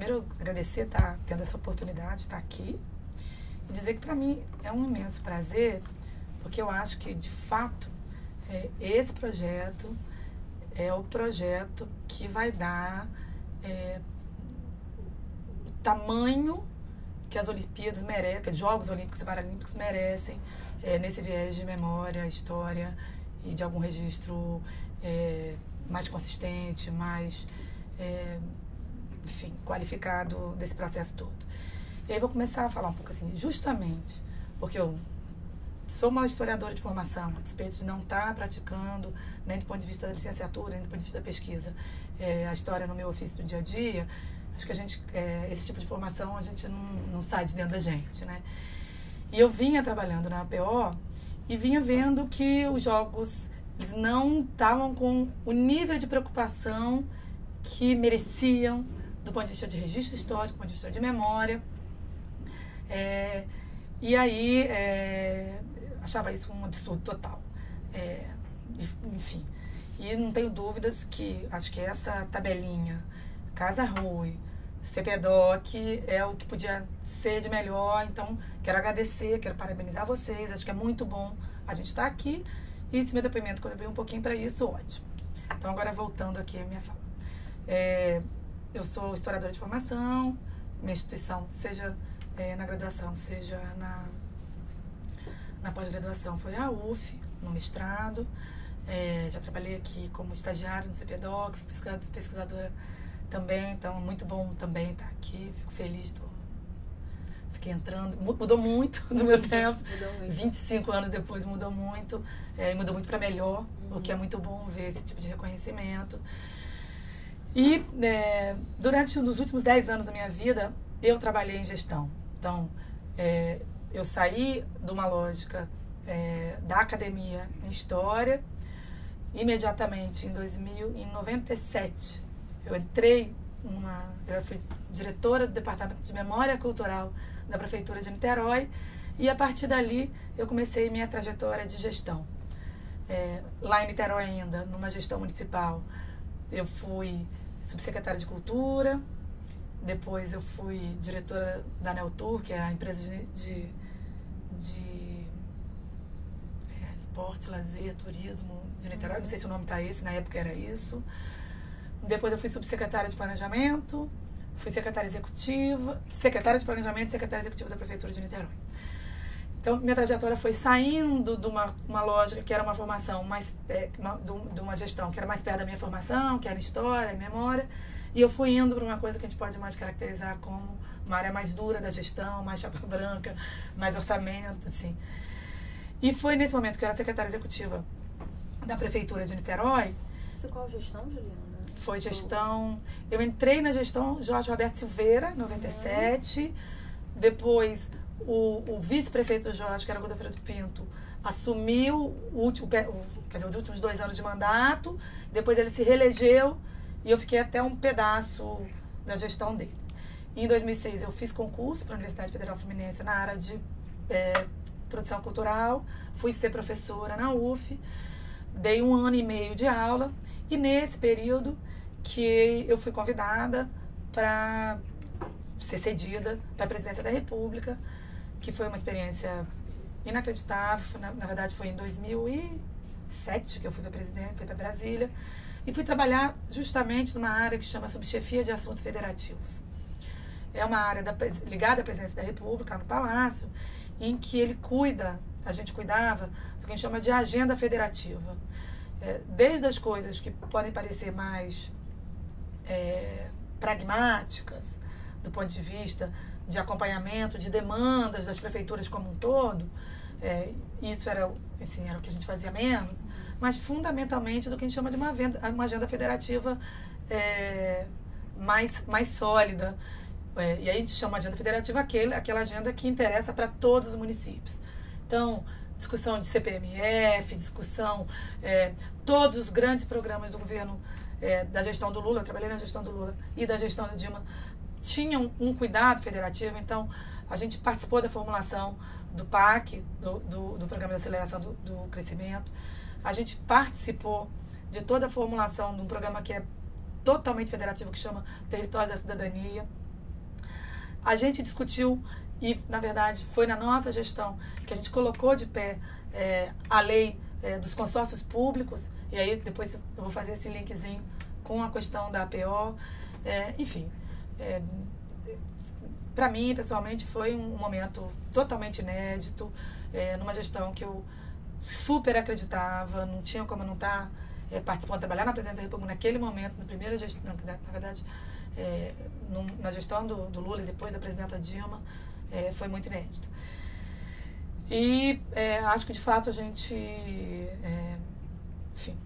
primeiro agradecer estar tá tendo essa oportunidade de estar aqui e dizer que para mim é um imenso prazer, porque eu acho que de fato é, esse projeto é o projeto que vai dar é, o tamanho que as Olimpíadas merecem, que os Jogos Olímpicos e Paralímpicos merecem é, nesse viés de memória, história e de algum registro é, mais consistente, mais é, enfim, qualificado desse processo todo. E aí vou começar a falar um pouco assim, justamente porque eu sou uma historiadora de formação, a despeito de não estar praticando, nem do ponto de vista da licenciatura, nem do ponto de vista da pesquisa, é, a história no meu ofício do dia a dia, acho que a gente, é, esse tipo de formação a gente não, não sai de dentro da gente, né? E eu vinha trabalhando na APO e vinha vendo que os jogos eles não estavam com o nível de preocupação que mereciam do ponto de vista de registro histórico, do ponto de vista de memória. É, e aí é, achava isso um absurdo total. É, enfim. E não tenho dúvidas que acho que essa tabelinha, Casa Rui, CPDOC é o que podia ser de melhor. Então, quero agradecer, quero parabenizar vocês. Acho que é muito bom a gente estar aqui. E esse meu depoimento contribuiu um pouquinho para isso, ótimo. Então, agora voltando aqui à minha fala. É, eu sou historiadora de formação, minha instituição, seja é, na graduação, seja na, na pós-graduação, foi a UF, no mestrado. É, já trabalhei aqui como estagiária no CPDOC, fui pesquisadora também, então muito bom também estar aqui, fico feliz, tô, fiquei entrando, mudou muito no meu tempo, mudou muito. 25 anos depois mudou muito, é, mudou muito para melhor, uhum. o que é muito bom ver esse tipo de reconhecimento. E é, durante dos últimos 10 anos da minha vida, eu trabalhei em gestão. Então, é, eu saí de uma lógica é, da academia em História, imediatamente em 2097. Eu entrei numa. Eu fui diretora do Departamento de Memória Cultural da Prefeitura de Niterói, e a partir dali eu comecei minha trajetória de gestão. É, lá em Niterói ainda, numa gestão municipal, eu fui subsecretária de Cultura, depois eu fui diretora da Neltur, que é a empresa de, de, de é, esporte, lazer, turismo de Niterói. Uhum. Não sei se o nome está esse, na época era isso. Depois eu fui subsecretária de Planejamento, fui secretária executiva, secretária de Planejamento e secretária executiva da Prefeitura de Niterói. Então, minha trajetória foi saindo de uma, uma lógica que era uma formação mais. É, uma, de uma gestão que era mais perto da minha formação, que era história, memória, e eu fui indo para uma coisa que a gente pode mais caracterizar como uma área mais dura da gestão, mais chapa branca, mais orçamento, assim. E foi nesse momento que eu era secretária executiva da Prefeitura de Niterói. Isso qual gestão, Juliana? Foi gestão. Eu entrei na gestão Jorge Roberto Silveira, 97. Uhum. Depois o, o vice-prefeito Jorge, que era Godofredo Pinto, assumiu o último, quer dizer, os últimos dois anos de mandato, depois ele se reelegeu e eu fiquei até um pedaço da gestão dele. em 2006 eu fiz concurso para a Universidade Federal Fluminense na área de é, produção cultural, fui ser professora na UF, dei um ano e meio de aula e nesse período que eu fui convidada para ser cedida para a presidência da República que foi uma experiência inacreditável. Na, na verdade, foi em 2007 que eu fui para presidente, fui para Brasília. E fui trabalhar justamente numa área que chama Subchefia de Assuntos Federativos. É uma área da, ligada à presidência da República, no Palácio, em que ele cuida, a gente cuidava, do que a gente chama de agenda federativa. É, desde as coisas que podem parecer mais é, pragmáticas, do ponto de vista de acompanhamento, de demandas das prefeituras como um todo, é, isso era, assim, era o que a gente fazia menos, mas fundamentalmente do que a gente chama de uma, venda, uma agenda federativa é, mais, mais sólida. É, e aí a gente chama agenda federativa aquele, aquela agenda que interessa para todos os municípios. Então, discussão de CPMF, discussão, é, todos os grandes programas do governo, é, da gestão do Lula, eu trabalhei na gestão do Lula e da gestão da Dilma, tinham um cuidado federativo, então a gente participou da formulação do PAC, do, do, do Programa de Aceleração do, do, Crescimento, a gente participou de toda a formulação de um programa que é totalmente federativo, que chama Território da Cidadania, a gente discutiu e, na verdade, foi na nossa gestão que a gente colocou de pé é, a lei é, dos consórcios públicos, e aí depois eu vou fazer esse linkzinho com a questão da APO. É, enfim, é, para mim, pessoalmente, foi um momento totalmente inédito, é, numa gestão que eu super acreditava, não tinha como não estar tá, é, participando, trabalhar na presidência da República naquele momento, na primeira gestão, na, na verdade, é, no, na gestão do, do, Lula e depois da presidenta Dilma, é, foi muito inédito. E é, acho que, de fato, a gente, é, enfim,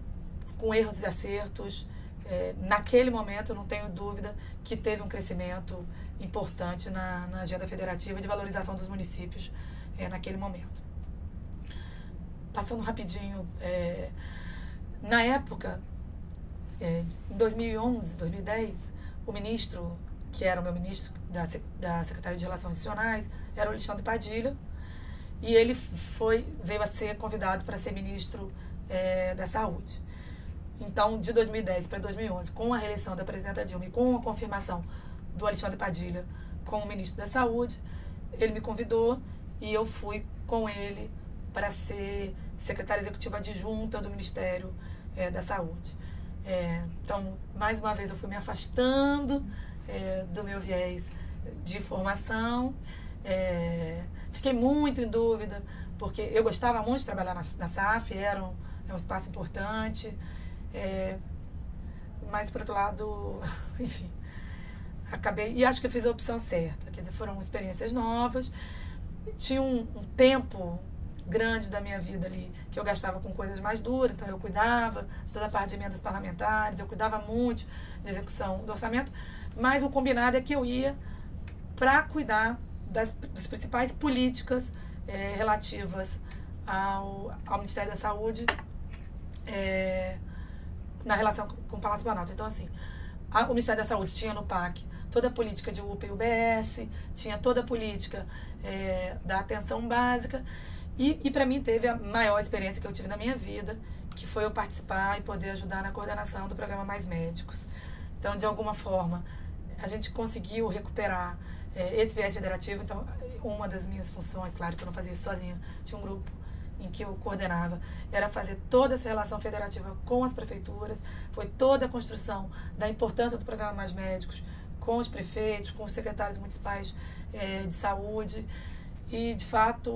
com erros e acertos, é, naquele momento, eu não tenho dúvida que teve um crescimento importante na, na agenda federativa de valorização dos municípios é, naquele momento. Passando rapidinho, é, na época, é, em 2011, 2010, o ministro, que era o meu ministro da, da Secretaria de Relações Institucionais, era o Alexandre Padilha, e ele foi, veio a ser convidado para ser ministro é, da Saúde. Então, de 2010 para 2011, com a reeleição da presidenta Dilma e com a confirmação do Alexandre Padilha como ministro da Saúde, ele me convidou e eu fui com ele para ser secretária executiva adjunta do Ministério é, da Saúde. É, então, mais uma vez, eu fui me afastando é, do meu viés de formação. É, fiquei muito em dúvida, porque eu gostava muito de trabalhar na, na SAF, era um, é um espaço importante. É, mas, por outro lado, enfim, acabei. E acho que eu fiz a opção certa. Quer dizer, foram experiências novas. Tinha um, um tempo grande da minha vida ali que eu gastava com coisas mais duras, então eu cuidava de toda a parte de emendas parlamentares, eu cuidava muito de execução do orçamento, mas o combinado é que eu ia para cuidar das, das, principais políticas é, relativas ao, ao Ministério da Saúde é, na relação com o Palácio Planalto. Então, assim, a, o Ministério da Saúde tinha no PAC toda a política de UPA e UBS, tinha toda a política é, da atenção básica. E, e para mim teve a maior experiência que eu tive na minha vida, que foi eu participar e poder ajudar na coordenação do programa Mais Médicos. Então, de alguma forma, a gente conseguiu recuperar é, esse viés federativo. Então, uma das minhas funções, claro que eu não fazia isso sozinha, tinha um grupo em que eu coordenava, era fazer toda essa relação federativa com as prefeituras, foi toda a construção da importância do programa Mais Médicos, com os prefeitos, com os secretários municipais é, de saúde. E, de fato,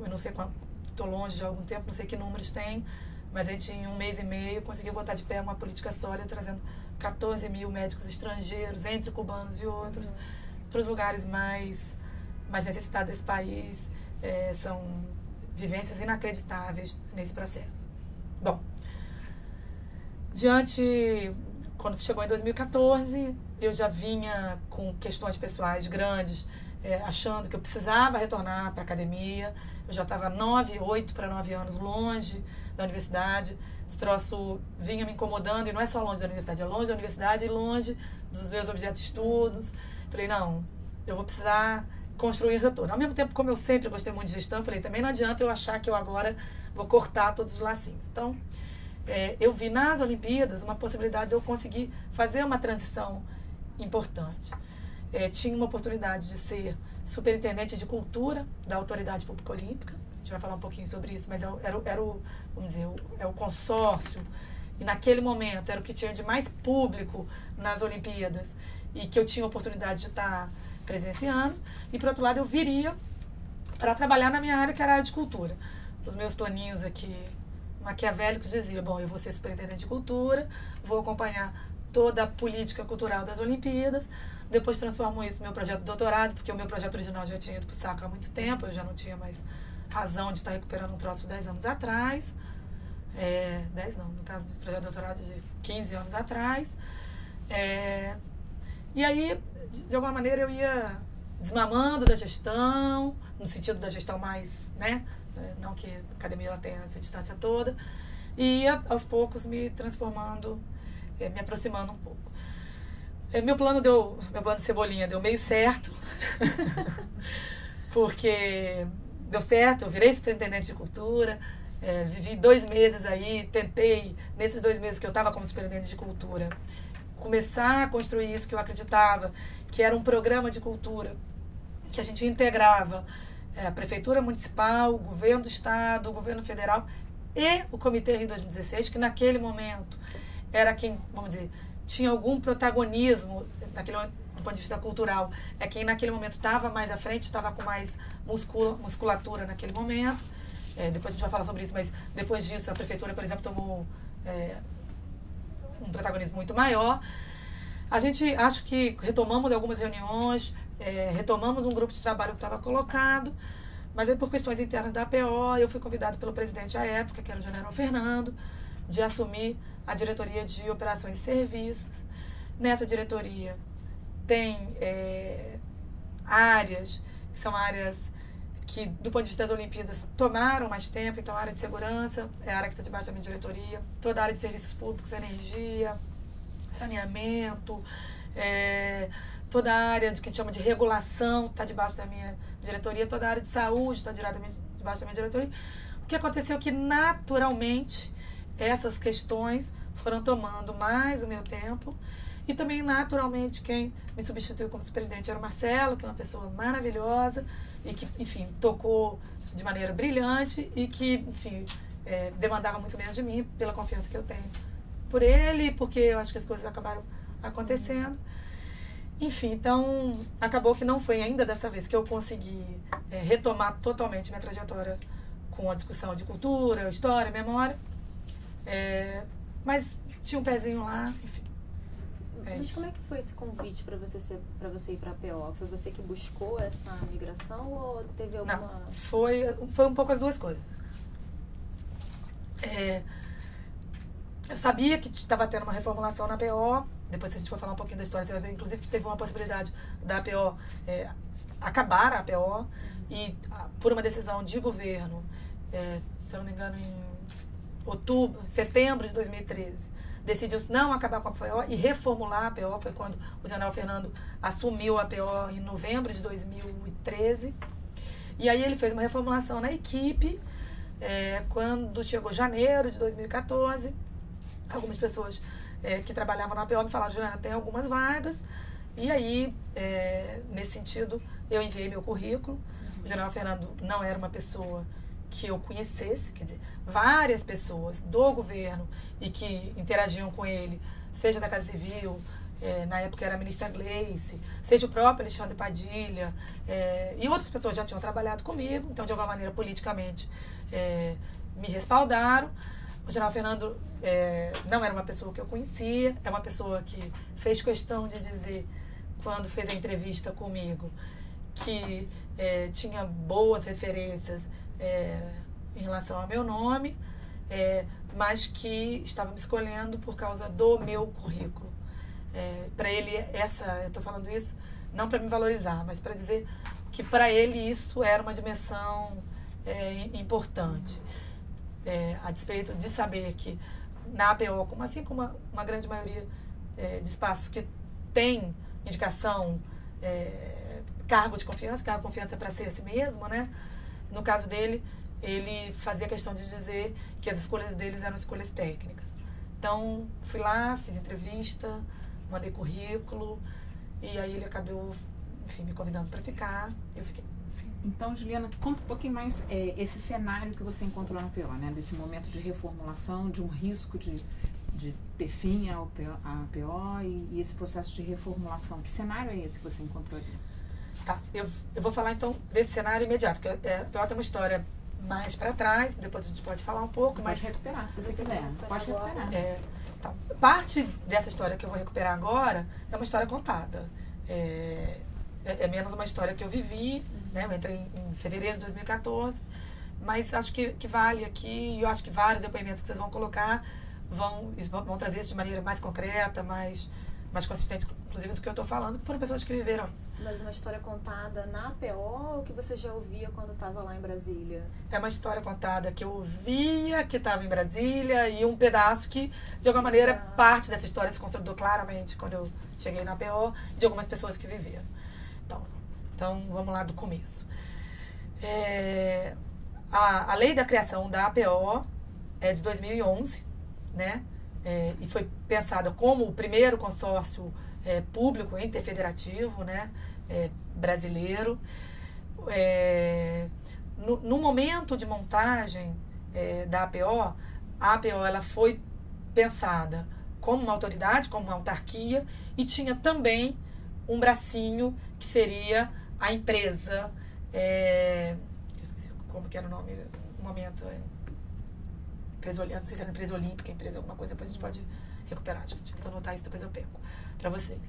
eu não sei quanto, estou longe de algum tempo, não sei que números tem, mas a gente, em um mês e meio, conseguiu botar de pé uma política sólida, trazendo 14 mil médicos estrangeiros, entre cubanos e outros, uhum. para os lugares mais, mais necessitados desse país. É, são vivências inacreditáveis nesse processo. Bom, diante, quando chegou em 2014, eu já vinha com questões pessoais grandes, é, achando que eu precisava retornar para a academia. Eu já estava nove, oito para nove anos longe da universidade. Esse troço vinha me incomodando, e não é só longe da universidade, é longe da universidade e longe dos meus objetos de estudos. Falei, não, eu vou precisar construir retorno. Ao mesmo tempo, como eu sempre gostei muito de gestão, falei, também não adianta eu achar que eu agora vou cortar todos os lacinhos. Então, é, eu vi nas Olimpíadas uma possibilidade de eu conseguir fazer uma transição importante. É, tinha uma oportunidade de ser superintendente de cultura da Autoridade Pública Olímpica. A gente vai falar um pouquinho sobre isso, mas é era, era o, vamos dizer, o, é o consórcio. E naquele momento era o que tinha de mais público nas Olimpíadas e que eu tinha oportunidade de estar presenciando. E, por outro lado, eu viria para trabalhar na minha área, que era a área de cultura. Os meus planinhos aqui maquiavélicos diziam, bom, eu vou ser superintendente de cultura, vou acompanhar toda a política cultural das Olimpíadas. Depois transformo isso no meu projeto de doutorado, porque o meu projeto original já tinha ido para o saco há muito tempo, eu já não tinha mais razão de estar recuperando um troço de 10 anos atrás. É, 10 não, no caso do projeto de doutorado de 15 anos atrás. É, e aí, de, alguma maneira, eu ia desmamando da gestão, no sentido da gestão mais, né? Não que a academia ela tenha essa distância toda. E ia, aos poucos, me transformando é, me aproximando um pouco. É, meu plano deu, meu plano de cebolinha deu meio certo, porque deu certo, eu virei superintendente de cultura, é, vivi dois meses aí, tentei, nesses dois meses que eu estava como superintendente de cultura, começar a construir isso que eu acreditava, que era um programa de cultura que a gente integrava é, a Prefeitura Municipal, o Governo do Estado, o Governo Federal e o Comitê Rio 2016, que naquele momento era quem, vamos dizer, tinha algum protagonismo naquele momento, do ponto de vista cultural, é quem naquele momento estava mais à frente, estava com mais muscula, musculatura naquele momento. É, depois a gente vai falar sobre isso, mas depois disso a prefeitura, por exemplo, tomou é, um protagonismo muito maior. A gente acho que retomamos algumas reuniões, é, retomamos um grupo de trabalho que estava colocado, mas aí por questões internas da APO, eu fui convidado pelo presidente à época, que era o general Fernando, de assumir a diretoria de operações e serviços. Nessa diretoria tem é, áreas que são áreas que, do ponto de vista das Olimpíadas, tomaram mais tempo. Então, a área de segurança é a área que está debaixo da minha diretoria, toda a área de serviços públicos, energia, saneamento, é, toda a área de que a gente chama de regulação está debaixo da minha diretoria, toda a área de saúde está debaixo da minha diretoria. O que aconteceu é que, naturalmente, essas questões foram tomando mais o meu tempo. E também, naturalmente, quem me substituiu como superintendente era o Marcelo, que é uma pessoa maravilhosa e que, enfim, tocou de maneira brilhante e que, enfim, é, demandava muito menos de mim pela confiança que eu tenho por ele, porque eu acho que as coisas acabaram acontecendo. Enfim, então acabou que não foi ainda dessa vez que eu consegui é, retomar totalmente minha trajetória com a discussão de cultura, história, memória. É, mas tinha um pezinho lá, enfim. Mas como é que foi esse convite para você ser, para você ir para a PO? Foi você que buscou essa migração ou teve alguma? Não, foi foi um pouco as duas coisas. É, eu sabia que estava tendo uma reformulação na PO. Depois, se a gente for falar um pouquinho da história, você vai ver, inclusive, que teve uma possibilidade da PO é, acabar a PO e por uma decisão de governo, é, se eu não me engano, em outubro, setembro de 2013, decidiu não acabar com a PO e reformular a PO. Foi quando o general Fernando assumiu a PO em novembro de 2013. E aí ele fez uma reformulação na equipe. É, quando chegou janeiro de 2014, algumas pessoas é, que trabalhavam na PO me falaram, Juliana, tem algumas vagas. E aí, é, nesse sentido, eu enviei meu currículo. O general Fernando não era uma pessoa que eu conhecesse, quer dizer, várias pessoas do governo e que interagiam com ele, seja da Casa Civil, é, na época era a ministra Gleice, seja o próprio Alexandre Padilha, é, e outras pessoas já tinham trabalhado comigo, então de alguma maneira politicamente é, me respaldaram. O general Fernando é, não era uma pessoa que eu conhecia, é uma pessoa que fez questão de dizer, quando fez a entrevista comigo, que é, tinha boas referências é, em relação ao meu nome, é, mas que estava me escolhendo por causa do meu currículo. É, para ele, essa, eu estou falando isso não para me valorizar, mas para dizer que para ele isso era uma dimensão é, importante é, a despeito de saber que na APO, como assim como uma, uma grande maioria é, de espaços que tem indicação, cargo de confiança, cargo de confiança é para ser assim mesmo, né? No caso dele, ele fazia questão de dizer que as escolhas deles eram escolhas técnicas. Então, fui lá, fiz entrevista, mandei currículo, e aí ele acabou, enfim, me convidando para ficar, eu fiquei. Então, Juliana, conta um pouquinho mais é, esse cenário que você encontrou na PO, né? Desse momento de reformulação, de um risco de, de ter fim ao PO, à PO e, e, esse processo de reformulação. Que cenário é esse que você encontrou ali? Tá, eu, eu vou falar então desse cenário imediato, que é, a PO tem uma história mais para trás, depois a gente pode falar um pouco, mas... Pode recuperar, se você, quiser. Pode recuperar. É, tá. Parte dessa história que eu vou recuperar agora é uma história contada. É, é, é menos uma história que eu vivi, né? Eu entrei em, fevereiro de 2014, mas acho que, que vale aqui, e eu acho que vários depoimentos que vocês vão colocar vão, vão, vão trazer isso de maneira mais concreta, mais, mais consistente, inclusive do que eu estou falando, que foram pessoas que viveram isso. Mas uma história contada na APO ou que você já ouvia quando estava lá em Brasília? É uma história contada que eu ouvia, que estava em Brasília, e um pedaço que, de alguma maneira, ah. parte dessa história se consolidou claramente quando eu cheguei na APO, de algumas pessoas que viveram. Então, então vamos lá do começo. É, a, a lei da criação da APO é de 2011, né? É, e foi pensada como o primeiro consórcio é, público interfederativo, né? É, brasileiro. É, no, no, momento de montagem é, da APO, a APO ela foi pensada como uma autoridade, como uma autarquia, e tinha também um bracinho que seria a empresa. É, eu esqueci como que era o nome no momento. É, empresa, não sei se era empresa olímpica, empresa alguma coisa, depois a gente pode recuperar. Tive que anotar isso, depois eu perco para vocês.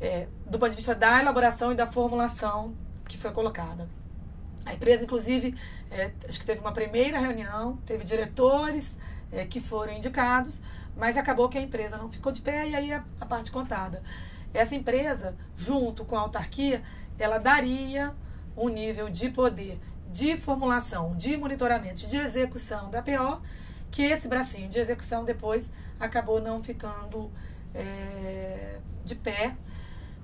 É, do ponto de vista da elaboração e da formulação que foi colocada. A empresa, inclusive, é, acho que teve uma primeira reunião, teve diretores é, que foram indicados, mas acabou que a empresa não ficou de pé e aí a, a parte contada. Essa empresa, junto com a autarquia, ela daria um nível de poder de formulação, de monitoramento, de execução da PO, que esse bracinho de execução depois acabou não ficando é, de pé.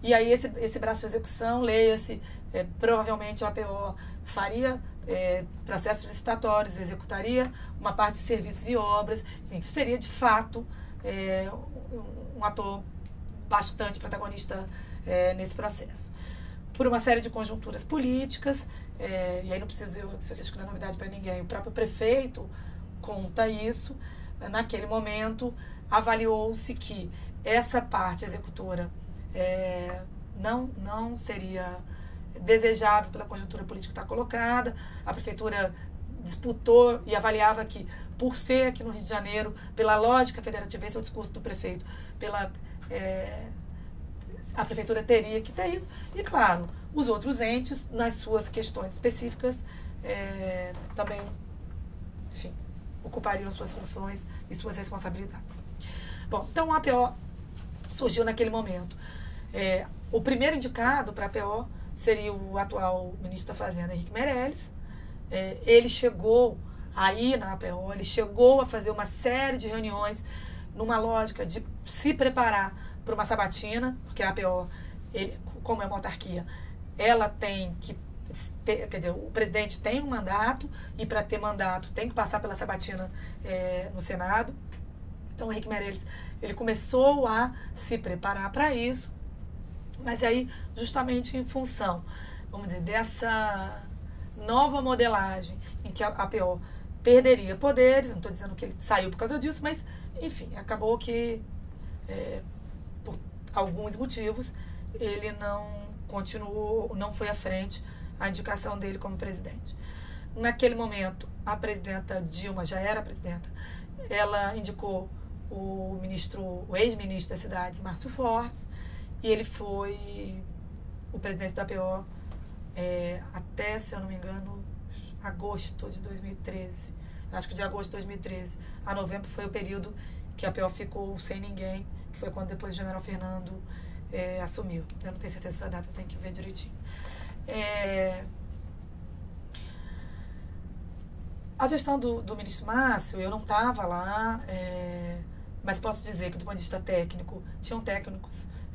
E aí esse, esse braço de execução, leia-se, é, provavelmente a APO faria é, processos licitatórios, executaria uma parte de serviços e obras, enfim, seria de fato é, um, ator bastante protagonista é, nesse processo. Por uma série de conjunturas políticas, é, e aí não preciso, aqui acho que não é novidade para ninguém, o próprio prefeito conta isso, naquele momento avaliou-se que essa parte executora é, não, não seria desejável pela conjuntura política que está colocada. A prefeitura disputou e avaliava que, por ser aqui no Rio de Janeiro, pela lógica federativa, esse é o discurso do prefeito, pela, é, a prefeitura teria que ter isso. E, claro, os outros entes, nas suas questões específicas, é, também, enfim, ocupariam suas funções e suas responsabilidades. Bom, então a APO surgiu naquele momento. É, o primeiro indicado para a APO seria o atual ministro da Fazenda, Henrique Meirelles. É, ele chegou aí na APO, ele chegou a fazer uma série de reuniões numa lógica de se preparar para uma sabatina, porque a APO, ele, como é uma autarquia, ela tem que ter, quer dizer, o presidente tem um mandato e para ter mandato tem que passar pela sabatina é, no Senado. Então o Henrique Meirelles ele começou a se preparar para isso mas aí, justamente em função, vamos dizer, dessa nova modelagem em que a APO perderia poderes, não estou dizendo que ele saiu por causa disso, mas, enfim, acabou que, é, por alguns motivos, ele não continuou, não foi à frente a indicação dele como presidente. Naquele momento, a presidenta Dilma já era presidenta, ela indicou o ministro, o ex-ministro das cidades, Márcio Fortes, e ele foi o presidente da PO é, até, se eu não me engano, agosto de 2013. Acho que de agosto de 2013 a novembro foi o período que a PO ficou sem ninguém, que foi quando depois o general Fernando é, assumiu. Eu não tenho certeza dessa data, tem que ver direitinho. É, a gestão do, do ministro Márcio, eu não estava lá, é, mas posso dizer que do ponto de vista técnico, tinham técnicos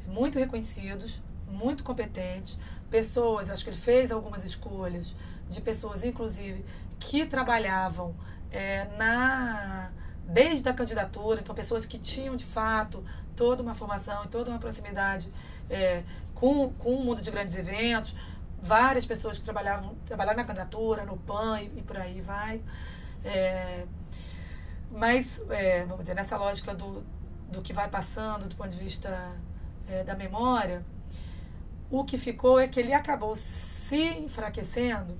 muito reconhecidos, muito competentes, pessoas, acho que ele fez algumas escolhas de pessoas, inclusive, que trabalhavam é, na desde a candidatura, então pessoas que tinham de fato toda uma formação e toda uma proximidade é, com, com o mundo de grandes eventos, várias pessoas que trabalhavam, trabalharam na candidatura, no PAN e, e por aí vai. É, mas, é, vamos dizer, nessa lógica do, do que vai passando do ponto de vista é, da memória, o que ficou é que ele acabou se enfraquecendo,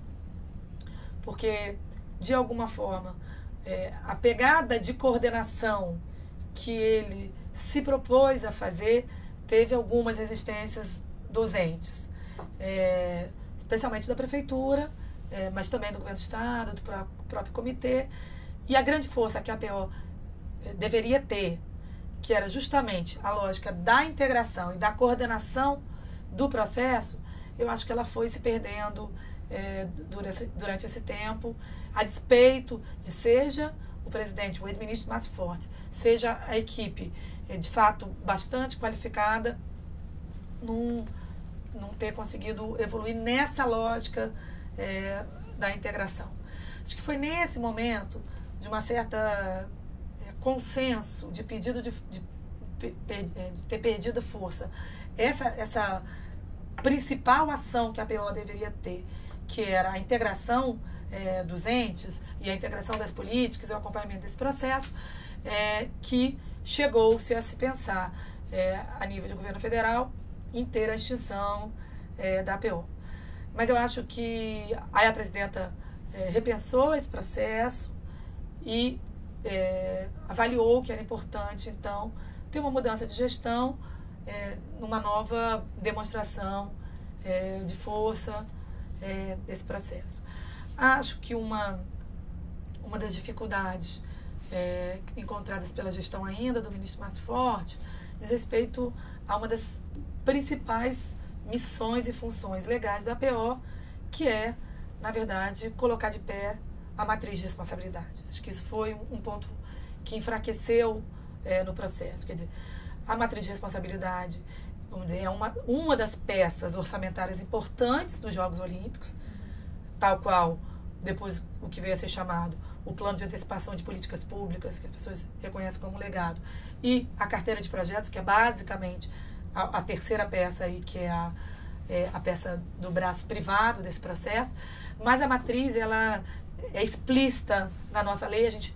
porque, de alguma forma, é, a pegada de coordenação que ele se propôs a fazer teve algumas resistências dos entes, é, especialmente da prefeitura, é, mas também do governo do estado, do próprio comitê. E a grande força que a APO é, deveria ter que era justamente a lógica da integração e da coordenação do processo, eu acho que ela foi se perdendo é, durante, durante esse tempo, a despeito de seja o presidente, o ex-ministro mais forte, seja a equipe é, de fato bastante qualificada, não, não ter conseguido evoluir nessa lógica é, da integração. Acho que foi nesse momento de uma certa consenso de pedido de, de, de, ter perdido força, essa, essa principal ação que a PO deveria ter, que era a integração é, dos entes e a integração das políticas e o acompanhamento desse processo, é, que chegou-se a se pensar é, a nível de governo federal ter a extinção é, da APO. Mas eu acho que aí a presidenta é, repensou esse processo e é, avaliou que era importante, então, ter uma mudança de gestão, é, numa nova demonstração é, de força é, desse processo. Acho que uma, uma das dificuldades é, encontradas pela gestão ainda do ministro Márcio Forte diz respeito a uma das principais missões e funções legais da APO, que é, na verdade, colocar de pé a matriz de responsabilidade. Acho que isso foi um ponto que enfraqueceu é, no processo. Quer dizer, a matriz de responsabilidade, vamos dizer, é uma, uma das peças orçamentárias importantes dos Jogos Olímpicos, tal qual depois o que veio a ser chamado o plano de antecipação de políticas públicas, que as pessoas reconhecem como legado, e a carteira de projetos, que é basicamente a, a terceira peça aí, que é a, é a peça do braço privado desse processo, mas a matriz, ela é explícita na nossa lei, a gente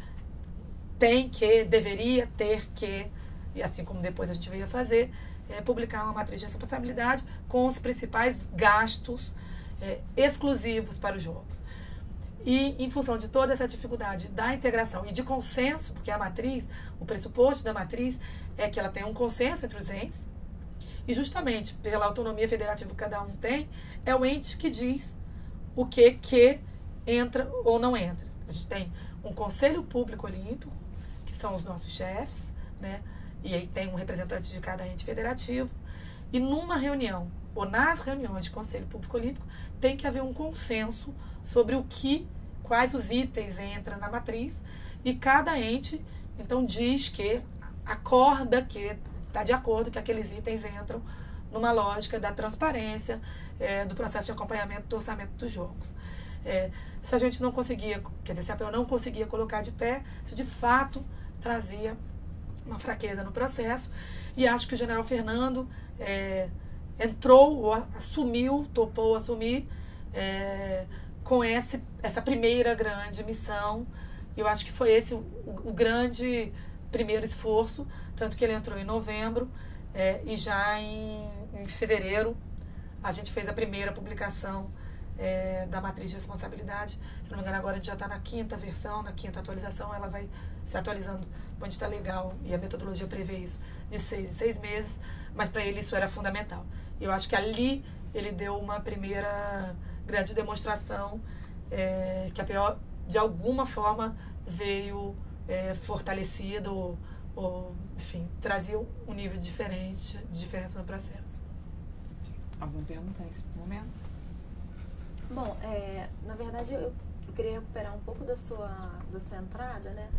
tem que, deveria ter que, e assim como depois a gente veio a fazer, é, publicar uma matriz de responsabilidade com os principais gastos é, exclusivos para os jogos. E em função de toda essa dificuldade da integração e de consenso, porque a matriz, o pressuposto da matriz é que ela tem um consenso entre os entes, e justamente pela autonomia federativa que cada um tem, é o ente que diz o que que entra ou não entra. A gente tem um Conselho Público Olímpico, que são os nossos chefes, né? E aí tem um representante de cada ente federativo. E numa reunião, ou nas reuniões de Conselho Público Olímpico, tem que haver um consenso sobre o que, quais os itens entram na matriz. E cada ente, então, diz que acorda que está de acordo que aqueles itens entram numa lógica da transparência, é, do processo de acompanhamento do orçamento dos jogos. É, se a gente não conseguia, quer dizer, se a PO não conseguia colocar de pé, isso de fato trazia uma fraqueza no processo. E acho que o general Fernando é, entrou, assumiu, topou assumir é, com esse, essa primeira grande missão. Eu acho que foi esse o, o grande primeiro esforço, tanto que ele entrou em novembro é, e já em, em fevereiro a gente fez a primeira publicação é, da matriz de responsabilidade. Se não me engano, agora a gente já está na quinta versão, na quinta atualização, ela vai se atualizando quando está legal e a metodologia prevê isso de seis em seis meses, mas para ele isso era fundamental. Eu acho que ali ele deu uma primeira grande demonstração é, que a PO de alguma forma veio é, fortalecido ou, ou, enfim, trazia um nível diferente, de diferença no processo. Alguma pergunta nesse momento? Bom, é, na verdade eu, eu, queria recuperar um pouco da sua, da sua entrada, né?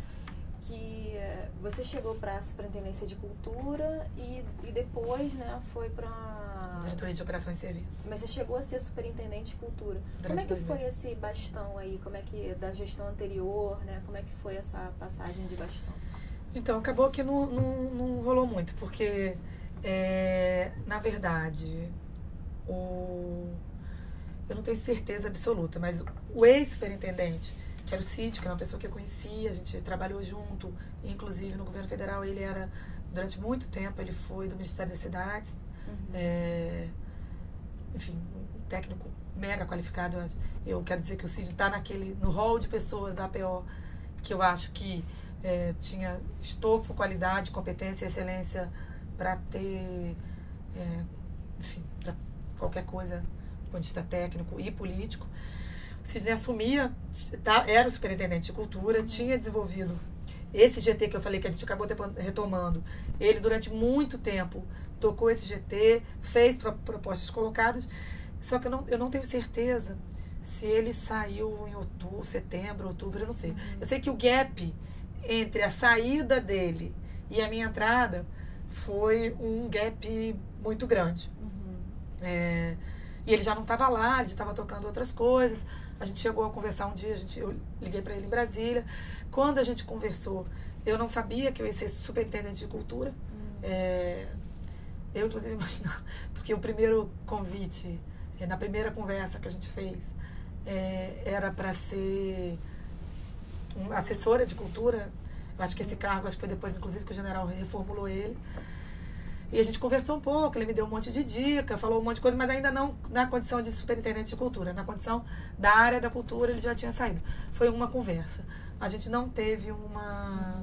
Que é, você chegou para a Superintendência de Cultura e, e depois, né, foi para Diretoria de Operações e Serviços. Mas você chegou a ser Superintendente de Cultura. Durante Como é que foi meses. esse bastão aí? Como é que da gestão anterior, né? Como é que foi essa passagem de bastão? Então, acabou que não, não, não rolou muito, porque, é, na verdade, o eu não tenho certeza absoluta, mas o ex-superintendente, que era o Cid, que era uma pessoa que eu conhecia, a gente trabalhou junto, inclusive no governo federal, ele era, durante muito tempo, ele foi do Ministério das Cidades, uhum. é, enfim, um técnico mega qualificado. Eu quero dizer que o Cid está naquele, no hall de pessoas da APO, que eu acho que é, tinha estofo, qualidade, competência excelência para ter, é, enfim, para qualquer coisa ponto de vista técnico e político. O Sidney assumia, tá, era o superintendente de cultura, tinha desenvolvido esse GT que eu falei que a gente acabou retomando. Ele, durante muito tempo, tocou esse GT, fez propostas colocadas, só que eu não, eu não tenho certeza se ele saiu em outubro, setembro, outubro, eu não sei. Eu sei que o gap entre a saída dele e a minha entrada foi um gap muito grande. Uhum. É, e ele já não estava lá, ele já estava tocando outras coisas. A gente chegou a conversar um dia, a gente, eu liguei para ele em Brasília. Quando a gente conversou, eu não sabia que eu ia ser superintendente de cultura. Hum. É, eu inclusive imaginava, porque o primeiro convite, na primeira conversa que a gente fez, é, era para ser assessora de cultura. Eu acho que esse cargo, acho que foi depois, inclusive, que o general reformulou ele. E a gente conversou um pouco, ele me deu um monte de dica, falou um monte de coisa, mas ainda não na condição de superintendente de cultura. Na condição da área da cultura, ele já tinha saído. Foi uma conversa. A gente não teve uma.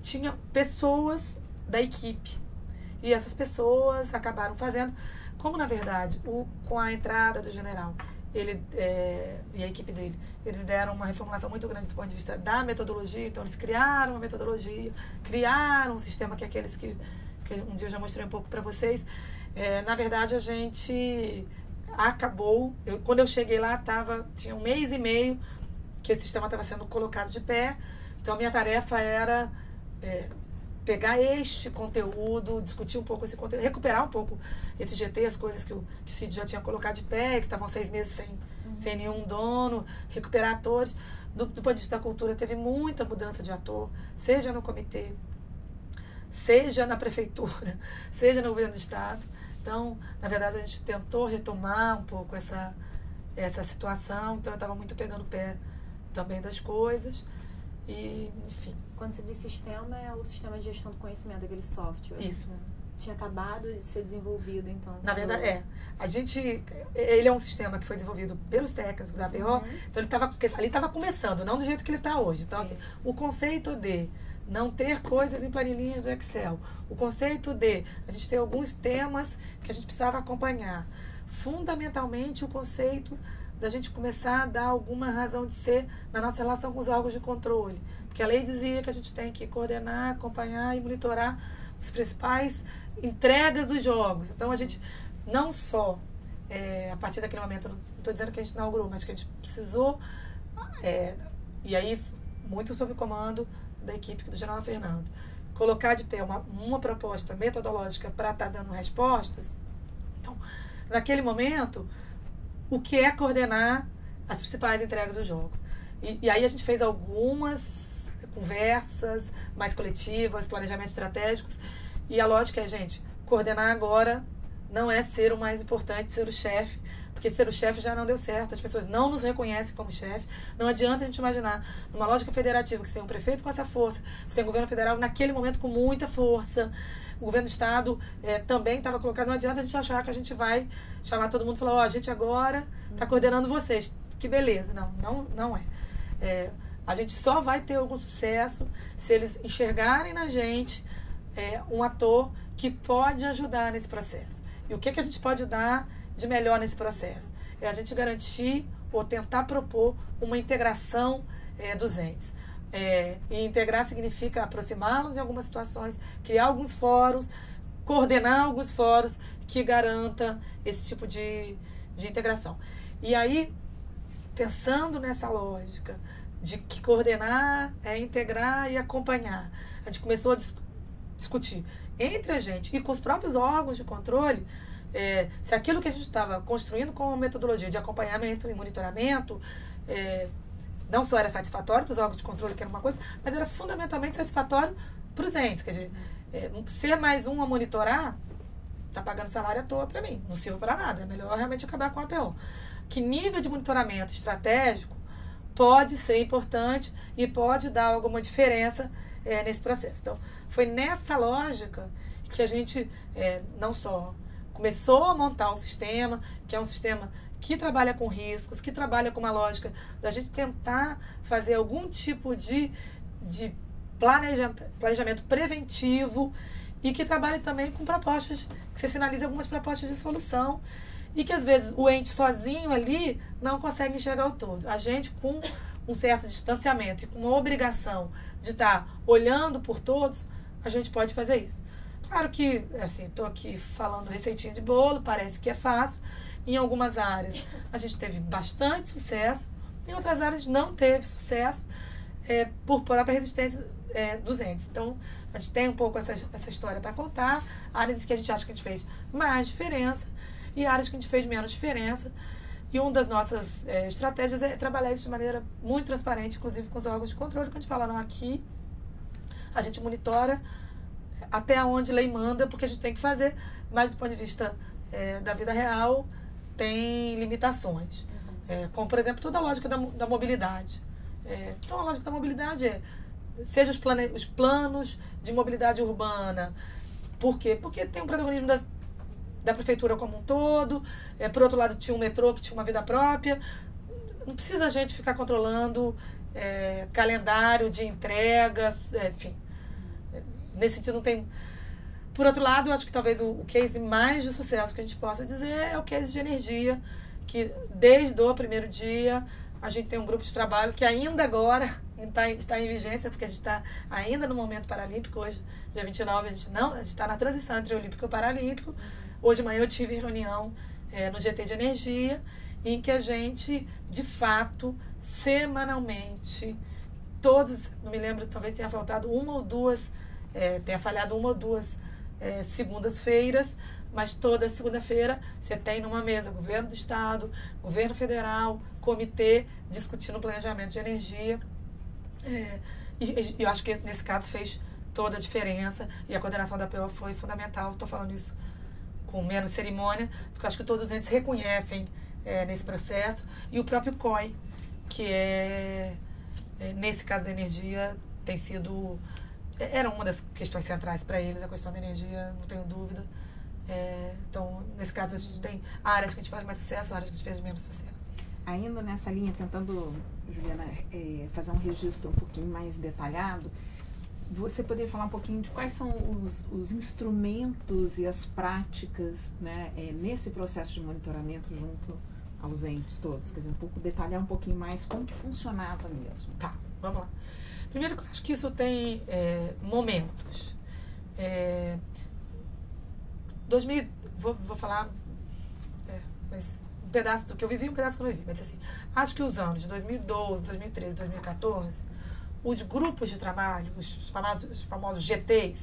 Tinha pessoas da equipe. E essas pessoas acabaram fazendo. Como, na verdade, o, com a entrada do general ele é, e a equipe dele, eles deram uma reformulação muito grande do ponto de vista da metodologia, então eles criaram uma metodologia, criaram um sistema que é aqueles que que um dia eu já mostrei um pouco para vocês. É, na verdade, a gente acabou. Eu, quando eu cheguei lá, tava, tinha um mês e meio que esse sistema estava sendo colocado de pé. Então, a minha tarefa era é, pegar este conteúdo, discutir um pouco esse conteúdo, recuperar um pouco esse GT, as coisas que o, que o CID já tinha colocado de pé, que estavam seis meses sem, uhum. sem nenhum dono, recuperar atores. Do, do ponto de vista da cultura, teve muita mudança de ator, seja no comitê, seja na prefeitura, seja no governo do estado. Então, na verdade, a gente tentou retomar um pouco essa, essa situação. Então, eu estava muito pegando o pé também das coisas. E, enfim. Quando você diz sistema, é o sistema de gestão do conhecimento, aquele software. Isso. Né? Tinha acabado de ser desenvolvido, então. Na verdade, é. A gente. Ele é um sistema que foi desenvolvido pelos técnicos da BO, uhum. então ele estava ali estava começando, não do jeito que ele está hoje. Então, Sim. assim, o conceito de não ter coisas em planilhinhas do Excel. O conceito de a gente ter alguns temas que a gente precisava acompanhar. Fundamentalmente, o conceito da gente começar a dar alguma razão de ser na nossa relação com os órgãos de controle. Porque a lei dizia que a gente tem que coordenar, acompanhar e monitorar os principais entregas dos jogos. Então, a gente não só, é, a partir daquele momento, não estou dizendo que a gente inaugurou, mas que a gente precisou, é, e aí, muito sob comando da equipe do General Fernando, colocar de pé uma, uma proposta metodológica para estar tá dando respostas, então, naquele momento, o que é coordenar as principais entregas dos jogos. E, e aí a gente fez algumas conversas mais coletivas, planejamentos estratégicos, e a lógica é, gente, coordenar agora não é ser o mais importante, ser o chefe, porque ser o chefe já não deu certo, as pessoas não nos reconhecem como chefe. Não adianta a gente imaginar, numa lógica federativa, que você tem um prefeito com essa força, você tem um governo federal naquele momento com muita força, o governo do estado é, também estava colocado. Não adianta a gente achar que a gente vai chamar todo mundo e falar: Ó, oh, a gente agora está coordenando vocês. Que beleza. Não, não, não é. é. A gente só vai ter algum sucesso se eles enxergarem na gente é, um ator que pode ajudar nesse processo. E o que, que a gente pode dar de melhor nesse processo? É a gente garantir ou tentar propor uma integração é, dos entes. É, e integrar significa aproximá-los em algumas situações, criar alguns fóruns, coordenar alguns fóruns que garanta esse tipo de, de integração. E aí, pensando nessa lógica de que coordenar é integrar e acompanhar, a gente começou a dis discutir entre a gente e com os próprios órgãos de controle é, se aquilo que a gente estava construindo como metodologia de acompanhamento e monitoramento é, não só era satisfatório para os órgãos de controle, que era uma coisa, mas era fundamentalmente satisfatório para os entes. Quer dizer, é, ser mais um a monitorar, tá pagando salário à toa para mim, não sirvo para nada. É melhor realmente acabar com a APO. Que nível de monitoramento estratégico pode ser importante e pode dar alguma diferença é, nesse processo. Então, foi nessa lógica que a gente é, não só começou a montar um sistema, que é um sistema que trabalha com riscos, que trabalha com uma lógica da gente tentar fazer algum tipo de, de planejamento, preventivo e que trabalhe também com propostas, que você sinalize algumas propostas de solução e que às vezes o ente sozinho ali não consegue enxergar o todo. A gente com um certo distanciamento e com uma obrigação de estar olhando por todos, a gente pode fazer isso. Claro que, assim, estou aqui falando receitinha de bolo, parece que é fácil. Em algumas áreas a gente teve bastante sucesso, em outras áreas não teve sucesso é, por própria resistência é, dos entes. Então, a gente tem um pouco essa, essa história para contar. Áreas que a gente acha que a gente fez mais diferença e áreas que a gente fez menos diferença. E uma das nossas é, estratégias é trabalhar isso de maneira muito transparente, inclusive com os órgãos de controle. Quando a gente fala, não, aqui a gente monitora até onde lei manda, porque a gente tem que fazer, mas do ponto de vista é, da vida real, tem limitações. É, como, por exemplo, toda a lógica da, da mobilidade. É, então, a lógica da mobilidade é, seja os, plane, os planos de mobilidade urbana. Por quê? Porque tem um protagonismo da, da prefeitura como um todo. É, por outro lado, tinha um metrô que tinha uma vida própria. Não precisa a gente ficar controlando é, calendário de entregas, é, enfim. Nesse sentido, não tem. Por outro lado, eu acho que talvez o, o case mais de sucesso que a gente possa dizer é o case de energia que desde o primeiro dia a gente tem um grupo de trabalho que ainda agora está, está em vigência, porque a gente está ainda no momento paralímpico. Hoje, dia 29, a gente não, está na transição entre Olímpico e Paralímpico. Hoje de manhã eu tive reunião é, no GT de Energia, em que a gente, de fato, semanalmente, todos, não me lembro, talvez tenha faltado uma ou duas, é, tenha falhado uma ou duas é, segundas-feiras, mas toda segunda-feira você tem numa mesa governo do estado, governo federal, comitê discutindo planejamento de energia. É, e, e, eu acho que nesse caso fez toda a diferença e a coordenação da PO foi fundamental. Estou falando isso com menos cerimônia, porque acho que todos os entes reconhecem é, nesse processo. E o próprio COI, que é, é nesse caso da energia, tem sido. Era uma das questões centrais para eles, a questão da energia, não tenho dúvida. É, então, nesse caso, a gente tem áreas que a gente faz mais sucesso, áreas que a gente faz menos sucesso. Ainda nessa linha, tentando, Juliana, é, fazer um registro um pouquinho mais detalhado, você poderia falar um pouquinho de quais são os, os instrumentos e as práticas né, é, nesse processo de monitoramento junto aos entes todos? Quer dizer, um pouco, detalhar um pouquinho mais como que funcionava mesmo. Tá, vamos lá. Primeiro, eu acho que isso tem é, momentos. É, 2000, vou, vou falar, é, mas um pedaço do que eu vivi, um pedaço que eu não vivi. Mas assim, acho que os anos de 2012, 2013, 2014, os grupos de trabalho, os famosos, os famosos GTs,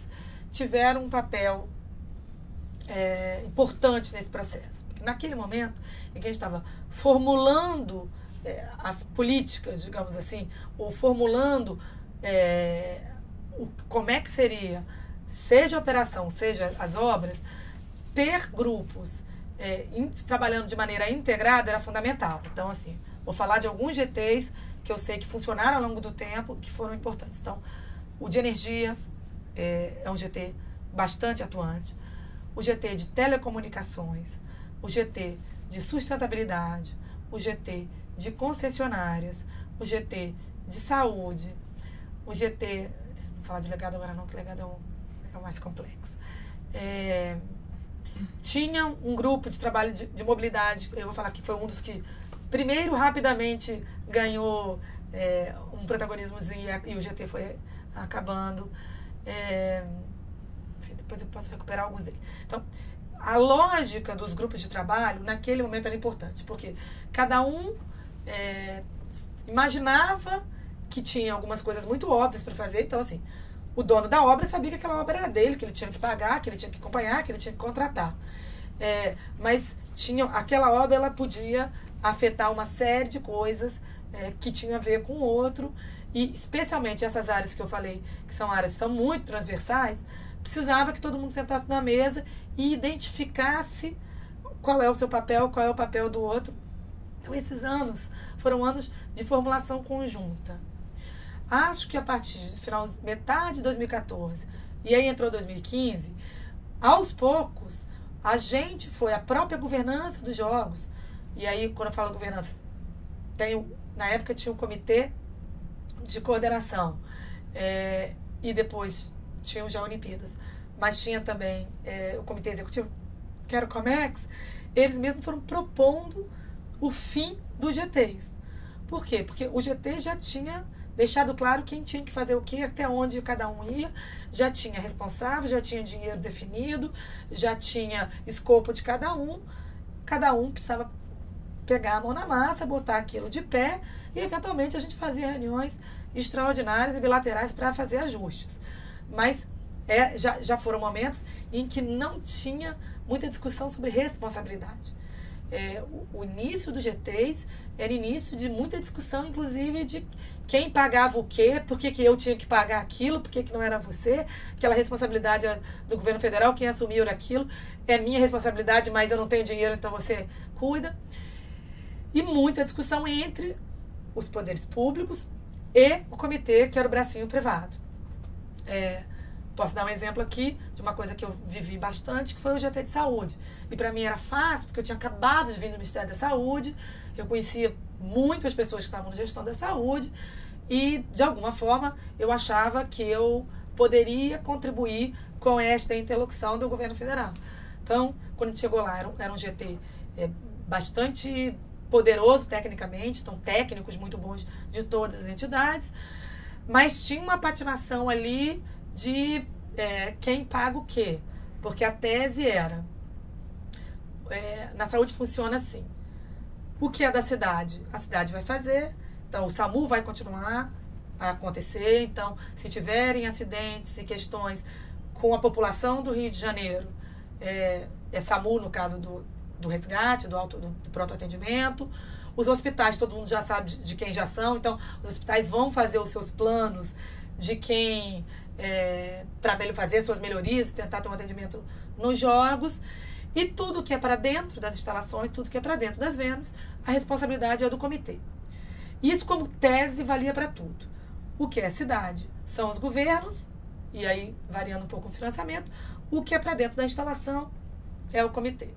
tiveram um papel é, importante nesse processo. Porque naquele momento em que a gente estava formulando é, as políticas, digamos assim, ou formulando é, o, como é que seria, seja a operação, seja as obras, ter grupos é, in, trabalhando de maneira integrada era fundamental. Então, assim, vou falar de alguns GTs que eu sei que funcionaram ao longo do tempo, que foram importantes. Então, o de energia é, é um GT bastante atuante, o GT de telecomunicações, o GT de sustentabilidade, o GT de concessionárias, o GT de saúde, o GT. Vou falar de legado agora, não, que legado é o, é o mais complexo. É, tinha um grupo de trabalho de, de, mobilidade, eu vou falar que foi um dos que primeiro rapidamente ganhou é, um protagonismo e, e, o GT foi acabando. É, depois eu posso recuperar alguns deles. Então, a lógica dos grupos de trabalho naquele momento era importante, porque cada um é, imaginava que tinha algumas coisas muito óbvias para fazer, então assim, o dono da obra sabia que aquela obra era dele, que ele tinha que pagar, que ele tinha que acompanhar, que ele tinha que contratar. É, mas tinha, aquela obra ela podia afetar uma série de coisas é, que tinham a ver com o outro. E especialmente essas áreas que eu falei, que são áreas que são muito transversais, precisava que todo mundo sentasse na mesa e identificasse qual é o seu papel, qual é o papel do outro. Então, esses anos foram anos de formulação conjunta. Acho que a partir do final, metade de 2014, e aí entrou 2015, aos poucos, a gente foi, a própria governança dos jogos, e aí quando eu falo governança, tem, na época tinha um comitê de coordenação, é, e depois tinham já Olimpíadas, mas tinha também é, o comitê executivo, que era o COMEX, eles mesmos foram propondo o fim dos GTs. Por quê? Porque o GT já tinha deixado claro quem tinha que fazer o que, até onde cada um ia, já tinha responsável, já tinha dinheiro definido, já tinha escopo de cada um, cada um precisava pegar a mão na massa, botar aquilo de pé e eventualmente a gente fazia reuniões extraordinárias e bilaterais para fazer ajustes. Mas é, já, já foram momentos em que não tinha muita discussão sobre responsabilidade. é, o, o, início dos GTs era início de muita discussão, inclusive de quem pagava o quê, por que, que eu tinha que pagar aquilo, por que, que não era você, aquela responsabilidade do governo federal, quem assumiu era aquilo, é minha responsabilidade, mas eu não tenho dinheiro, então você cuida. E muita discussão entre os poderes públicos e o comitê, que era o bracinho privado. É, posso dar um exemplo aqui de uma coisa que eu vivi bastante, que foi o GT de saúde. E para mim era fácil, porque eu tinha acabado de vir do Ministério da Saúde, eu conhecia muitas pessoas que estavam na gestão da saúde, e de alguma forma eu achava que eu poderia contribuir com esta interlocução do governo federal. Então, quando a gente chegou lá, era um, era um GT é, bastante poderoso tecnicamente, então técnicos muito bons de todas as entidades, mas tinha uma patinação ali de é, quem paga o quê. Porque a tese era: é, na saúde funciona assim. O que é da cidade? A cidade vai fazer, então o SAMU vai continuar a acontecer. Então, se tiverem acidentes e questões com a população do Rio de Janeiro, é, é SAMU no caso do, do resgate, do, auto, do, do pronto atendimento. Os hospitais, todo mundo já sabe de, de quem já são, então os hospitais vão fazer os seus planos de quem é, para fazer suas melhorias, tentar ter um atendimento nos jogos. E tudo que é para dentro das instalações, tudo que é para dentro das Vênus, a responsabilidade é do comitê. Isso, como tese, valia para tudo. O que é cidade são os governos, e aí variando um pouco o financiamento. O que é para dentro da instalação é o comitê.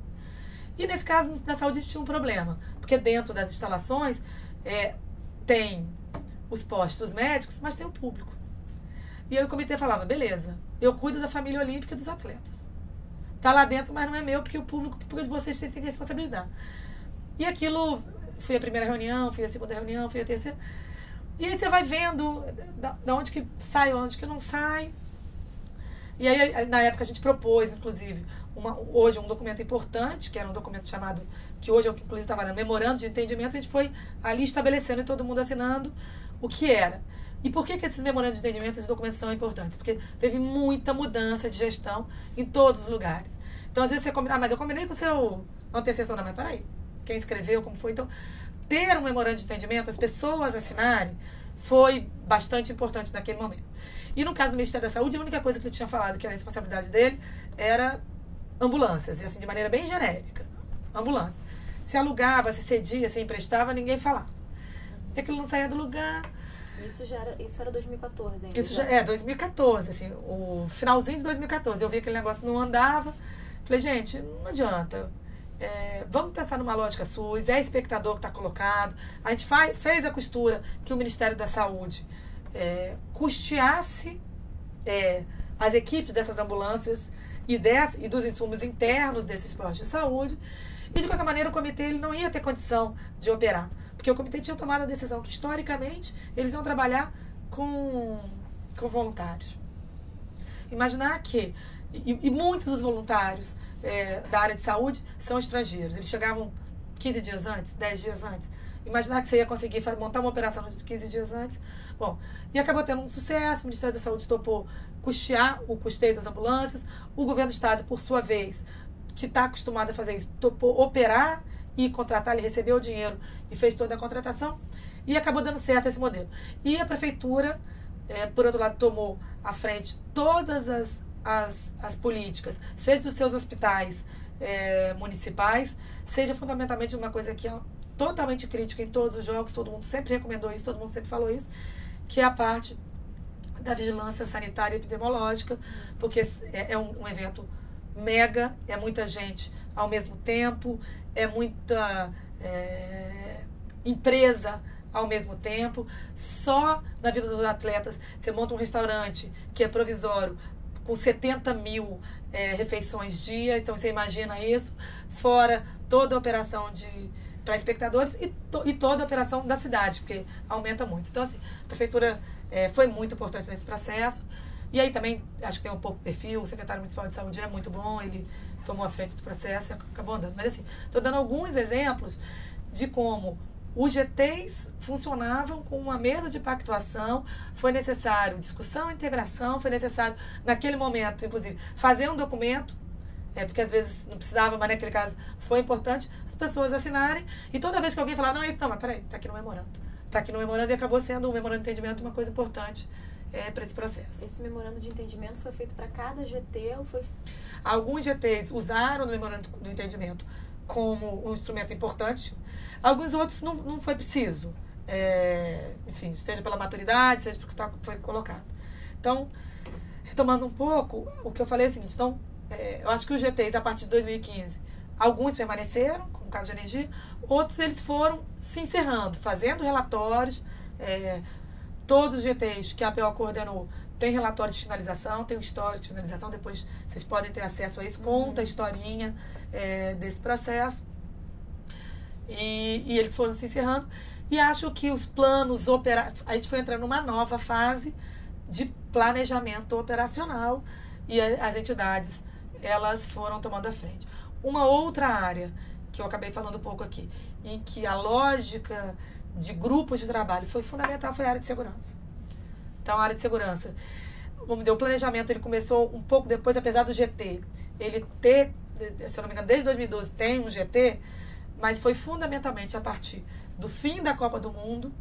E nesse caso, na saúde, tinha um problema, porque dentro das instalações é, tem os postos médicos, mas tem o público. E aí o comitê falava, beleza, eu cuido da família olímpica e dos atletas. Tá lá dentro, mas não é meu, porque o público, porque vocês têm que responsabilidade. E aquilo, fui a primeira reunião, fui a segunda reunião, fui a terceira. E aí você vai vendo da, da onde que sai, onde que não sai. E aí, na época, a gente propôs, inclusive, uma, hoje um documento importante, que era um documento chamado, que hoje eu, inclusive, estava no memorando de entendimento, a gente foi ali estabelecendo e todo mundo assinando o que era. E por que, que esses memorandos de entendimento, esses documentos são importantes? Porque teve muita mudança de gestão em todos os lugares. Então, às vezes você combina, ah, mas eu combinei com o seu antecessor, não, mas peraí, quem escreveu, como foi. Então, ter um memorando de entendimento, as pessoas assinarem, foi bastante importante naquele momento. E no caso do Ministério da Saúde, a única coisa que ele tinha falado que era a responsabilidade dele era ambulâncias, e assim, de maneira bem genérica. Ambulância. Se alugava, se cedia, se emprestava, ninguém falava. E aquilo não saía do lugar. Isso já era, isso era 2014 ainda. Isso já, é, 2014, assim, o finalzinho de 2014. Eu vi aquele negócio não andava. Falei, gente, não adianta. É, vamos pensar numa lógica SUS, é espectador que está colocado. A gente faz, fez a costura que o Ministério da Saúde é, custeasse é, as equipes dessas ambulâncias e, dessa, e dos insumos internos desses postos de saúde. E de qualquer maneira o comitê ele não ia ter condição de operar. Porque o comitê tinha tomado a decisão que, historicamente, eles iam trabalhar com, com voluntários. Imaginar que. E, e muitos dos voluntários é, da área de saúde são estrangeiros. Eles chegavam 15 dias antes, 10 dias antes. Imaginar que você ia conseguir montar uma operação nos 15 dias antes. Bom, e acabou tendo um sucesso. O Ministério da Saúde topou custear o custeio das ambulâncias. O governo do Estado, por sua vez, que está acostumado a fazer isso, topou operar e contratar, ele recebeu o dinheiro e fez toda a contratação e acabou dando certo esse modelo. E a prefeitura, é, por outro lado, tomou à frente todas as, as, as políticas, seja dos seus hospitais é, municipais, seja fundamentalmente uma coisa que é totalmente crítica em todos os jogos, todo mundo sempre recomendou isso, todo mundo sempre falou isso, que é a parte da vigilância sanitária e epidemiológica, porque é, é um, um evento mega, é muita gente ao mesmo tempo, é muita é, empresa ao mesmo tempo. Só na vida dos atletas, você monta um restaurante que é provisório, com 70 mil é, refeições dia, então você imagina isso, fora toda a operação de para espectadores e, to, e toda a operação da cidade, porque aumenta muito. Então, assim, a prefeitura é, foi muito importante nesse processo. E aí também, acho que tem um pouco perfil, o secretário municipal de saúde é muito bom, ele tomou a frente do processo e acabou andando. Mas assim, estou dando alguns exemplos de como os GTs funcionavam com uma mesa de pactuação, foi necessário discussão, integração, foi necessário, naquele momento, inclusive, fazer um documento é, porque às vezes não precisava, mas naquele caso foi importante as pessoas assinarem. E toda vez que alguém falar, não, isso não, mas peraí, tá aqui no memorando. Tá aqui no memorando e acabou sendo um memorando de entendimento uma coisa importante é, para esse processo. Esse memorando de entendimento foi feito para cada GT ou foi. Alguns GTs usaram o memorando do entendimento como um instrumento importante, alguns outros não, não foi preciso. É, enfim, seja pela maturidade, seja porque tá, foi colocado. Então, retomando um pouco, o que eu falei é o seguinte: então, é, eu acho que os GTs, a partir de 2015, alguns permaneceram, como o caso de energia, outros eles foram se encerrando, fazendo relatórios. É, todos os GTs que a APO coordenou tem relatórios de finalização, tem um histórico de finalização, depois vocês podem ter acesso a isso, conta a historinha é, desse processo. E, e, eles foram se encerrando. E acho que os planos operacionais. A gente foi entrando numa nova fase de planejamento operacional e as entidades elas foram tomando a frente. Uma outra área que eu acabei falando um pouco aqui, em que a lógica de grupos de trabalho foi fundamental foi a área de segurança. Então, a área de segurança, vamos dizer, o planejamento ele começou um pouco depois, apesar do GT, ele ter, se eu não me engano, desde 2012 tem um GT, mas foi fundamentalmente a partir do fim da Copa do Mundo,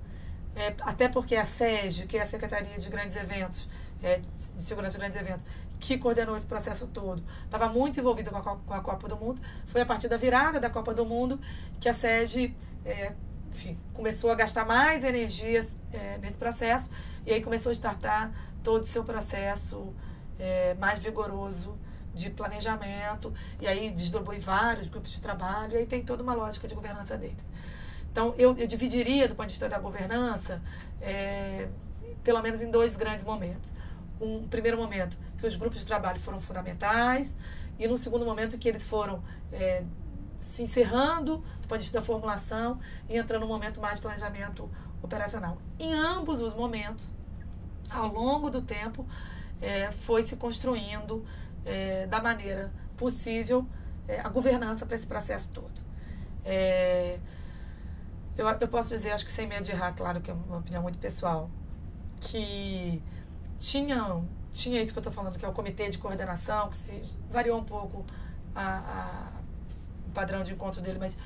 é, até porque a SEG, que é a Secretaria de Grandes Eventos, é, de Segurança de Grandes Eventos, que coordenou esse processo todo, estava muito envolvida com a, com a, Copa do Mundo. Foi a partir da virada da Copa do Mundo que a SEG é, enfim, começou a gastar mais energias é, nesse processo e aí começou a startar todo o seu processo é, mais vigoroso de planejamento e aí desdobrou vários grupos de trabalho e aí tem toda uma lógica de governança deles. Então, eu, eu dividiria, do ponto de vista da governança, é, pelo menos em dois grandes momentos. Um primeiro momento, que os grupos de trabalho foram fundamentais, e no segundo momento, que eles foram é, se encerrando do ponto de vista da formulação e entrando no momento mais de planejamento operacional. Em ambos os momentos, ao longo do tempo, é, foi se construindo é, da maneira possível é, a governança para esse processo todo. É, eu, eu posso dizer, acho que sem medo de errar, claro que é uma opinião muito pessoal, que tinha, tinha isso que eu estou falando, que é o comitê de coordenação, que se variou um pouco a, a padrão de encontro dele, mas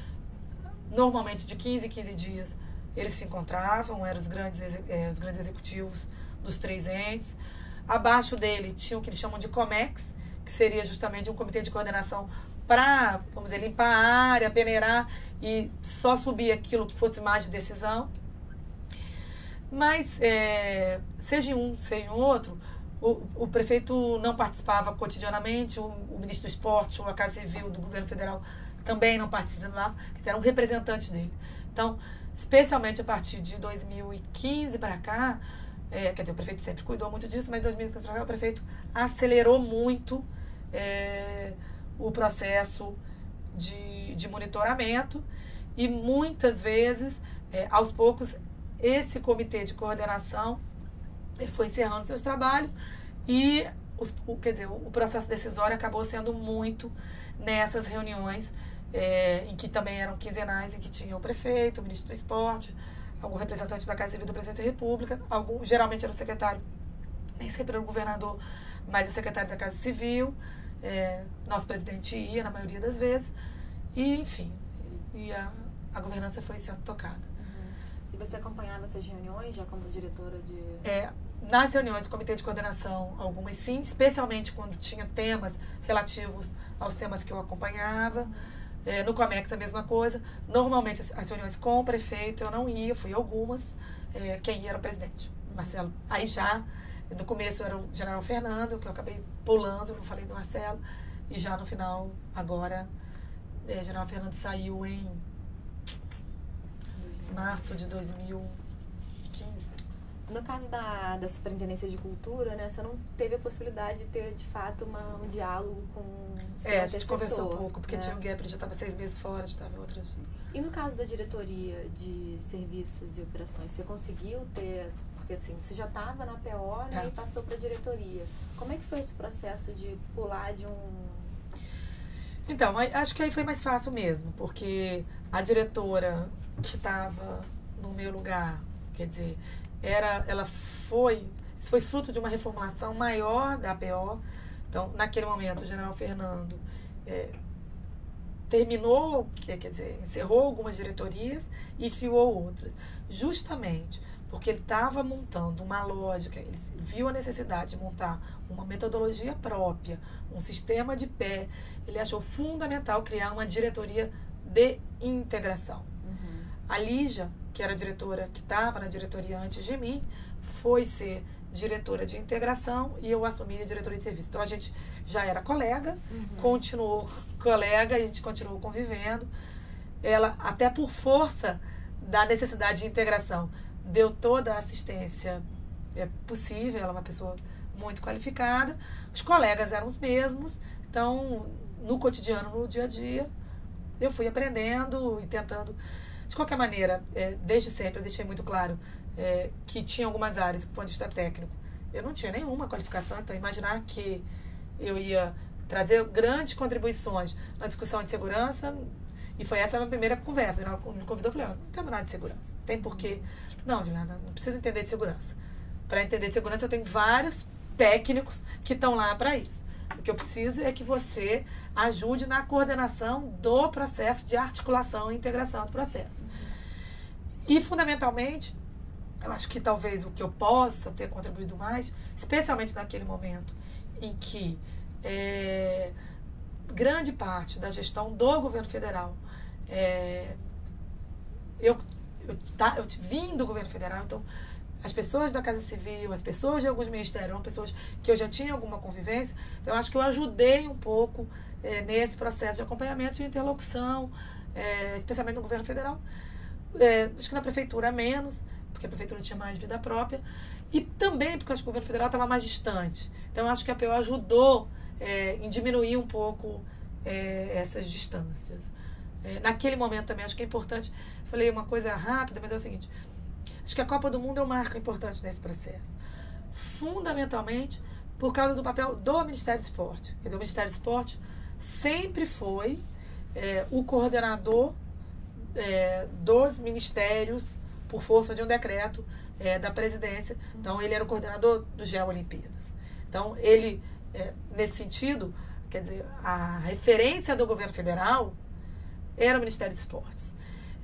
normalmente de 15 em 15 dias eles se encontravam, eram os grandes, é, os grandes executivos dos três entes. Abaixo dele tinha o que eles chamam de COMEX, que seria justamente um comitê de coordenação para, vamos dizer, limpar a área, peneirar e só subir aquilo que fosse mais de decisão. Mas, é, seja um, seja um outro, o, o prefeito não participava cotidianamente, o, o ministro do esporte, a Casa Civil do governo federal também não participavam, eram representantes dele. Então, especialmente a partir de 2015 para cá, é, quer dizer, o prefeito sempre cuidou muito disso, mas em 2015 para cá o prefeito acelerou muito é, o processo de, de monitoramento. E muitas vezes, é, aos poucos, esse comitê de coordenação ele foi encerrando seus trabalhos e os, o, quer dizer, o processo decisório acabou sendo muito nessas reuniões é, em que também eram quinzenais, em que tinha o prefeito, o ministro do esporte, algum representante da Casa Civil do Presidente da República, algum, geralmente era o secretário, nem sempre era o governador, mas o secretário da Casa Civil, é, nosso presidente ia na maioria das vezes, e enfim, e a, a governança foi sendo tocada. Uhum. E você acompanhava essas reuniões já como diretora de. É, nas reuniões do comitê de coordenação, algumas sim, especialmente quando tinha temas relativos aos temas que eu acompanhava. É, no Comex a mesma coisa. Normalmente as, as, reuniões com o prefeito eu não ia, fui algumas. É, quem ia era o presidente, Marcelo. Aí já, no começo era o general Fernando, que eu acabei pulando, não falei do Marcelo. E já no final, agora, é, general Fernando saiu em março de 2015. No caso da, da Superintendência de Cultura, né, você não teve a possibilidade de ter, de fato, uma, um diálogo com o seu É, a gente conversou um pouco, porque né? tinha um gap, já estava seis meses fora, já estava em outras... E no caso da diretoria de serviços e operações, você conseguiu ter... Porque, assim, você já estava na PO, né, tá. e passou para a diretoria. Como é que foi esse processo de pular de um... Então, acho que aí foi mais fácil mesmo, porque a diretora que estava no meu lugar, quer dizer, era, ela foi, isso foi fruto de uma reformulação maior da APO. Então, naquele momento, o general Fernando é, terminou, quer dizer, encerrou algumas diretorias e criou outras. Justamente porque ele estava montando uma lógica, ele viu a necessidade de montar uma metodologia própria, um sistema de pé. Ele achou fundamental criar uma diretoria de integração. Uhum. A Lígia, que era a diretora, que estava na diretoria antes de mim, foi ser diretora de integração e eu assumi a diretoria de serviço. Então a gente já era colega, uhum. continuou colega a gente continuou convivendo. Ela, até por força da necessidade de integração, deu toda a assistência é possível. Ela é uma pessoa muito qualificada. Os colegas eram os mesmos. Então, no cotidiano, no dia a dia, eu fui aprendendo e tentando. De qualquer maneira, é, desde sempre eu deixei muito claro é, que tinha algumas áreas, do ponto de vista técnico, eu não tinha nenhuma qualificação, então imaginar que eu ia trazer grandes contribuições na discussão de segurança, e foi essa a minha primeira conversa. Ela me convidou, eu falei, oh, não tem nada de segurança. Tem porquê. Não, Juliana, não precisa entender de segurança. Para entender de segurança, eu tenho vários técnicos que estão lá para isso. O que eu preciso é que você ajude na coordenação do processo de articulação e integração do processo. E, fundamentalmente, eu acho que talvez o que eu possa ter contribuído mais, especialmente naquele momento em que é, grande parte da gestão do governo federal, é, eu, eu, tá, eu vim do governo federal, então as pessoas da Casa Civil, as pessoas de alguns ministérios, eram pessoas que eu já tinha alguma convivência, então eu acho que eu ajudei um pouco é, nesse processo de acompanhamento e interlocução, é, especialmente no governo federal. É, acho que na prefeitura menos, porque a prefeitura tinha mais vida própria, e também porque acho que o governo federal estava mais distante. Então, acho que a PO ajudou é, em diminuir um pouco é, essas distâncias. É, naquele momento também, acho que é importante. Falei uma coisa rápida, mas é o seguinte: acho que a Copa do Mundo é um marco importante nesse processo. Fundamentalmente por causa do papel do Ministério do Esporte. Dizer, o Ministério do Esporte sempre foi é, o coordenador é, dos ministérios por força de um decreto é, da presidência. Então, ele era o coordenador do Geo-Olimpíadas. Então, ele, é, nesse sentido, quer dizer, a referência do governo federal era o Ministério de Esportes.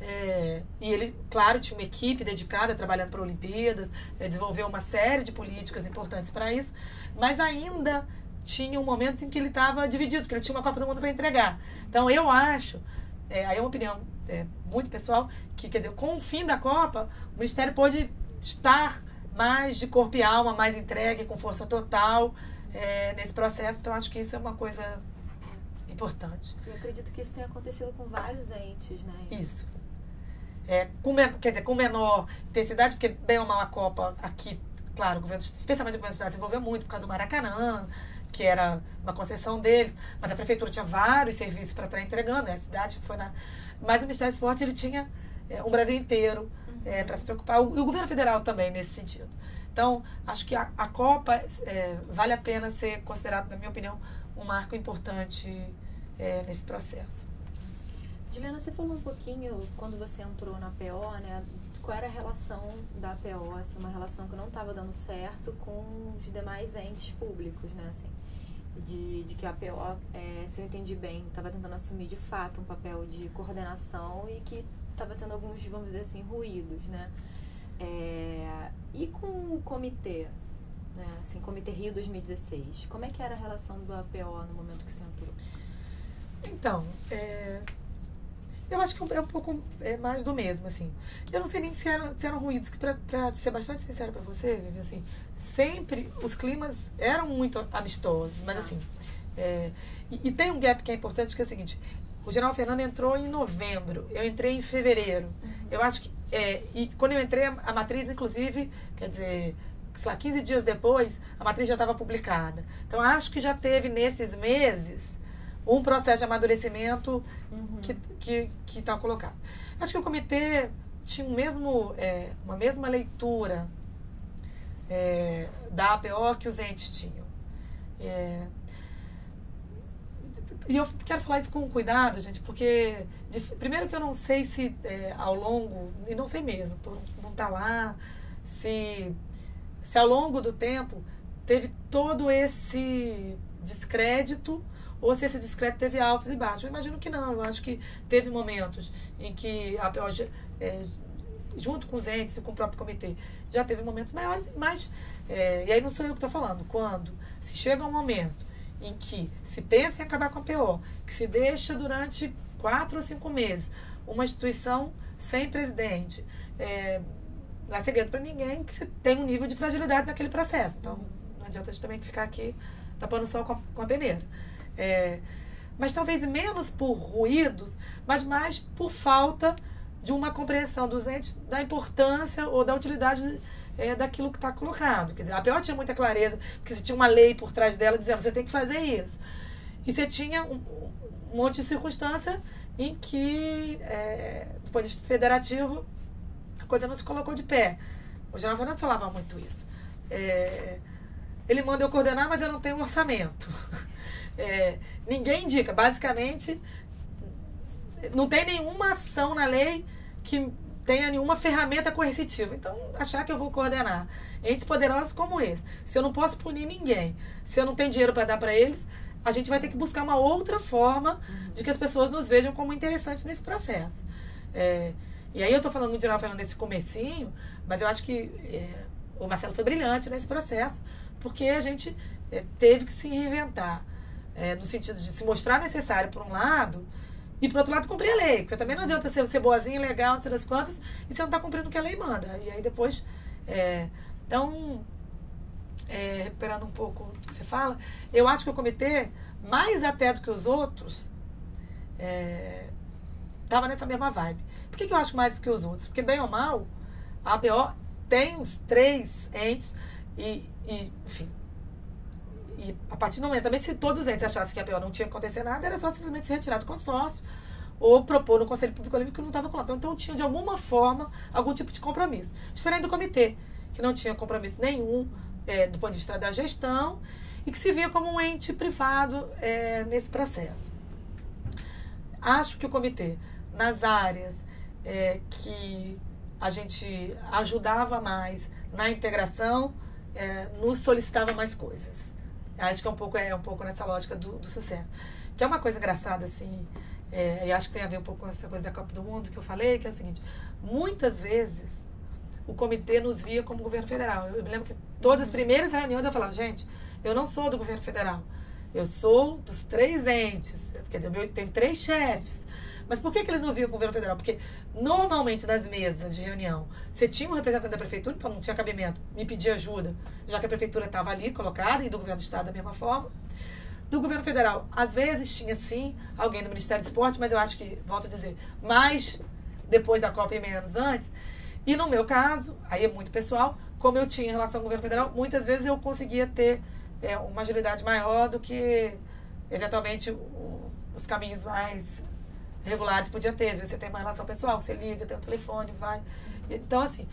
É, e ele, claro, tinha uma equipe dedicada trabalhando para Olimpíadas, é, desenvolveu uma série de políticas importantes para isso, mas ainda tinha um momento em que ele estava dividido, porque ele tinha uma Copa do Mundo para entregar. Então, eu acho, é, aí é uma opinião é, muito pessoal, que quer dizer, com o fim da Copa, o Ministério pôde estar mais de corpo e alma, mais entregue, com força total é, nesse processo. Então, acho que isso é uma coisa importante. Eu acredito que isso tenha acontecido com vários entes, né? Isso. É, com, quer dizer, com menor intensidade, porque bem ou mal a Copa aqui, claro, o governo, especialmente o governo do Estado se envolveu muito por causa do Maracanã, que era uma concessão deles, mas a prefeitura tinha vários serviços para estar entregando, né? a cidade foi na mas o Ministério do Esporte ele tinha é, um Brasil inteiro é, para se preocupar, o, e o governo federal também nesse sentido. Então, acho que a, a Copa é, vale a pena ser considerado, na minha opinião, um marco importante é, nesse processo. Juliana, você falou um pouquinho, quando você entrou na PO, né, qual era a relação da PO, assim, uma relação que não estava dando certo com os demais entes públicos, né, assim de, de que a PO, é, se eu entendi bem, estava tentando assumir de fato um papel de coordenação e que estava tendo alguns, vamos dizer assim, ruídos, né? É, e com o comitê, né? Assim, Comitê Rio 2016, como é que era a relação do APO no momento que você entrou? Então, é, eu acho que é um pouco é mais do mesmo, assim. Eu não sei nem se eram, se eram ruídos, que pra, pra ser bastante sincera pra você, Vivi, assim, sempre os climas eram muito amistosos, mas assim. É, e, e, tem um gap que é importante, que é o seguinte: o General Fernando entrou em novembro, eu entrei em fevereiro. Uhum. Eu acho que. É, e quando eu entrei, a, a matriz, inclusive, quer dizer, sei lá, 15 dias depois, a matriz já estava publicada. Então, acho que já teve nesses meses um processo de amadurecimento uhum. que que está colocado. Acho que o comitê tinha um mesmo, é, uma mesma leitura é, da APO que os entes tinham. É, e eu quero falar isso com cuidado, gente, porque de, primeiro que eu não sei se é, ao longo, e não sei mesmo, por não estar tá lá, se, se ao longo do tempo teve todo esse descrédito ou se esse discreto teve altos e baixos. Eu imagino que não. Eu acho que teve momentos em que a APO, é, junto com os entes e com o próprio comitê, já teve momentos maiores, mas. É, e aí não sou eu que estou falando. Quando se chega um momento em que se pensa em acabar com a PO, que se deixa durante quatro ou cinco meses uma instituição sem presidente, é, não é segredo para ninguém que você tem um nível de fragilidade naquele processo. Então, não adianta a gente também ficar aqui tapando o sol com a peneira. É, mas talvez menos por ruídos, mas mais por falta de uma compreensão dos entes da importância ou da utilidade é, daquilo que está colocado. Quer dizer, a PO tinha muita clareza, porque você tinha uma lei por trás dela dizendo você tem que fazer isso. E você tinha um, um monte de circunstância em que, é, do ponto de vista federativo, a coisa não se colocou de pé. O general Fernando falava muito isso. É, ele manda eu coordenar, mas eu não tenho orçamento. É, ninguém indica. Basicamente, não tem nenhuma ação na lei que tenha nenhuma ferramenta coercitiva. Então, achar que eu vou coordenar entes poderosos como esse, se eu não posso punir ninguém, se eu não tenho dinheiro para dar para eles, a gente vai ter que buscar uma outra forma de que as pessoas nos vejam como interessantes nesse processo. É, e aí eu estou falando muito geral, falando desse comecinho, mas eu acho que é, o Marcelo foi brilhante nesse processo, porque a gente é, teve que se reinventar, é, no sentido de se mostrar necessário por um lado, e por outro lado cumprir a lei, porque também não adianta ser, ser boazinha, legal, não sei das quantas, e você não está cumprindo o que a lei manda. E aí depois. É, então, é, recuperando um pouco do que você fala, eu acho que o comitê, mais até do que os outros, estava é, nessa mesma vibe. Por que, que eu acho mais do que os outros? Porque, bem ou mal, a APO tem os três entes e, e enfim, e a partir do momento, também se todos os entes achassem que a APO não tinha que acontecer nada, era só simplesmente se retirar do consórcio ou propor no Conselho Público Livre que não estava colado. Então tinha, de alguma forma, algum tipo de compromisso. Diferente do comitê, que não tinha compromisso nenhum é, do ponto de vista da gestão e que se via como um ente privado é, nesse processo. Acho que o comitê, nas áreas é, que a gente ajudava mais na integração, é, nos solicitava mais coisas. Acho que é um pouco, é um pouco nessa lógica do, do sucesso. Que é uma coisa engraçada, assim, é, e acho que tem a ver um pouco com essa coisa da Copa do Mundo que eu falei, que é o seguinte, muitas vezes o comitê nos via como governo federal. Eu me lembro que todas as primeiras reuniões eu falava, gente, eu não sou do governo federal. Eu sou dos três entes. Quer dizer, eu tenho três chefes. Mas por que, que eles não viam o governo federal? Porque normalmente nas mesas de reunião, você tinha um representante da prefeitura, então não tinha cabimento, me pedir ajuda, já que a prefeitura estava ali colocada, e do governo do estado da mesma forma. Do governo federal, às vezes tinha sim alguém do Ministério do Esporte, mas eu acho que, volto a dizer, mais depois da Copa e menos antes. E no meu caso, aí é muito pessoal, como eu tinha em relação ao governo federal, muitas vezes eu conseguia ter é, uma agilidade maior do que, eventualmente, os caminhos mais regulares podia ter. Às vezes você tem uma relação pessoal, você liga, tem um telefone, vai. Então, assim,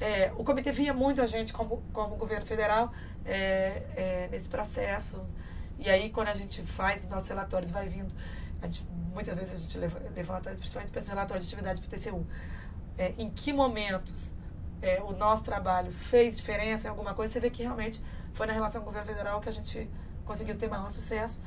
é, o comitê via muito a gente como, como governo federal é, é, nesse processo. E aí, quando a gente faz os nossos relatórios, vai vindo. Gente, muitas vezes a gente levanta, principalmente para esses relatórios de atividade para o TCU. É, em que momentos é, o nosso trabalho fez diferença em alguma coisa, você vê que realmente foi na relação com o governo federal que a gente conseguiu ter maior sucesso.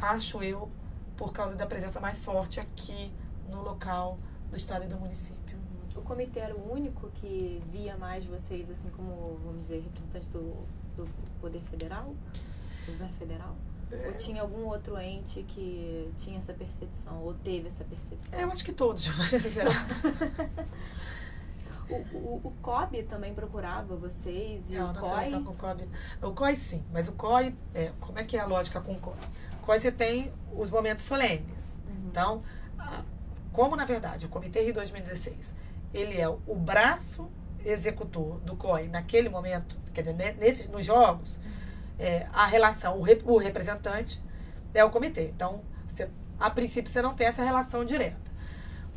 Acho eu, por causa da presença mais forte aqui no local do estado e do município. Uhum. O comitê era o único que via mais vocês, assim como, vamos dizer, representantes do, do Poder Federal, do Governo Federal? É. Ou tinha algum outro ente que tinha essa percepção, ou teve essa percepção? Eu acho que todos, de maneira geral. O, o, o, COB também procurava vocês e não, o COI? Não, com o COB. O COI sim, mas o COI, é, como é que é a lógica com o COI? O COI você tem os momentos solenes. Uhum. Então, como na verdade o Comitê Rio 2016, ele é o braço executor do COI naquele momento, quer dizer, nesses, nos jogos, é, a relação, o, rep, o, representante é o comitê. Então, você, a princípio, você não tem essa relação direta.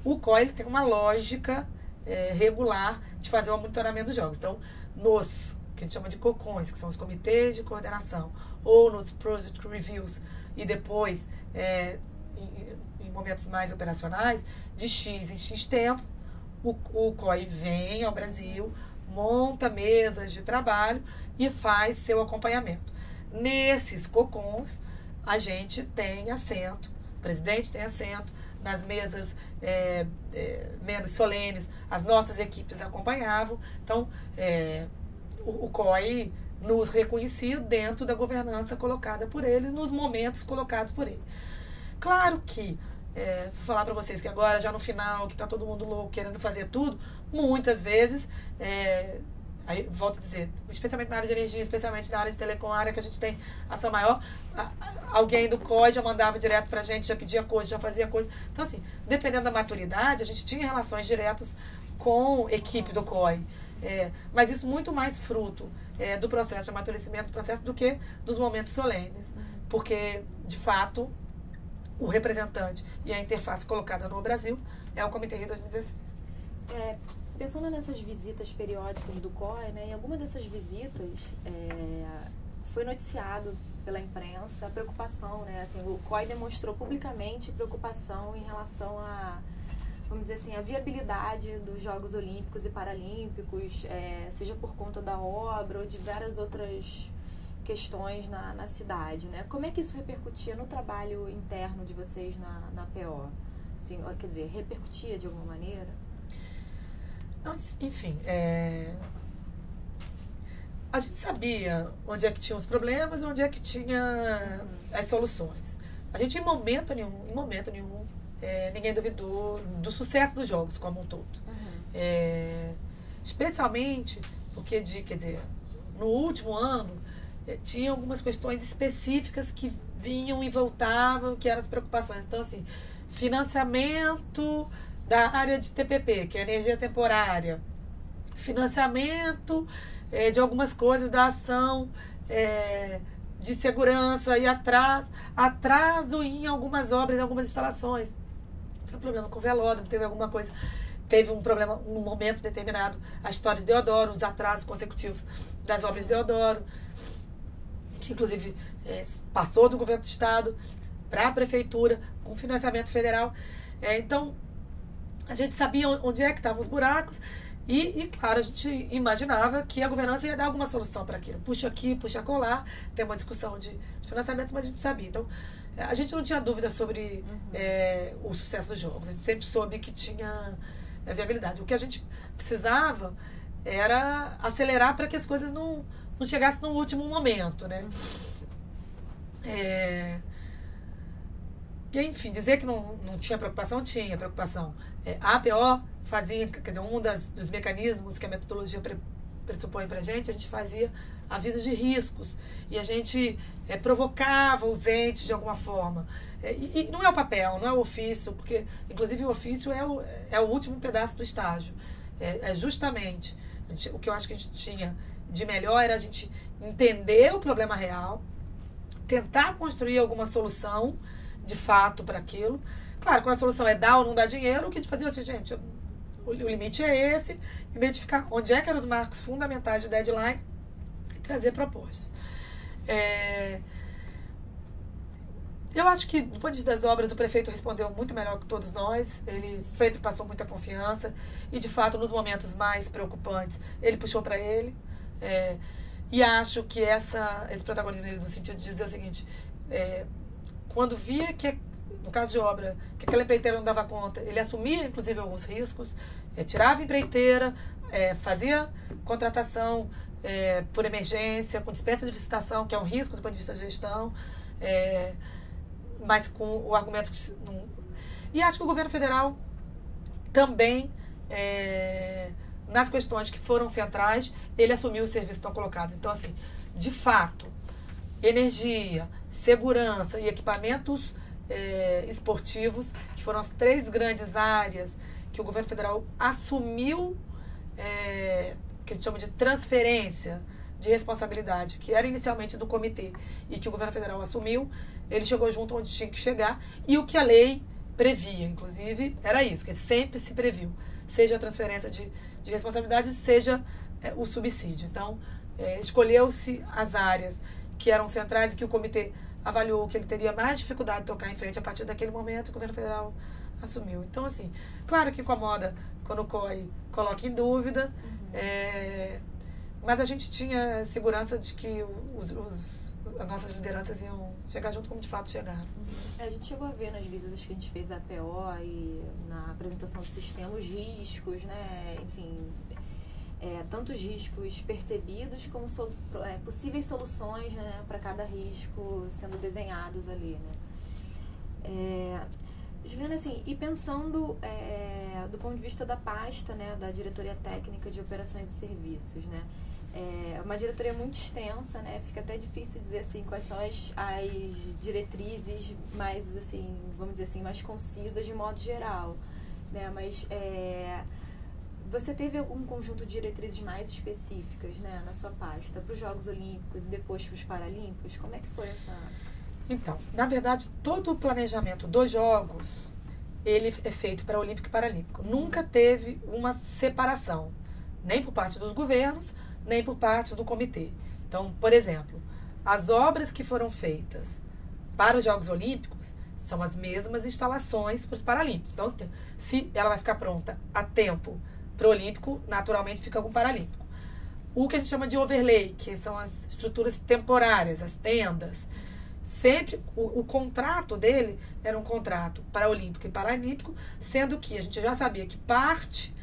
O COI ele tem uma lógica é, regular de fazer o monitoramento dos jogos. Então, nos que a gente chama de COCONs, que são os comitês de coordenação, ou nos project reviews, e depois, é, em, em, momentos mais operacionais, de X em X tempo, o, o COI vem ao Brasil, monta mesas de trabalho e faz seu acompanhamento. Nesses COCONs, a gente tem assento, o presidente tem assento nas mesas é, é, menos solenes, as nossas equipes acompanhavam. Então, é, o, o COI nos reconhecia dentro da governança colocada por eles, nos momentos colocados por ele. Claro que, é, vou falar para vocês que agora, já no final, que está todo mundo louco querendo fazer tudo, muitas vezes, é, aí volto a dizer, especialmente na área de energia, especialmente na área de telecom, área que a gente tem ação maior, a, a, alguém do COI já mandava direto para a gente, já pedia coisa, já fazia coisa. Então, assim, dependendo da maturidade, a gente tinha relações diretas com equipe do COI. É, mas isso muito mais fruto é, do processo de amadurecimento do processo do que dos momentos solenes. Porque, de fato, o representante e a interface colocada no Brasil é o Comitê Rio 2016. É, pensando nessas visitas periódicas do COI, né, em alguma dessas visitas é, foi noticiado pela imprensa a preocupação, né, assim, o COI demonstrou publicamente preocupação em relação a vamos dizer assim, a viabilidade dos Jogos Olímpicos e Paralímpicos, é, seja por conta da obra ou de várias outras questões na, na cidade, né? Como é que isso repercutia no trabalho interno de vocês na, na PO? Assim, quer dizer, repercutia de alguma maneira? Enfim, é... a gente sabia onde é que tinha os problemas e onde é que tinha uhum. as soluções. A gente, em momento nenhum, em momento nenhum, é, ninguém duvidou do sucesso dos jogos como um todo. Uhum. É, especialmente porque, de, quer dizer, no último ano, é, tinha algumas questões específicas que vinham e voltavam, que eram as preocupações. Então, assim, financiamento da área de TPP, que é energia temporária, financiamento é, de algumas coisas da ação é, de segurança e atraso, atraso em algumas obras, em algumas instalações um problema com o velódromo, teve alguma coisa, teve um problema, um momento determinado, a história de Deodoro, os atrasos consecutivos das obras de Deodoro, que inclusive é, passou do governo do estado para a prefeitura com financiamento federal. É, então, a gente sabia onde é que estavam os buracos e, e, claro, a gente imaginava que a governança ia dar alguma solução para aquilo. Puxa aqui, puxa colar, tem uma discussão de, de financiamento, mas a gente sabia. Então, a gente não tinha dúvida sobre uhum. é, o sucesso dos jogos. A gente sempre soube que tinha é, viabilidade. O que a gente precisava era acelerar para que as coisas não, não chegassem no último momento, né? Uhum. É, e, enfim, dizer que não, não tinha preocupação, tinha preocupação. É, a APO fazia, quer dizer, um das, dos mecanismos que a metodologia pre, pressupõe para a gente, a gente fazia avisos de riscos e a gente é, provocava os entes de alguma forma. É, e, e, não é o papel, não é o ofício, porque inclusive o ofício é o, é o último pedaço do estágio. É, é justamente gente, o que eu acho que a gente tinha de melhor era a gente entender o problema real, tentar construir alguma solução de fato para aquilo. Claro, quando a solução é dar ou não dar dinheiro, o que a gente fazia assim, gente, o, o limite é esse, identificar onde é que eram os marcos fundamentais de deadline trazer propostas. É... Eu acho que, do ponto de vista das obras, o prefeito respondeu muito melhor que todos nós. Ele sempre passou muita confiança. E, de fato, nos momentos mais preocupantes, ele puxou para ele. É... E acho que essa, esse protagonismo dele, no sentido de dizer o seguinte: é... quando via que, no caso de obra, que aquela empreiteira não dava conta, ele assumia, inclusive, alguns riscos, é, tirava a empreiteira, é, fazia contratação é, por emergência, com dispensa de licitação, que é um risco do ponto de vista de gestão, é, mas com o argumento que. E acho que o governo federal também, é, nas questões que foram centrais, ele assumiu os serviços que estão colocados. Então, assim, de fato, energia, segurança e equipamentos é, esportivos, que foram as três grandes áreas que o governo federal assumiu é, que a gente chama de transferência de responsabilidade, que era inicialmente do comitê e que o governo federal assumiu, ele chegou junto onde tinha que chegar e o que a lei previa, inclusive, era isso, que sempre se previu, seja a transferência de, de responsabilidade, seja é, o subsídio. Então, é, escolheu-se as áreas que eram centrais e que o comitê avaliou que ele teria mais dificuldade de tocar em frente a partir daquele momento, o governo federal assumiu. Então, assim, claro que incomoda quando o COI coloca em dúvida, é, mas a gente tinha segurança de que os, os, as nossas lideranças iam chegar junto como de fato chegaram. Uhum. A gente chegou a ver nas visitas que a gente fez à PO e na apresentação do sistema os riscos, né? Enfim, é, tanto os riscos percebidos como sol, é, possíveis soluções né, para cada risco sendo desenhados ali. Né? É, Juliana, assim, e pensando é, do ponto de vista da pasta, né, da diretoria técnica de operações e serviços, né, é uma diretoria muito extensa, né, fica até difícil dizer assim quais são as, as diretrizes mais, assim, vamos dizer assim, mais concisas de modo geral, né, mas é, você teve algum conjunto de diretrizes mais específicas, né, na sua pasta para os Jogos Olímpicos e depois para os Paralímpicos? Como é que foi essa então, na verdade, todo o planejamento dos jogos, ele é feito para Olímpico e Paralímpico. Nunca teve uma separação, nem por parte dos governos, nem por parte do comitê. Então, por exemplo, as obras que foram feitas para os Jogos Olímpicos são as mesmas instalações para os Paralímpicos. Então, se ela vai ficar pronta a tempo para o Olímpico, naturalmente fica com o Paralímpico. O que a gente chama de overlay, que são as estruturas temporárias, as tendas, sempre o, o, contrato dele era um contrato para Olímpico e Paralímpico, sendo que a gente já sabia que parte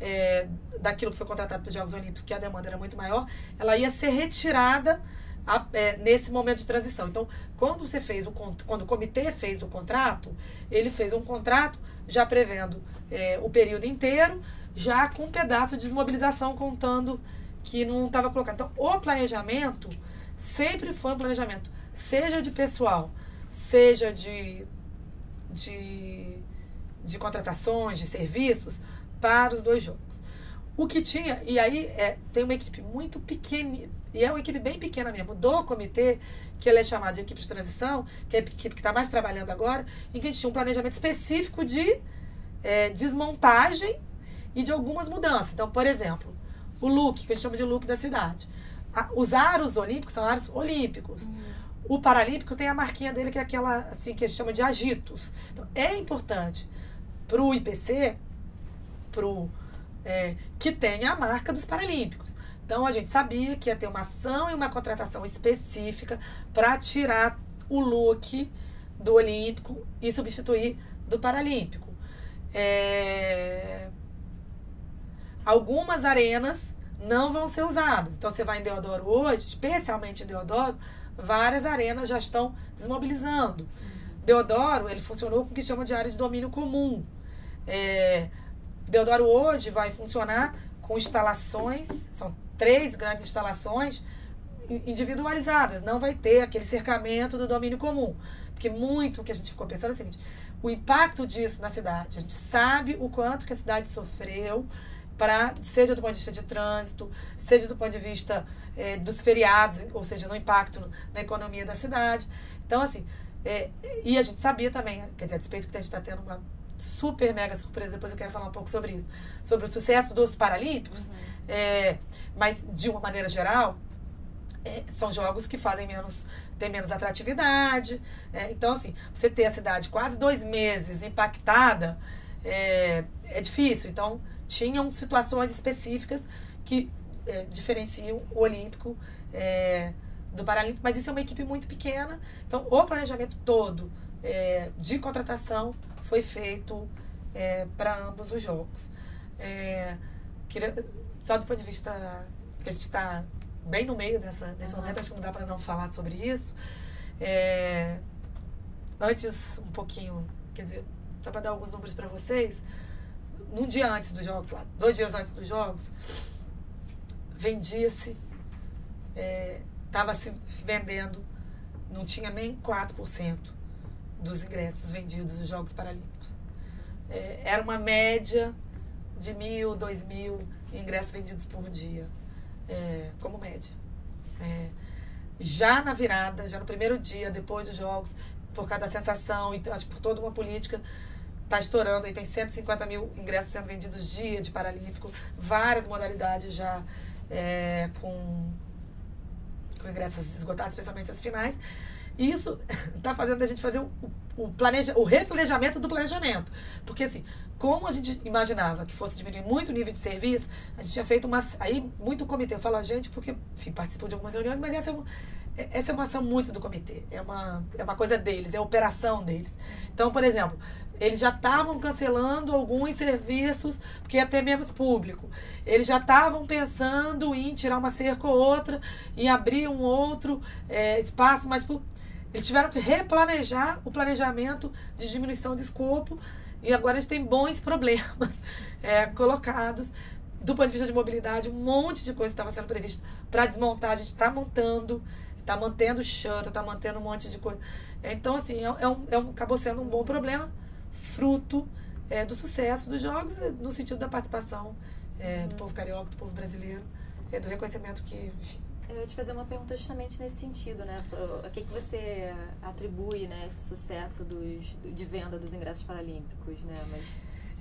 é, daquilo que foi contratado para os Jogos Olímpicos, que a demanda era muito maior, ela ia ser retirada a, é, nesse momento de transição. Então, quando você fez o quando o comitê fez o contrato, ele fez um contrato já prevendo é, o período inteiro, já com um pedaço de desmobilização contando que não estava colocado. Então, o planejamento sempre foi um planejamento seja de pessoal, seja de, de, de contratações, de serviços, para os dois jogos. O que tinha, e aí é, tem uma equipe muito pequena, e é uma equipe bem pequena mesmo, do comitê, que ela é chamada de equipe de transição, que é a equipe que está mais trabalhando agora, em que tinha um planejamento específico de é, desmontagem e de algumas mudanças. Então, por exemplo, o look, que a gente chama de look da cidade. A, os aros olímpicos são aros olímpicos. Uhum. O Paralímpico tem a marquinha dele, que é aquela assim, que a gente chama de agitos. Então, é importante para o IPC pro, é, que tenha a marca dos Paralímpicos. Então, a gente sabia que ia ter uma ação e uma contratação específica para tirar o look do Olímpico e substituir do Paralímpico. É... Algumas arenas não vão ser usadas. Então, você vai em Deodoro hoje, especialmente em Deodoro, várias arenas já estão desmobilizando. Deodoro, ele funcionou com o que chama de área de domínio comum. É, Deodoro hoje vai funcionar com instalações, são três grandes instalações individualizadas, não vai ter aquele cercamento do domínio comum. Porque muito o que a gente ficou pensando é o seguinte, o impacto disso na cidade, a gente sabe o quanto que a cidade sofreu, para seja do ponto de vista de trânsito, seja do ponto de vista é, dos feriados, ou seja, no impacto na economia da cidade. Então, assim, é, e a gente sabia também, quer dizer, a despeito que a gente está tendo uma super mega surpresa, depois eu quero falar um pouco sobre isso, sobre o sucesso dos Paralímpicos, uhum. é, mas de uma maneira geral, é, são jogos que fazem menos tem menos atratividade. É, então, assim, você ter a cidade quase dois meses impactada é, é difícil. Então, tinham situações específicas que é, diferenciam o Olímpico é, do Paralímpico, mas isso é uma equipe muito pequena. Então, o planejamento todo é, de contratação foi feito é, para ambos os jogos. É, queria, só do ponto de vista que a gente está bem no meio dessa, desse uhum. momento, acho que não dá para não falar sobre isso. É, antes, um pouquinho, quer dizer, só para dar alguns números para vocês, num dia antes dos jogos, lá, dois dias antes dos jogos, vendia-se, estava é, se vendendo, não tinha nem 4% dos ingressos vendidos nos Jogos Paralímpicos. É, era uma média de mil, dois mil ingressos vendidos por dia, é, como média. É, já na virada, já no primeiro dia, depois dos jogos, por causa da sensação e acho por toda uma política está estourando e tem 150 mil ingressos sendo vendidos dia de Paralímpico, várias modalidades já é, com, com ingressos esgotados, especialmente as finais. E isso está fazendo a gente fazer o, o, planeja, o replanejamento do planejamento. Porque, assim, como a gente imaginava que fosse diminuir muito o nível de serviço, a gente tinha feito uma. Aí, muito comitê. Eu falo a gente porque, enfim, participo de algumas reuniões, mas essa é, um, é, essa é uma ação muito do comitê, é uma, é uma coisa deles, é operação deles. Então, por exemplo, eles já estavam cancelando alguns serviços porque ia ter menos público. Eles já estavam pensando em tirar uma cerca ou outra, em abrir um outro é, espaço mais eles tiveram que replanejar o planejamento de diminuição de escopo e agora eles têm bons problemas é, colocados do ponto de vista de mobilidade. Um monte de coisa estava sendo previsto para desmontar, a gente está montando, está mantendo o shuttle, está mantendo um monte de coisa. Então, assim, é, é, um, é um, acabou sendo um bom problema, fruto é, do sucesso dos jogos, no sentido da participação é, do povo carioca, do povo brasileiro, é, do reconhecimento que, enfim, eu ia te fazer uma pergunta justamente nesse sentido, né? O que, que você atribui, né, esse sucesso dos, de venda dos ingressos paralímpicos, né? Mas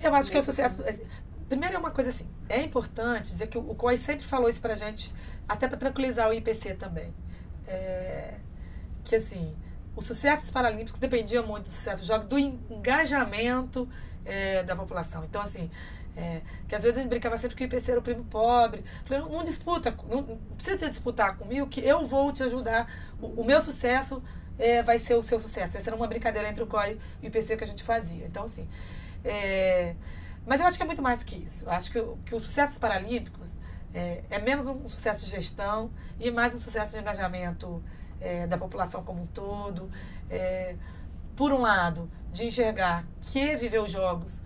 eu acho que é o sucesso. É, primeiro é uma coisa assim, é importante dizer que o COI sempre falou isso pra gente, até para tranquilizar o IPC também. É, que assim, o sucesso dos Paralímpicos dependia muito do sucesso dos Jogos, do engajamento é, da população. Então, assim, é, que às vezes a gente brincava sempre que o IPC era o primo pobre. Falei, não, não disputa, não, não, precisa disputar comigo, que eu vou te ajudar. O, o meu sucesso é, vai ser o seu sucesso. Essa era uma brincadeira entre o COI e o IPC que a gente fazia. Então, assim. É, mas eu acho que é muito mais que isso. Eu acho que, que o sucesso dos Paralímpicos é, é, menos um sucesso de gestão e mais um sucesso de engajamento é, da população como um todo. É, por um lado, de enxergar que viver os jogos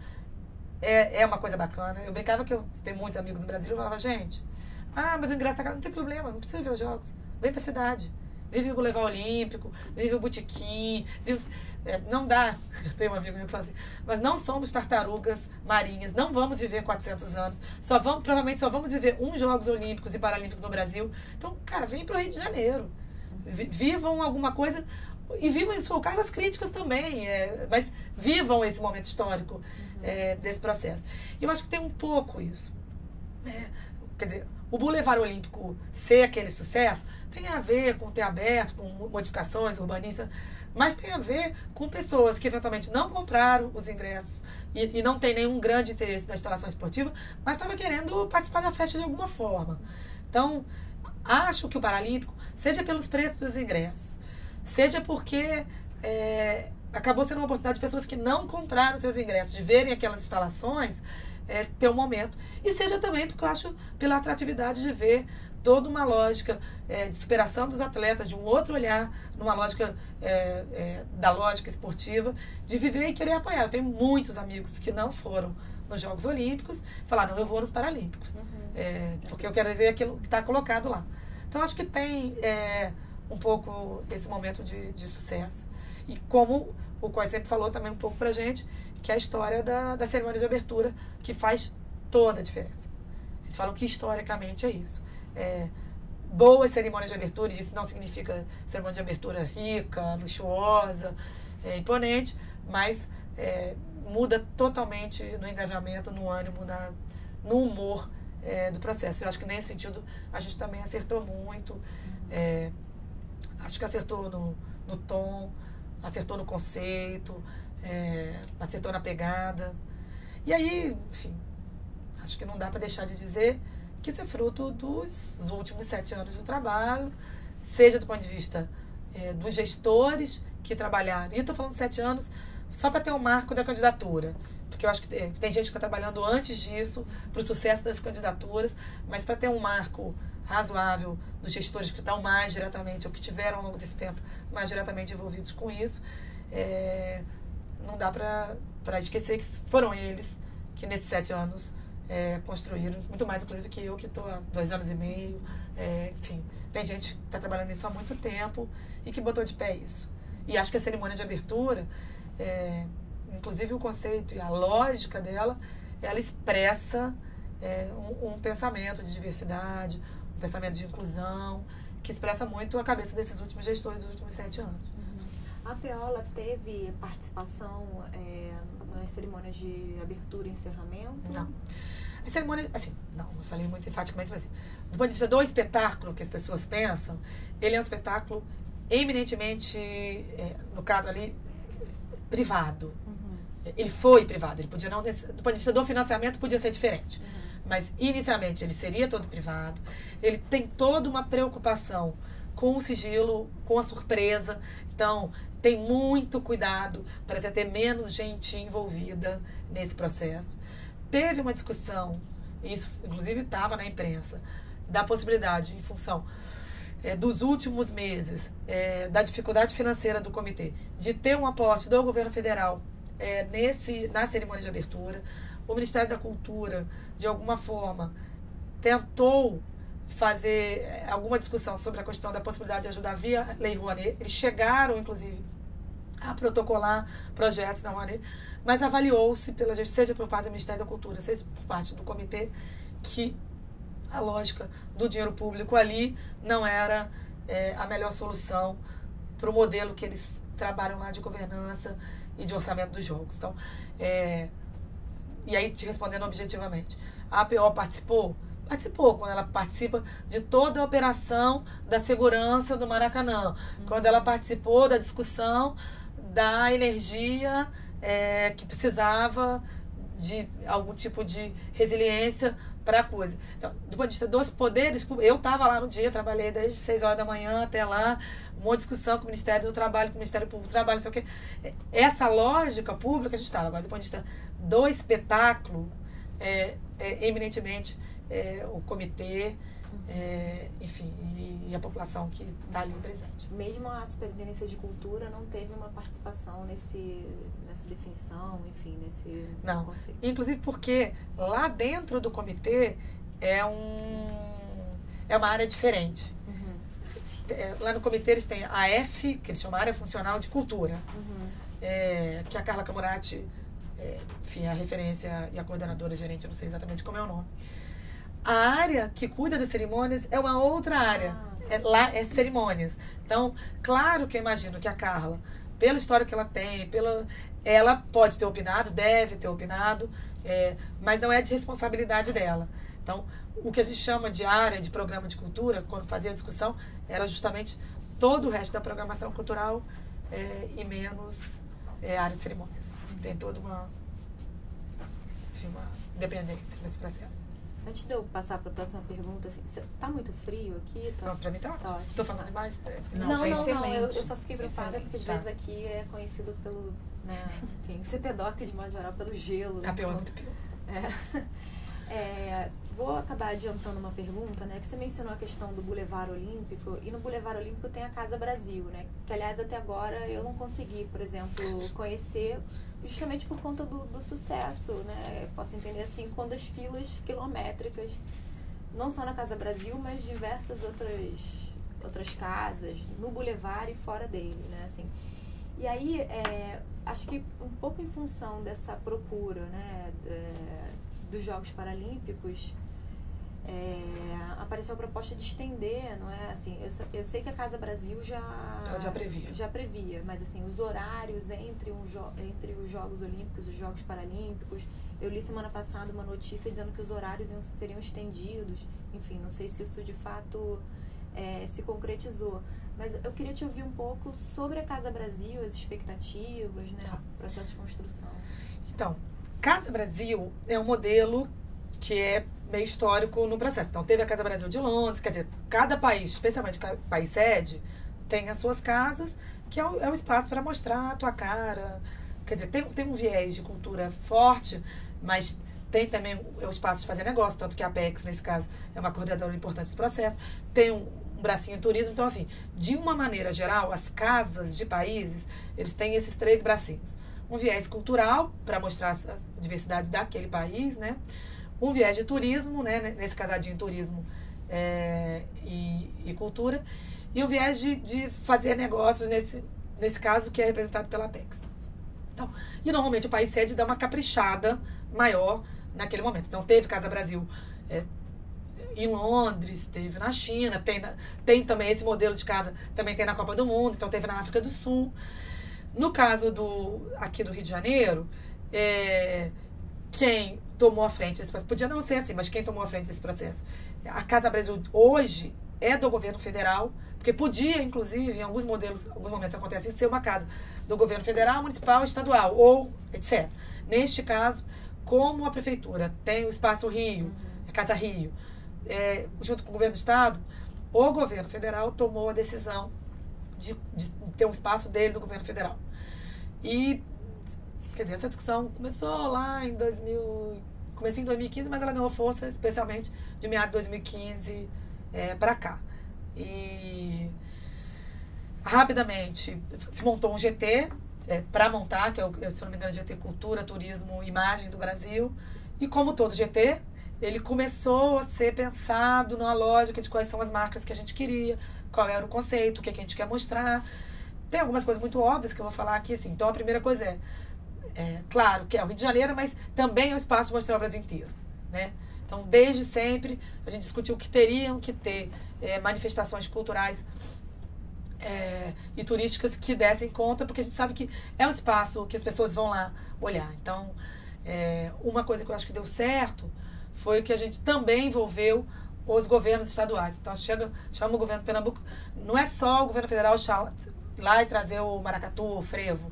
é, é uma coisa bacana. Eu brincava que eu tenho muitos amigos no Brasil, eu falava, gente, ah, mas o ingresso tá não tem problema, não precisa ver os jogos. Vem pra cidade. Vive o Boulevard Olímpico, vive o Botequim, vive... É, não dá, tem um amigo meu que fala assim, nós não somos tartarugas marinhas, não vamos viver 400 anos, só vamos, provavelmente só vamos viver uns Jogos Olímpicos e Paralímpicos no Brasil. Então, cara, vem pro Rio de Janeiro. Vivam alguma coisa e vivam, em sua casa, as críticas também, é, mas vivam esse momento histórico é, desse processo. Eu acho que tem um pouco isso. É, quer dizer, o Boulevard Olímpico ser aquele sucesso tem a ver com ter aberto, com modificações urbanistas, mas tem a ver com pessoas que eventualmente não compraram os ingressos e, e não tem nenhum grande interesse na instalação esportiva, mas estava querendo participar da festa de alguma forma. Então, acho que o Paralímpico, seja pelos preços dos ingressos, seja porque é, acabou sendo uma oportunidade de pessoas que não compraram seus ingressos, de verem aquelas instalações, é, ter um momento. E seja também, porque eu acho, pela atratividade de ver toda uma lógica é, de superação dos atletas, de um outro olhar, numa lógica é, é, da lógica esportiva, de viver e querer apoiar. Eu tenho muitos amigos que não foram nos Jogos Olímpicos, falaram, eu vou nos Paralímpicos, uhum. É, porque eu quero ver aquilo que está colocado lá. Então, acho que tem é, um pouco esse momento de, de sucesso. E como o Coy sempre falou também um pouco pra gente, que é a história da, da cerimônia de abertura, que faz toda a diferença. Eles falam que historicamente é isso. É, boas cerimônias de abertura, e isso não significa cerimônia de abertura rica, luxuosa, é, imponente, mas é, muda totalmente no engajamento, no ânimo, na, no humor é, do processo. Eu acho que nesse sentido a gente também acertou muito. É, acho que acertou no, no tom, acertou no conceito, é, acertou na pegada. E aí, enfim, acho que não dá para deixar de dizer que isso é fruto dos últimos sete anos de trabalho, seja do ponto de vista é, dos gestores que trabalharam. E eu estou falando sete anos só para ter um marco da candidatura. Porque eu acho que tem, tem gente que está trabalhando antes disso para o sucesso das candidaturas, mas para ter um marco razoável dos gestores que estão mais diretamente, ou que tiveram ao longo desse tempo, mais diretamente envolvidos com isso. É, não dá para esquecer que foram eles que nesses sete anos é, construíram, muito mais inclusive que eu, que estou há dois anos e meio. É, enfim, tem gente que está trabalhando nisso há muito tempo e que botou de pé isso. E acho que a cerimônia de abertura, é, inclusive o conceito e a lógica dela, ela expressa é, um, um, pensamento de diversidade, um pensamento de inclusão, que expressa muito a cabeça desses últimos gestores dos últimos sete anos. Uhum. A Peola teve participação é, nas cerimônias de abertura e encerramento? Não. A cerimônia, assim, não, eu falei muito enfaticamente, mas assim, do ponto de vista do espetáculo que as pessoas pensam, ele é um espetáculo eminentemente, é, no caso ali, privado. Uhum. Ele foi privado, ele podia não, do ponto de vista do financiamento, podia ser diferente. Uhum mas inicialmente ele seria todo privado. Ele tem toda uma preocupação com o sigilo, com a surpresa. Então, tem muito cuidado para ter menos gente envolvida nesse processo. Teve uma discussão, isso inclusive estava na imprensa, da possibilidade, em função é, dos últimos meses, é, da dificuldade financeira do comitê, de ter um aporte do governo federal é, nesse, na cerimônia de abertura. O Ministério da Cultura, de alguma forma, tentou fazer é, alguma discussão sobre a questão da possibilidade de ajudar via Lei Rouanet. Eles chegaram, inclusive, a protocolar projetos na Rouanet, mas avaliou-se, pela seja por parte do Ministério da Cultura, seja por parte do comitê, que a lógica do dinheiro público ali não era é, a melhor solução para o modelo que eles trabalham lá de governança e de orçamento dos jogos. Então, é, e aí te respondendo objetivamente, a APO participou? Participou, quando ela participa de toda a operação da segurança do Maracanã, uhum. quando ela participou da discussão da energia é, que precisava de algum tipo de resiliência para a coisa. Então, do ponto de vista dos poderes, eu estava lá no dia, trabalhei desde 6 horas da manhã até lá, uma discussão com o Ministério do Trabalho, com o Ministério Público do Trabalho, não sei o quê. Essa lógica pública a gente estava. Agora, do ponto de vista do espetáculo, é, é eminentemente é, o comitê, é, enfim, e, e, a população que está ali presente. Mesmo a Superintendência de Cultura não teve uma participação nesse, nessa definição, enfim, nesse não. conceito. Inclusive porque lá dentro do comitê é um é uma área diferente. Uhum. É, lá no comitê eles têm a F, que eles chamam área funcional de cultura, uhum. é, que a Carla Camurati, é, enfim, a referência e a coordenadora gerente, eu não sei exatamente como é o nome. A área que cuida das cerimônias é uma outra área. Ah. É, lá é cerimônias. Então, claro que eu imagino que a Carla, pela história que ela tem, pela, ela pode ter opinado, deve ter opinado, é, mas não é de responsabilidade dela. Então, o que a gente chama de área de programa de cultura, quando fazia a discussão, era justamente todo o resto da programação cultural é, e menos é, área de cerimônias. Tem toda uma, enfim, uma dependência nesse processo. Antes de eu passar para a próxima pergunta, assim, tá muito frio aqui? Tá, não, para mim tá ótimo. Tá Tô falando demais? É, não, não, não, não, eu, eu só fiquei preocupada porque às tá. vezes aqui é conhecido pelo, né, enfim, CPDOC de modo geral, pelo gelo. A pior é muito pior. É, é, vou acabar adiantando uma pergunta, né, que você mencionou a questão do Boulevard Olímpico, e no Boulevard Olímpico tem a Casa Brasil, né, que aliás até agora eu não consegui, por exemplo, conhecer justamente por conta do, do sucesso, né? Posso entender assim, quando as filas quilométricas, não só na Casa Brasil, mas diversas outras outras casas, no Boulevard e fora dele, né? Assim, e aí, é, acho que um pouco em função dessa procura, né, dos Jogos Paralímpicos, é, apareceu a proposta de estender, não é? Assim, eu, eu sei que a Casa Brasil já já previa. já previa, mas assim os horários entre, um entre os Jogos Olímpicos e os Jogos Paralímpicos, eu li semana passada uma notícia dizendo que os horários seriam estendidos. Enfim, não sei se isso de fato é, se concretizou. Mas eu queria te ouvir um pouco sobre a Casa Brasil, as expectativas, né? Tá. Processo de construção. Então, Casa Brasil é um modelo que é meio histórico no processo. Então, teve a Casa Brasil de Londres, quer dizer, cada país, especialmente país sede, tem as suas casas, que é o, é espaço para mostrar a tua cara. Quer dizer, tem, tem um viés de cultura forte, mas tem também o espaço de fazer negócio, tanto que a Apex, nesse caso, é uma coordenadora importante desse processo. Tem um, um bracinho em turismo. Então, assim, de uma maneira geral, as casas de países, eles têm esses três bracinhos. Um viés cultural, para mostrar a diversidade daquele país, né? Um viés de turismo, né, nesse casadinho turismo é, e, e, cultura, e o viés de, de fazer negócios, nesse, nesse caso, que é representado pela Apex. Então, e normalmente o país sede dá uma caprichada maior naquele momento. Então, teve Casa Brasil é, em Londres, teve na China, tem, tem também esse modelo de casa, também tem na Copa do Mundo, então teve na África do Sul. No caso do aqui do Rio de Janeiro, é, quem tomou a frente desse processo. Podia não ser assim, mas quem tomou a frente desse processo? A Casa Brasil hoje é do governo federal, porque podia, inclusive, em alguns modelos, alguns momentos acontece ser uma casa do governo federal, municipal, estadual, ou etc. Neste caso, como a prefeitura tem o Espaço Rio, a Casa Rio, é, junto com o governo do estado, o governo federal tomou a decisão de, de ter um espaço dele do governo federal. E, quer dizer, essa discussão começou lá em 2000, comecei em 2015, mas ela ganhou força especialmente de meados de 2015 é, para cá. E rapidamente se montou um GT é, para montar, que é o, se não me engano, GT Cultura, Turismo, Imagem do Brasil. E como todo GT, ele começou a ser pensado numa lógica de quais são as marcas que a gente queria, qual era o conceito, o que, é que a gente quer mostrar. Tem algumas coisas muito óbvias que eu vou falar aqui, assim. Então, a primeira coisa é, é claro, que é o Rio de Janeiro, mas também é o espaço de mostrar o Brasil inteiro, né? Então, desde sempre, a gente discutiu que teriam que ter é, manifestações culturais é, e turísticas que dessem conta, porque a gente sabe que é um espaço que as pessoas vão lá olhar. Então, é, uma coisa que eu acho que deu certo foi que a gente também envolveu os governos estaduais. Então, chega, chama o governo Pernambuco, não é só o governo federal lá e trazer o maracatu, o frevo.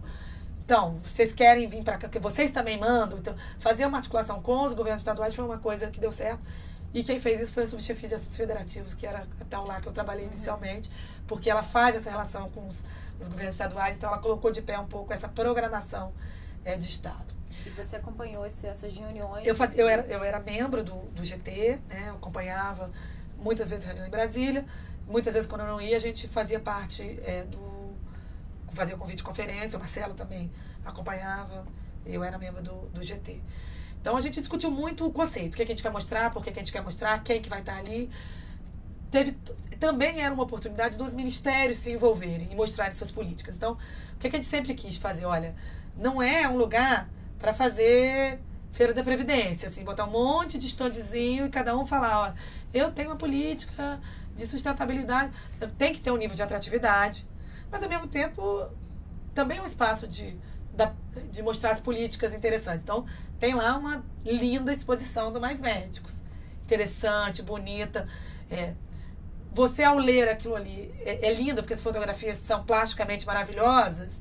Então, vocês querem vir para cá, que vocês também mandam. Então, fazer uma articulação com os governos estaduais foi uma coisa que deu certo. E quem fez isso foi a subchefia de assuntos federativos, que era até lá que eu trabalhei inicialmente, porque ela faz essa relação com os, os governos estaduais, então ela colocou de pé um pouco essa programação é, de Estado. E você acompanhou esse, essas reuniões? Eu, faz, eu, era, eu era membro do, do GT, né? Eu acompanhava muitas vezes reunião em Brasília. Muitas vezes, quando eu não ia, a gente fazia parte é, do. Fazia convite de conferência, o Marcelo também acompanhava. Eu era membro do, do GT. Então a gente discutiu muito o conceito, o que, é que a gente quer mostrar, por que, é que a gente quer mostrar, quem que vai estar ali. Teve, também era uma oportunidade dos ministérios se envolverem e mostrarem suas políticas. Então, o que, é que a gente sempre quis fazer? Olha, não é um lugar para fazer feira da Previdência, assim, botar um monte de estandezinho e cada um falar, ó, eu tenho uma política de sustentabilidade, tem que ter um nível de atratividade, mas ao mesmo tempo também é um espaço de, de mostrar as políticas interessantes. Então, tem lá uma linda exposição do Mais Médicos. Interessante, bonita. É, você, ao ler aquilo ali, é, é lindo, porque as fotografias são plasticamente maravilhosas.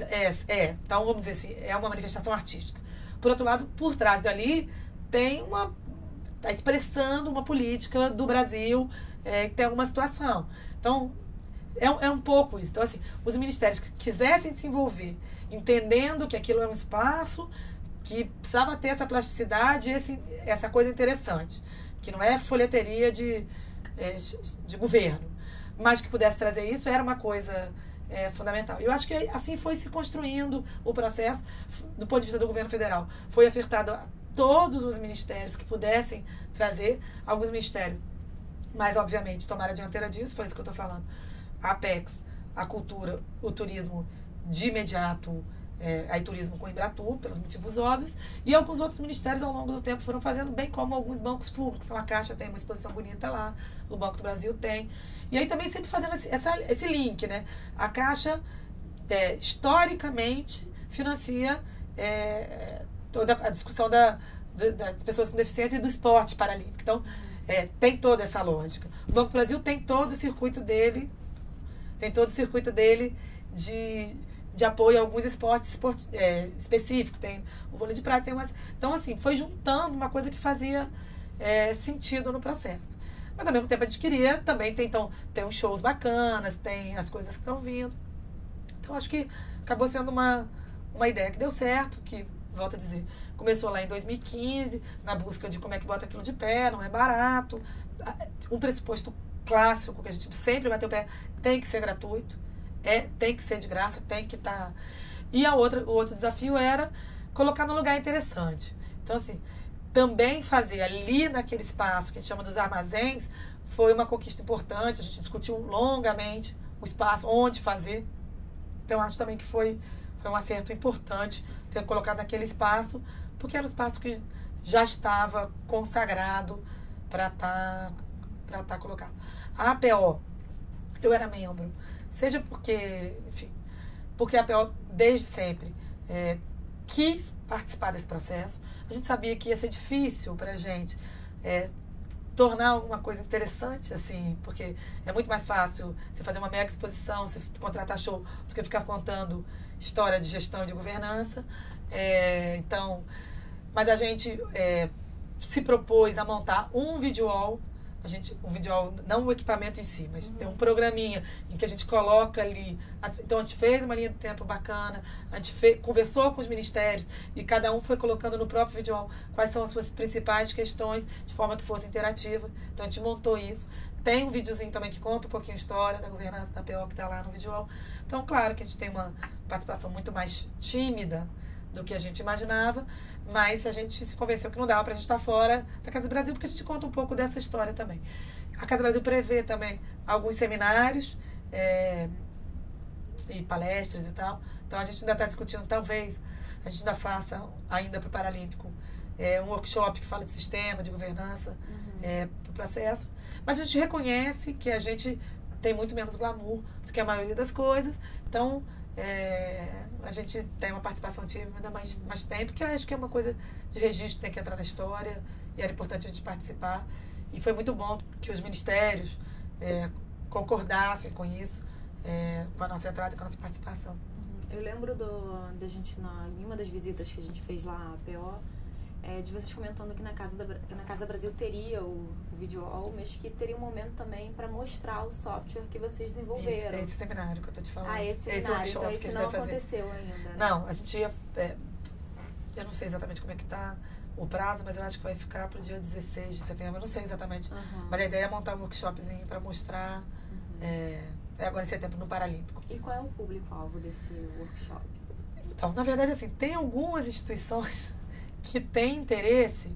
É, é, então vamos dizer assim, é uma manifestação artística. Por outro lado, por trás dali tem uma. está expressando uma política do Brasil é, que tem alguma situação. Então, é, é um pouco isso. Então, assim, os ministérios que quisessem se envolver, entendendo que aquilo é um espaço que precisava ter essa plasticidade esse, essa coisa interessante, que não é folheteria de, é, de governo, mas que pudesse trazer isso era uma coisa é, fundamental. Eu acho que assim foi se construindo o processo do ponto de vista do governo federal. Foi ofertado a todos os ministérios que pudessem trazer, alguns ministérios, mas obviamente tomaram a dianteira disso, foi isso que eu estou falando. Apex, a cultura, o turismo de imediato é, aí turismo com Embratur, pelos motivos óbvios, e alguns outros ministérios ao longo do tempo foram fazendo, bem como alguns bancos públicos. Então a Caixa tem uma exposição bonita lá, o Banco do Brasil tem. E aí também sempre fazendo esse, essa, esse link, né? A Caixa, é, historicamente, financia é, toda a discussão da, das pessoas com deficiência e do esporte paralímpico. Então, é, tem toda essa lógica. O Banco do Brasil tem todo o circuito dele, tem todo o circuito dele de de apoio a alguns esportes esport, é, específicos. Tem o vôlei de praia, tem umas. Então, assim, foi juntando uma coisa que fazia é, sentido no processo. Mas ao mesmo tempo a gente queria também tem, então, tem uns shows bacanas, tem as coisas que estão vindo. Então acho que acabou sendo uma, uma ideia que deu certo, que, volto a dizer, começou lá em 2015, na busca de como é que bota aquilo de pé, não é barato. Um pressuposto clássico que a gente sempre bateu o pé, tem que ser gratuito é, tem que ser de graça, tem que estar. Tá... E a outra, o outro desafio era colocar num lugar interessante. Então, assim, também fazer ali naquele espaço que a gente chama dos armazéns foi uma conquista importante. A gente discutiu longamente o espaço, onde fazer. Então, acho também que foi, foi um acerto importante ter colocado naquele espaço, porque era um espaço que já estava consagrado para estar tá, tá colocado. A APO, eu era membro Seja porque, enfim, porque a PO desde sempre é, quis participar desse processo. A gente sabia que ia ser difícil para a gente é, tornar alguma coisa interessante, assim, porque é muito mais fácil você fazer uma mega exposição, você contratar show, do que ficar contando história de gestão e de governança. É, então, mas a gente é, se propôs a montar um video wall a gente, o vídeo, não o equipamento em si, mas uhum. tem um programinha em que a gente coloca ali. Então a gente fez uma linha do tempo bacana, a gente fez, conversou com os ministérios e cada um foi colocando no próprio vídeo quais são as suas principais questões, de forma que fosse interativa. Então a gente montou isso. Tem um videozinho também que conta um pouquinho a história da governança da PO que está lá no vídeo. Então, claro que a gente tem uma participação muito mais tímida do que a gente imaginava, mas a gente se convenceu que não dava para a gente estar fora da Casa Brasil, porque a gente conta um pouco dessa história também. A Casa Brasil prevê também alguns seminários é, e palestras e tal. Então a gente ainda está discutindo, talvez a gente ainda faça, ainda para o Paralímpico, é, um workshop que fala de sistema, de governança, uhum. é, para o processo. Mas a gente reconhece que a gente tem muito menos glamour do que a maioria das coisas. Então, é, a gente tem uma participação tímida, mas, mas tem, porque acho que é uma coisa de registro, tem que entrar na história, e era importante a gente participar. E foi muito bom que os ministérios é, concordassem com isso, é, com a nossa entrada e com a nossa participação. Eu lembro do, da gente, na, em uma das visitas que a gente fez lá à PO, é, de vocês comentando que na Casa, da, na Casa Brasil teria o, o vídeo all, mas que teria um momento também para mostrar o software que vocês desenvolveram. Esse, esse seminário que eu tô te falando. Ah, esse seminário. Esse então isso não aconteceu ainda, né? Não, a gente ia... É, eu não sei exatamente como é que tá o prazo, mas eu acho que vai ficar para o dia 16 de setembro. Eu não sei exatamente. Uhum. Mas a ideia é montar um workshopzinho para mostrar... Uhum. É, é agora em setembro no Paralímpico. E qual é o público-alvo desse workshop? Então, na verdade, assim, tem algumas instituições que tem interesse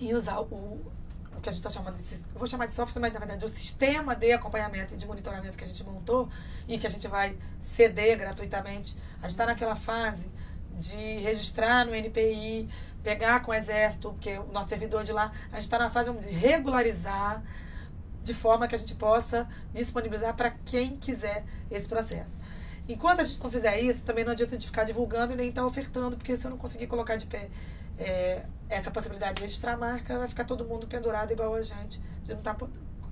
em usar o, o que a gente está chamando de. Vou chamar de software, mas na verdade o sistema de acompanhamento e de monitoramento que a gente montou e que a gente vai ceder gratuitamente. A gente está naquela fase de registrar no NPI, pegar com o Exército, porque o nosso servidor de lá, a gente está na fase de regularizar de forma que a gente possa disponibilizar para quem quiser esse processo. Enquanto a gente não fizer isso, também não adianta a gente ficar divulgando e nem estar tá ofertando, porque se eu não conseguir colocar de pé é, essa possibilidade de registrar a marca, vai ficar todo mundo pendurado igual a gente, de não estar tá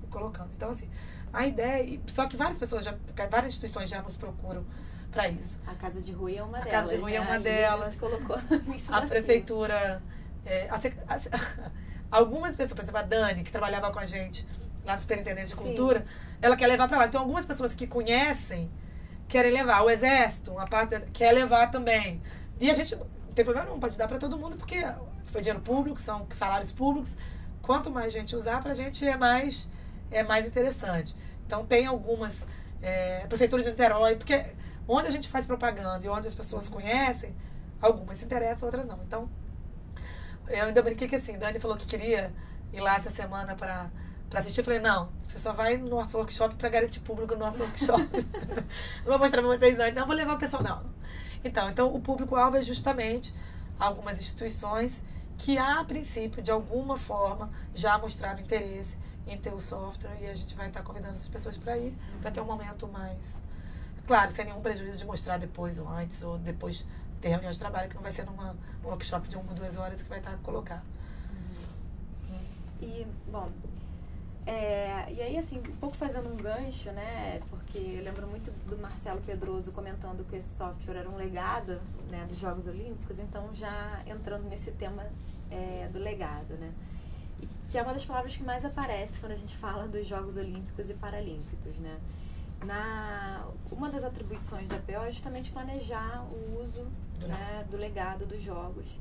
colocando. Então, assim, a ideia. Só que várias pessoas, já, várias instituições já nos procuram para isso. A Casa de Rui é uma a delas. A Casa de Rui é né? é uma delas. colocou a prefeitura. É, a, a, algumas pessoas, por exemplo, a Dani, que trabalhava com a gente na Superintendência de Cultura, Sim. ela quer levar para lá. Então, algumas pessoas que conhecem querem levar. O exército, uma parte quer levar também. E a gente não tem problema não, pode dar para todo mundo, porque foi dinheiro público, são salários públicos. Quanto mais gente usar, para a gente é mais, é mais interessante. Então, tem algumas é, prefeituras de Niterói, porque onde a gente faz propaganda e onde as pessoas conhecem, algumas se interessam, outras não. Então, eu ainda brinquei que assim, Dani falou que queria ir lá essa semana para para assistir. Eu falei, não, você só vai no nosso workshop para garantir público no nosso workshop. não vou mostrar para vocês antes, não, vou levar o pessoal, não. Então, então o público-alvo é justamente algumas instituições que, a princípio, de alguma forma, já mostraram interesse em ter o software e a gente vai estar convidando essas pessoas para ir, para ter um momento mais. Claro, sem nenhum prejuízo de mostrar depois ou antes, ou depois ter reunião de trabalho, que não vai ser numa, num workshop de uma ou duas horas que vai estar colocado. E, bom, é, e aí, assim, um pouco fazendo um gancho, né? Porque eu lembro muito do Marcelo Pedroso comentando que esse software era um legado né, dos Jogos Olímpicos, então já entrando nesse tema é, do legado, né? E, que é uma das palavras que mais aparece quando a gente fala dos Jogos Olímpicos e Paralímpicos, né? Na, uma das atribuições da PO é justamente planejar o uso né, do legado dos Jogos.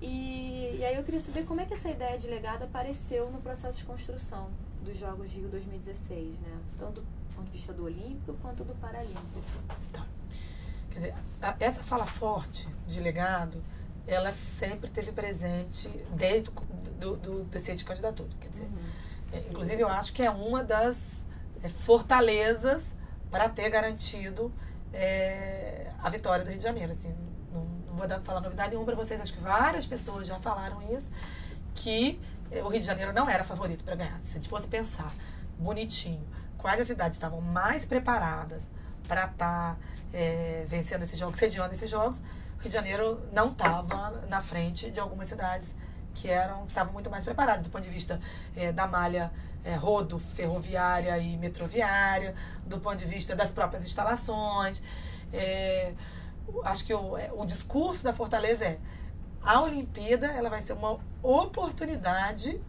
E, e aí eu queria saber como é que essa ideia de legado apareceu no processo de construção dos Jogos Rio 2016, né? Tanto do ponto de vista do Olímpico quanto do Paralímpico. Tá. Quer dizer, a, essa fala forte de legado, ela sempre teve presente desde o do, do, do de candidatura. Quer dizer, uhum. é, inclusive eu acho que é uma das é, fortalezas para ter garantido é, a vitória do Rio de Janeiro. Assim, vou dar, falar novidade nenhuma para vocês, acho que várias pessoas já falaram isso, que eh, o Rio de Janeiro não era favorito para ganhar. Se a gente fosse pensar bonitinho, quais as cidades estavam mais preparadas para estar tá, é, vencendo esses jogos, sediando esses jogos, o Rio de Janeiro não estava na frente de algumas cidades que eram estavam muito mais preparadas do ponto de vista é, da malha é, rodo ferroviária e metroviária, do ponto de vista das próprias instalações. É, acho que o, é, o discurso da Fortaleza é a Olimpíada ela vai ser uma oportunidade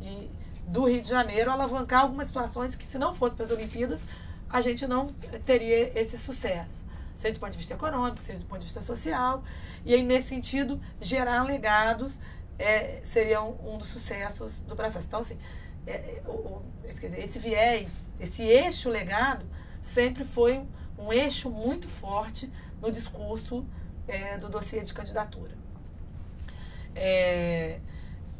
e do Rio de Janeiro alavancar algumas situações que, se não fosse para as Olimpíadas, a gente não teria esse sucesso. Seja do ponto de vista econômico, seja do ponto de vista social. E aí, nesse sentido, gerar legados é, seria um, um, dos sucessos do processo. Então, assim, é, é o, dizer, esse viés, esse eixo legado, sempre foi um, um eixo muito forte no discurso é, do dossiê de candidatura. É,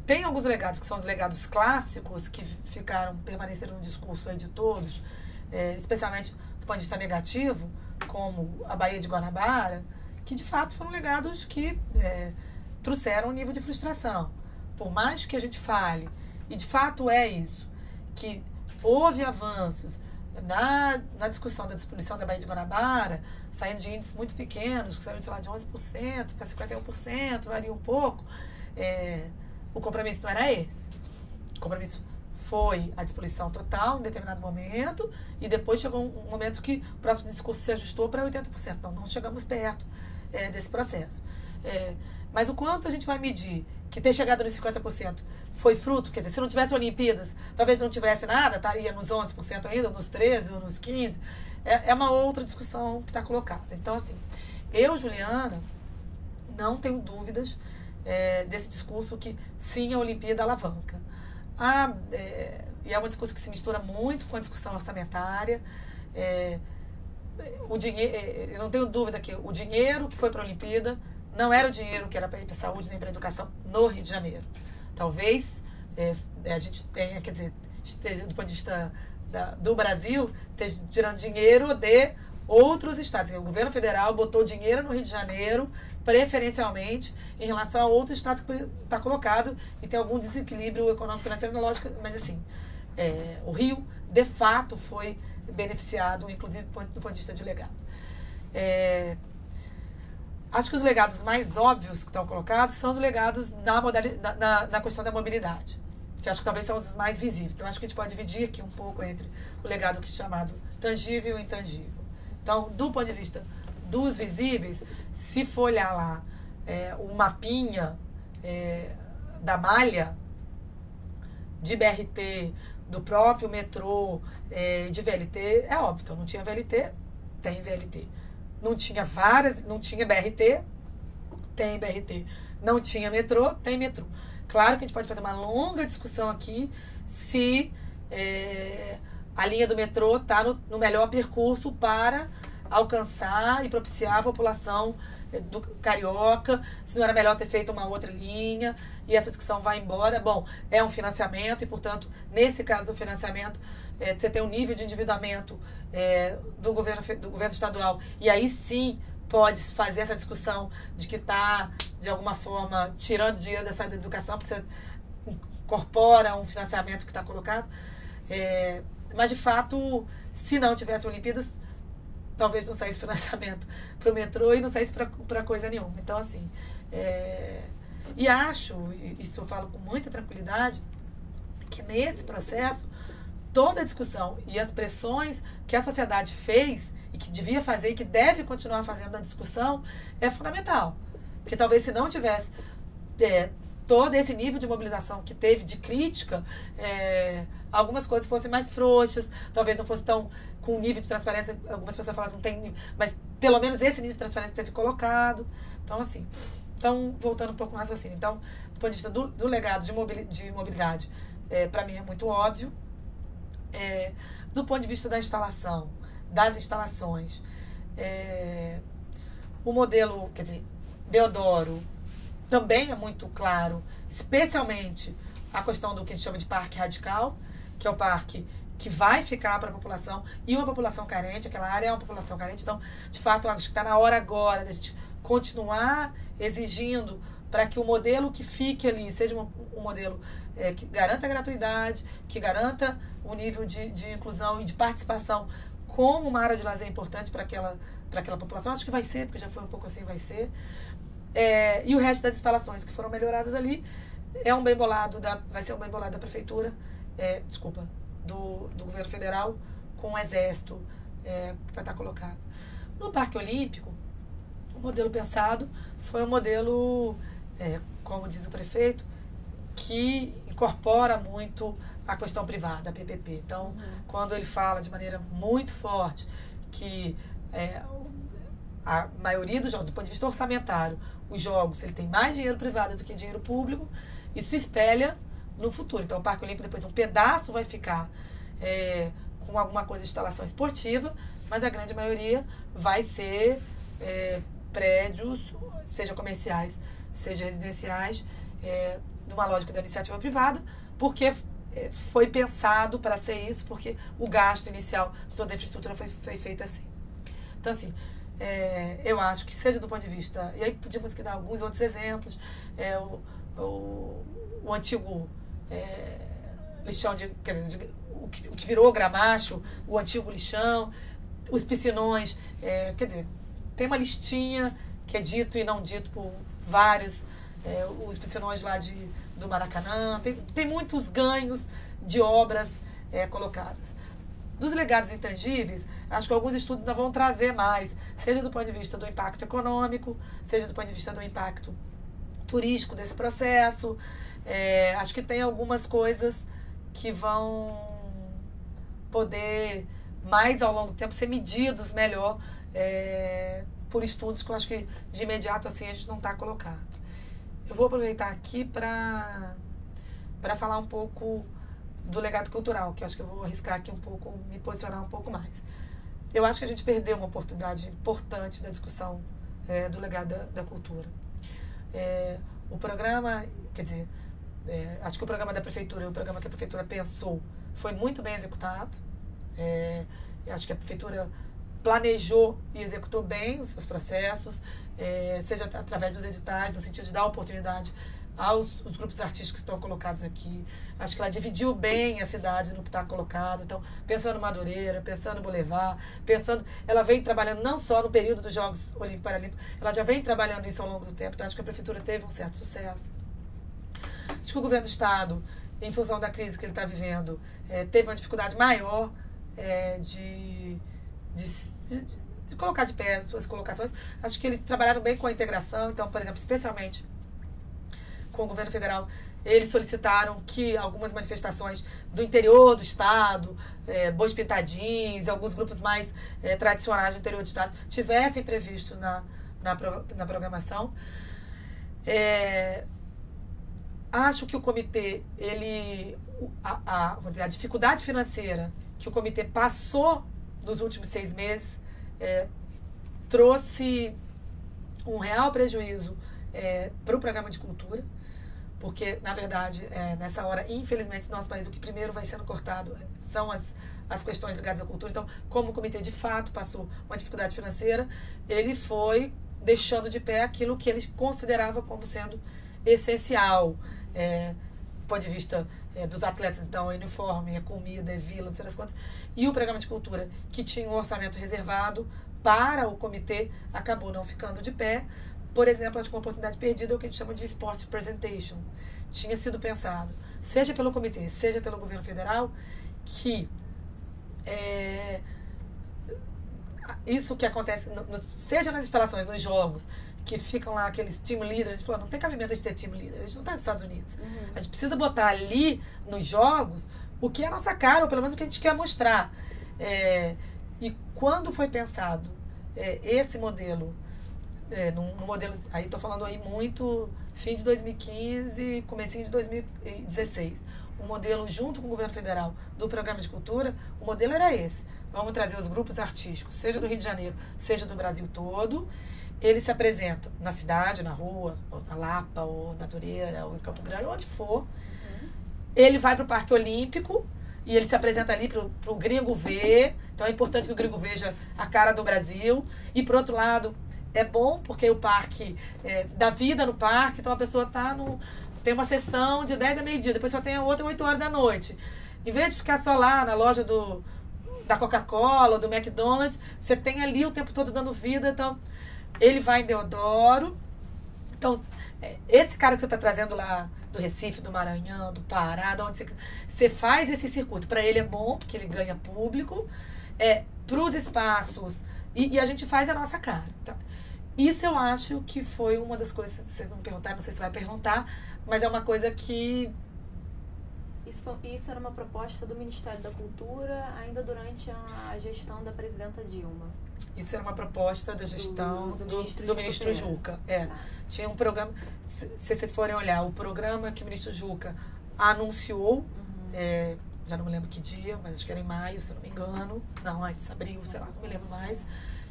tem alguns legados que são os legados clássicos que ficaram, permaneceram no discurso de todos, é, especialmente do ponto de vista negativo, como a Baía de Guanabara, que de fato foram legados que é, trouxeram um nível de frustração. Por mais que a gente fale, e de fato é isso, que houve avanços na, na discussão da despoluição da Baía de Guanabara, saindo de índices muito pequenos, que saíram, sei lá, de 11% para 51%, varia um pouco. É, o compromisso não era esse. O compromisso foi a despoluição total em determinado momento e depois chegou um momento que o próprio discurso se ajustou para 80%. Então, não chegamos perto é, desse processo. É, mas o quanto a gente vai medir que ter chegado nos 50% foi fruto, quer dizer, se não tivesse Olimpíadas, talvez não tivesse nada, estaria nos 11% ainda, nos 13% ou nos 15%. É, é uma outra discussão que está colocada. Então, assim, eu, Juliana, não tenho dúvidas é, desse discurso que sim, a Olimpíada alavanca. Ah, é, e é um discurso que se mistura muito com a discussão orçamentária. É, o dinheiro, é, eu não tenho dúvida que o dinheiro que foi para a Olimpíada não era o dinheiro que era para a saúde nem para a educação no Rio de Janeiro. Talvez é, a gente tenha, quer dizer, esteja, do ponto de vista da, do Brasil, tirando dinheiro de outros estados. O governo federal botou dinheiro no Rio de Janeiro, preferencialmente, em relação a outros estados que está colocado e tem algum desequilíbrio econômico financeiro na lógica, mas assim, é, o Rio, de fato, foi beneficiado, inclusive do ponto de vista de legado. É, acho que os legados mais óbvios que estão colocados são os legados na, na, na questão da mobilidade, que acho que talvez são os mais visíveis. Então, acho que a gente pode dividir aqui um pouco entre o legado que é chamado tangível e intangível. Então, do ponto de vista dos visíveis, se for olhar lá é, o mapinha é, da malha de BRT, do próprio metrô, é, de VLT, é óbvio, então não tinha VLT, tem VLT não tinha várias, não tinha BRT, tem BRT. Não tinha metrô, tem metrô. Claro que a gente pode fazer uma longa discussão aqui se é, a linha do metrô está no, no, melhor percurso para alcançar e propiciar a população é, do carioca, se não era melhor ter feito uma outra linha e essa discussão vai embora. Bom, é um financiamento e, portanto, nesse caso do financiamento, é, você tem um nível de endividamento é, do, governo, do governo estadual. E aí sim pode fazer essa discussão de que está, de alguma forma, tirando dinheiro dessa educação, porque você incorpora um financiamento que está colocado. É, mas, de fato, se não tivesse Olimpíadas, talvez não saísse financiamento para o metrô e não saísse para coisa nenhuma. Então, assim. É, e acho, isso eu falo com muita tranquilidade, que nesse processo toda a discussão e as pressões que a sociedade fez que devia fazer e que deve continuar fazendo na discussão é fundamental. Porque talvez se não tivesse é, todo esse nível de mobilização que teve de crítica, é, algumas coisas fossem mais frouxas, talvez não fosse tão com nível de transparência, algumas pessoas falam que não tem, mas pelo menos esse nível de transparência teve colocado. Então, assim, então, voltando um pouco mais assim, então, do ponto de vista do, do legado de, mobilidade, é, para mim é muito óbvio, é, do ponto de vista da instalação, das instalações. É, o modelo, quer dizer, Deodoro também é muito claro, especialmente a questão do que a gente chama de parque radical, que é o parque que vai ficar para a população e uma população carente, aquela área é uma população carente. Então, de fato, acho que está na hora agora da gente continuar exigindo para que o modelo que fique ali seja um, modelo é, que garanta a gratuidade, que garanta o nível de, de inclusão e de participação como uma área de lazer importante para aquela, aquela população. Acho que vai ser, porque já foi um pouco assim, vai ser. É, e o resto das instalações que foram melhoradas ali é um bem bolado, da, vai ser um bem bolado da prefeitura, é, desculpa, do, do governo federal com o exército é, que vai estar colocado. No Parque Olímpico, o modelo pensado foi um modelo, é, como diz o prefeito, que incorpora muito a questão privada, a PPP. Então, Uhum. quando ele fala de maneira muito forte que é, a maioria dos jogos, do ponto de vista orçamentário, os jogos, ele tem mais dinheiro privado do que dinheiro público, isso espelha no futuro. Então, o Parque Olímpico, depois, um pedaço vai ficar é, com alguma coisa de instalação esportiva, mas a grande maioria vai ser é, prédios, seja comerciais, seja residenciais, é, numa lógica da iniciativa privada, porque é, foi pensado para ser isso, porque o gasto inicial de toda a infraestrutura foi, foi feito assim. Então, assim, é, eu acho que seja do ponto de vista. E aí podíamos dar alguns outros exemplos. É, o, o, o antigo é, lixão de, dizer, de- o, que, o que virou gramacho, o antigo lixão, os piscinões. é, quer dizer, tem uma listinha que é dito e não dito por vários. É, os piscinões lá de, do Maracanã. Tem, tem muitos ganhos de obras é, colocadas. Dos legados intangíveis, acho que alguns estudos ainda vão trazer mais, seja do ponto de vista do impacto econômico, seja do ponto de vista do impacto turístico desse processo. É, acho que tem algumas coisas que vão poder, mais ao longo do tempo, ser medidos melhor é, por estudos que eu acho que de imediato assim a gente não está colocado. Eu vou aproveitar aqui para para falar um pouco do legado cultural, que acho que eu vou arriscar aqui um pouco, me posicionar um pouco mais. Eu acho que a gente perdeu uma oportunidade importante da discussão é, do legado da, da cultura. É, o programa, quer dizer, é, acho que o programa da prefeitura, o programa que a prefeitura pensou, foi muito bem executado. É, acho que a prefeitura planejou e executou bem os seus processos, é, seja at- através dos editais, no sentido de dar oportunidade aos os grupos artísticos que estão colocados aqui. Acho que ela dividiu bem a cidade no que está colocado. Então, pensando Madureira, pensando Boulevard, pensando. Ela vem trabalhando não só no período dos Jogos Olímpicos Paralímpicos, ela já vem trabalhando isso ao longo do tempo. Então, acho que a prefeitura teve um certo sucesso. Acho que o governo do Estado, em função da crise que ele está vivendo, eh, teve uma dificuldade maior eh, de, de, de- de colocar de pé as suas colocações. Acho que eles trabalharam bem com a integração. Então, por exemplo, especialmente com o governo federal, eles solicitaram que algumas manifestações do interior do estado, eh, Bois Pintadins, alguns grupos mais eh, tradicionais do interior do estado, tivessem previsto na, na, na programação. É, acho que o comitê, ele, a, a, dizer, a dificuldade financeira que o comitê passou nos últimos seis meses é, trouxe um real prejuízo para o programa de cultura, porque, na verdade, é, nessa hora, infelizmente, no nosso país, o que primeiro vai sendo cortado são as, as questões ligadas à cultura. Então, como o comitê de fato passou uma dificuldade financeira, ele foi deixando de pé aquilo que ele considerava como sendo essencial. É, ponto de vista é, dos atletas, então, é uniforme, é comida, é vila, não sei das quantas. E o programa de cultura, que tinha um orçamento reservado para o comitê, acabou não ficando de pé. Por exemplo, acho que uma oportunidade perdida é o que a gente chama de Sport Presentation. Tinha sido pensado, seja pelo comitê, seja pelo governo federal, que é, isso que acontece, no- seja nas instalações, nos jogos, que ficam lá aqueles team leaders, falando, não tem cabimento de ter team leaders, a gente não está nos Estados Unidos. A gente precisa botar ali nos jogos o que é a nossa cara, ou pelo menos o que a gente quer mostrar. É, e quando foi pensado é, esse modelo, é, num, num modelo, aí estou falando aí muito fim de 2015, comecinho de 2016, um modelo junto com o governo federal do programa de cultura, o modelo era esse. Vamos trazer os grupos artísticos, seja do Rio de Janeiro, seja do Brasil todo. Eles se apresentam na cidade, na rua, ou na Lapa, ou na Madureira, ou em Campo Grande, onde for. Ele vai para o Parque Olímpico e ele se apresenta ali para o gringo ver. Então é importante que o gringo veja a cara do Brasil. E, por outro lado, é bom porque o parque é, dá vida no parque, então a pessoa tá no. Tem uma sessão de 10 a meio-dia, depois só tem a outra 8 horas da noite. Em vez de ficar só lá na loja do, da Coca-Cola do McDonald's, você tem ali o tempo todo dando vida. Então, ele vai em Deodoro. Então, é, esse cara que você está trazendo lá do Recife, do Maranhão, do Pará, de onde você, você faz esse circuito. Para ele é bom, porque ele ganha público. É, para os espaços. E, e a gente faz a nossa cara. Tá? Isso eu acho que foi uma das coisas, vocês não perguntaram, não sei se vai perguntar, mas é uma coisa que isso, foi, isso era uma proposta do Ministério da Cultura ainda durante a gestão da presidenta Dilma. Isso era uma proposta da gestão do, do, do ministro, do ministro Juca. É. Ah. Tinha um programa. Se, se vocês forem olhar, o programa que o ministro Juca anunciou, uhum. é, já não me lembro que dia, mas acho que era em maio, se não me engano. Não, antes, abril, sei lá, não me lembro mais.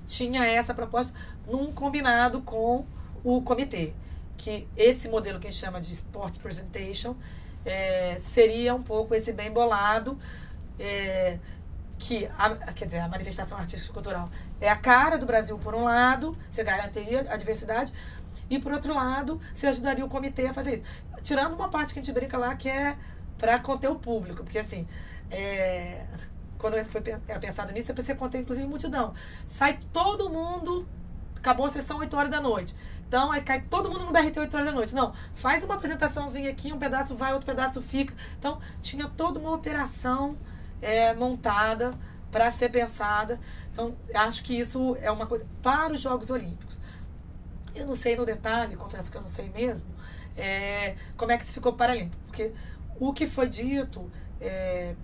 Tinha essa proposta num combinado com o comitê. Que esse modelo que a gente chama de Sport Presentation é, seria um pouco esse bem bolado, é, que, a, quer dizer, a manifestação artística cultural é a cara do Brasil, por um lado, você garantiria a diversidade, e por outro lado, você ajudaria o comitê a fazer isso. Tirando uma parte que a gente brinca lá, que é para conter o público, porque assim, é, quando foi é pensado nisso, eu pensei conter inclusive multidão. Sai todo mundo, acabou a sessão 8 horas da noite. Então, aí cai todo mundo no BRT 8 horas da noite. Não, faz uma apresentaçãozinha aqui, um pedaço vai, outro pedaço fica. Então, tinha toda uma operação é, montada para ser pensada. Então, acho que isso é uma coisa para os Jogos Olímpicos. Eu não sei no detalhe, confesso que eu não sei mesmo, é, como é que se ficou Paralímpico. Porque o que foi dito é,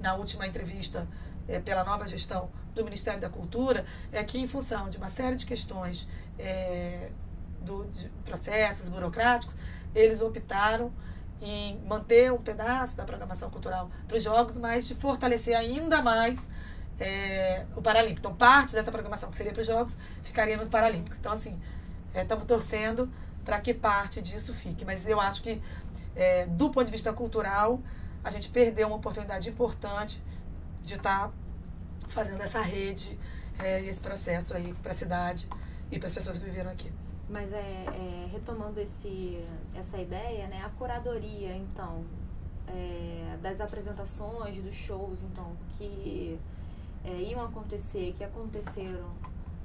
na última entrevista é, pela nova gestão do Ministério da Cultura é que, em função de uma série de questões é, do, de processos burocráticos, eles optaram em manter um pedaço da programação cultural para os Jogos, mas de fortalecer ainda mais é, o Paralímpico. Então, parte dessa programação que seria para os Jogos ficaria no Paralímpicos. Então, assim, estamos é, torcendo para que parte disso fique. Mas eu acho que, é, do ponto de vista cultural, a gente perdeu uma oportunidade importante de estar tá fazendo essa rede, é, esse processo aí para a cidade e para as pessoas que viveram aqui. Mas é, é, retomando esse, essa ideia, né, a curadoria, então, é, das apresentações, dos shows, então, que é, iam acontecer, que aconteceram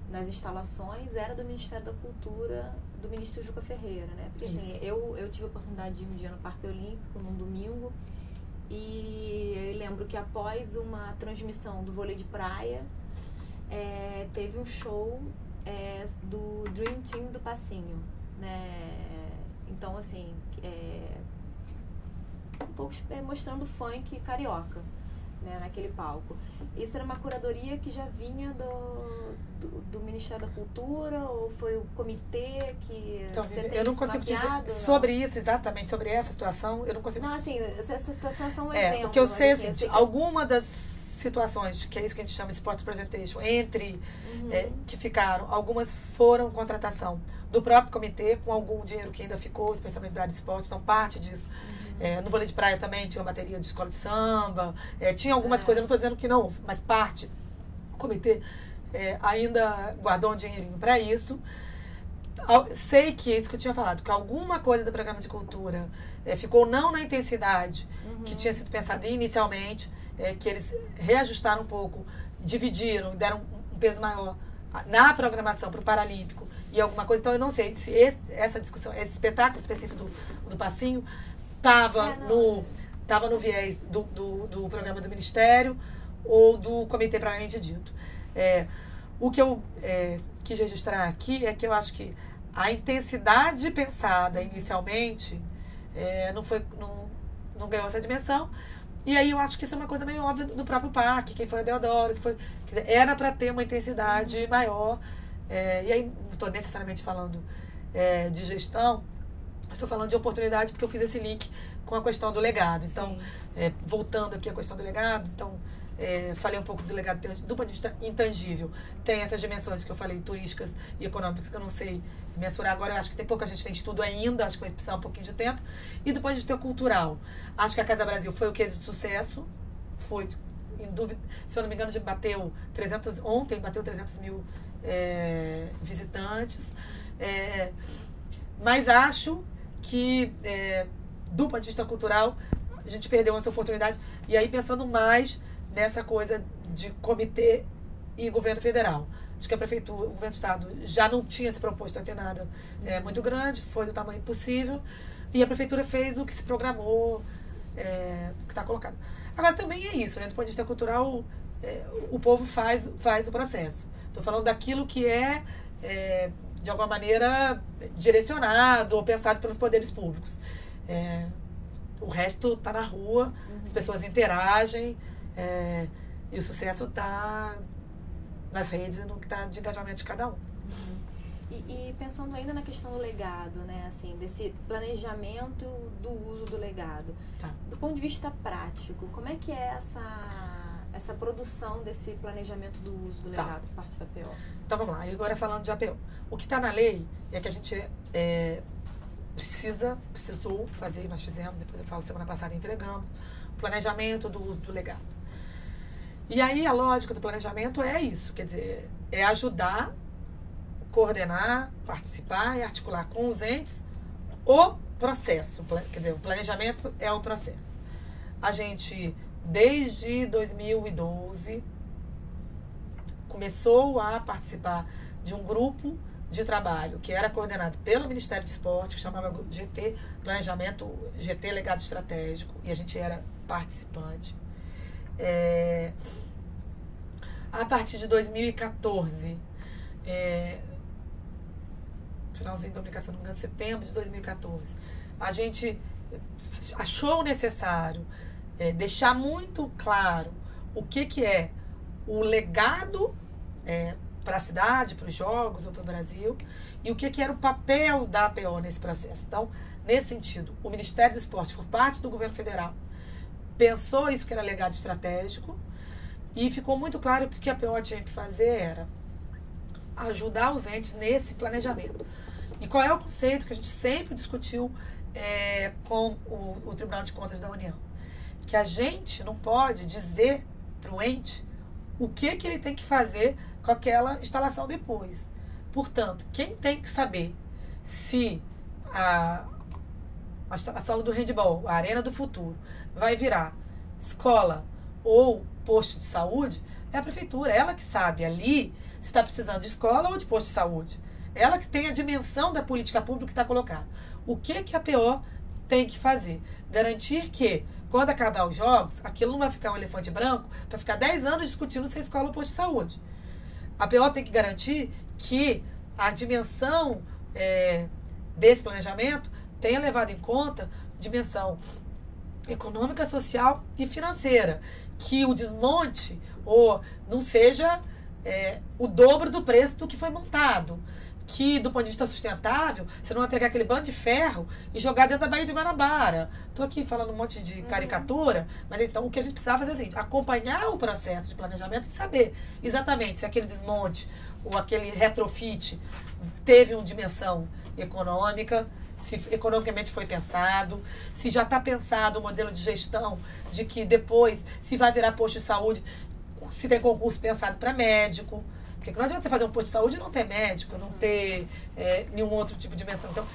nas instalações, era do Ministério da Cultura, do ministro Juca Ferreira, né? Porque, assim, eu, eu tive a oportunidade de ir um dia no Parque Olímpico, num domingo, e eu lembro que após uma transmissão do vôlei de praia, é, teve um show é, do Dream Team do Passinho, né? Então, assim, é, um pouco é, mostrando funk carioca, né, naquele palco. Isso era uma curadoria que já vinha do, do, do Ministério da Cultura ou foi o comitê que então, eu não consigo dizer não? sobre isso exatamente sobre essa situação eu não consigo não assim essa situação é só um é, exemplo porque eu sei assim, assim alguma das situações, que é isso que a gente chama de sport presentation, entre uhum. é, que ficaram, algumas foram contratação do próprio comitê, com algum dinheiro que ainda ficou, especialmente da área de esporte, então parte disso. Uhum. É, no vôlei de praia também tinha uma bateria de escola de samba, é, tinha algumas é. coisas, não estou dizendo que não, mas parte. O comitê é, ainda guardou um dinheirinho para isso. Sei que é isso que eu tinha falado, que alguma coisa do programa de cultura é, ficou não na intensidade uhum. que tinha sido pensada inicialmente, é, que eles reajustaram um pouco, dividiram, deram um peso maior na programação para o Paralímpico e alguma coisa. Então, eu não sei se esse, essa discussão, esse espetáculo específico do, do Passinho estava é, no, tava no viés do, do, do, programa do Ministério ou do comitê propriamente dito. É, o que eu é, quis registrar aqui é que eu acho que a intensidade pensada inicialmente é, não, foi, não, não ganhou essa dimensão, e aí eu acho que isso é uma coisa meio óbvia do próprio parque, quem foi a Deodoro, que foi. Era para ter uma intensidade maior. É, e aí não estou necessariamente falando é, de gestão, estou falando de oportunidade porque eu fiz esse link com a questão do legado. Então, é, voltando aqui à questão do legado, então é, falei um pouco do legado do ponto de vista intangível. Tem essas dimensões que eu falei, turísticas e econômicas, que eu não sei mensurar agora. Eu acho que tem pouca gente tem estudo ainda, acho que vai precisar um pouquinho de tempo. E do ponto de vista cultural, acho que a Casa Brasil foi o case de sucesso. Foi, em dúvida, se eu não me engano, já bateu 300, ontem bateu 300 mil é, visitantes. É, mas acho que, é, do ponto de vista cultural, a gente perdeu essa oportunidade. E aí, pensando mais nessa coisa de comitê e governo federal. Acho que a prefeitura, o governo do estado já não tinha se proposto a ter nada é, muito grande, foi do tamanho possível, e a prefeitura fez o que se programou, é, que está colocado. Agora também é isso, né? do ponto de vista cultural, é, o povo faz, faz o processo. Estou falando daquilo que é, é de alguma maneira, direcionado ou pensado pelos poderes públicos. É, o resto está na rua, uhum. as pessoas interagem é, e o sucesso está nas redes e no que está de engajamento de cada um. Uhum. E, e, pensando ainda na questão do legado, né, assim, desse planejamento do uso do legado, tá. do ponto de vista prático, como é que é essa essa produção desse planejamento do uso do tá. legado tá. por parte da APO? Então vamos lá, e agora falando de APO. O que está na lei é que a gente é, precisa, precisou fazer, nós fizemos, depois eu falo, semana passada entregamos, o planejamento do uso do legado. E aí a lógica do planejamento é isso, quer dizer, é ajudar, coordenar, participar e articular com os entes o processo. Quer dizer, o planejamento é o processo. A gente, desde 2012, começou a participar de um grupo de trabalho que era coordenado pelo Ministério do Esporte, que chamava GT Planejamento, GT Legado Estratégico, e a gente era participante. É, a partir de 2014, é, finalzinho de 2014, não me engano, setembro de 2014, a gente achou necessário é, deixar muito claro o que, que é o legado é, para a cidade, para os jogos ou para o Brasil, e o que, que era o papel da APO nesse processo. Então, nesse sentido, o Ministério do Esporte, por parte do governo federal, pensou isso que era legado estratégico, e ficou muito claro que o que a APO tinha que fazer era ajudar os entes nesse planejamento. E qual é o conceito que a gente sempre discutiu é, com o, o Tribunal de Contas da União? Que a gente não pode dizer para o ente o que, que ele tem que fazer com aquela instalação depois. Portanto, quem tem que saber se a, a instalação do handball, a arena do futuro, vai virar escola ou posto de saúde, é a prefeitura. Ela que sabe ali se está precisando de escola ou de posto de saúde. Ela que tem a dimensão da política pública que está colocada. O que, que a PO tem que fazer? Garantir que, quando acabar os jogos, aquilo não vai ficar um elefante branco para ficar 10 anos discutindo se é escola ou posto de saúde. A PO tem que garantir que a dimensão é, desse planejamento tenha levado em conta dimensão econômica, social e financeira. Que o desmonte ou não seja é, o dobro do preço do que foi montado. Que, do ponto de vista sustentável, você não vai pegar aquele bando de ferro e jogar dentro da Baía de Guanabara. Estou aqui falando um monte de uhum. caricatura, uhum. mas então o que a gente precisava fazer é assim, acompanhar o processo de planejamento e saber exatamente se aquele desmonte ou aquele retrofit teve uma dimensão econômica, se economicamente foi pensado, se já está pensado o modelo de gestão de que depois, se vai virar posto de saúde, se tem concurso pensado para médico. Porque não adianta você fazer um posto de saúde e não ter médico, não ter é, nenhum outro tipo de dimensão. Então,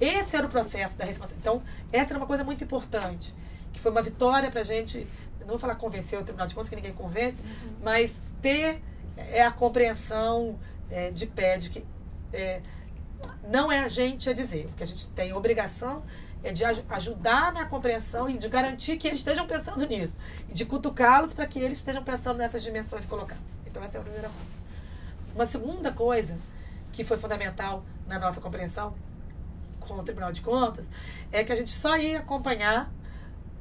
esse era o processo da responsabilidade. Então, essa era uma coisa muito importante, que foi uma vitória para a gente, não vou falar convencer o Tribunal de Contas, que ninguém convence, uhum. mas ter é, a compreensão é, de pé de que é, não é a gente a dizer. O que a gente tem obrigação é de ajudar na compreensão e de garantir que eles estejam pensando nisso. E de cutucá-los para que eles estejam pensando nessas dimensões colocadas. Então, essa é a primeira coisa. Uma segunda coisa que foi fundamental na nossa compreensão com o Tribunal de Contas é que a gente só ia acompanhar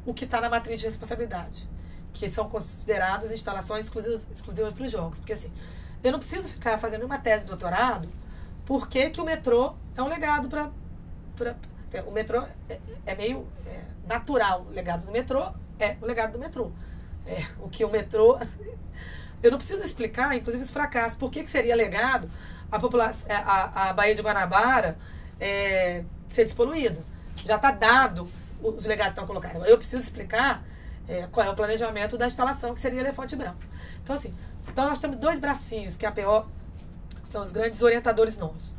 o que está na matriz de responsabilidade, que são consideradas instalações exclusivas, exclusivas para os jogos. Porque assim, eu não preciso ficar fazendo uma tese de doutorado por que, que o metrô é um legado para. O metrô é, é meio é, natural. O legado do metrô é o legado do metrô. É, o que o metrô. Eu não preciso explicar, inclusive, os fracassos. Por que, que seria legado a, população, é, a, a Baía de Guanabara é, ser despoluída? Já está dado os legados que estão colocados. Eu preciso explicar é, qual é o planejamento da instalação, que seria elefante branco. Então, assim, então nós temos dois bracinhos que a PO são os grandes orientadores nossos.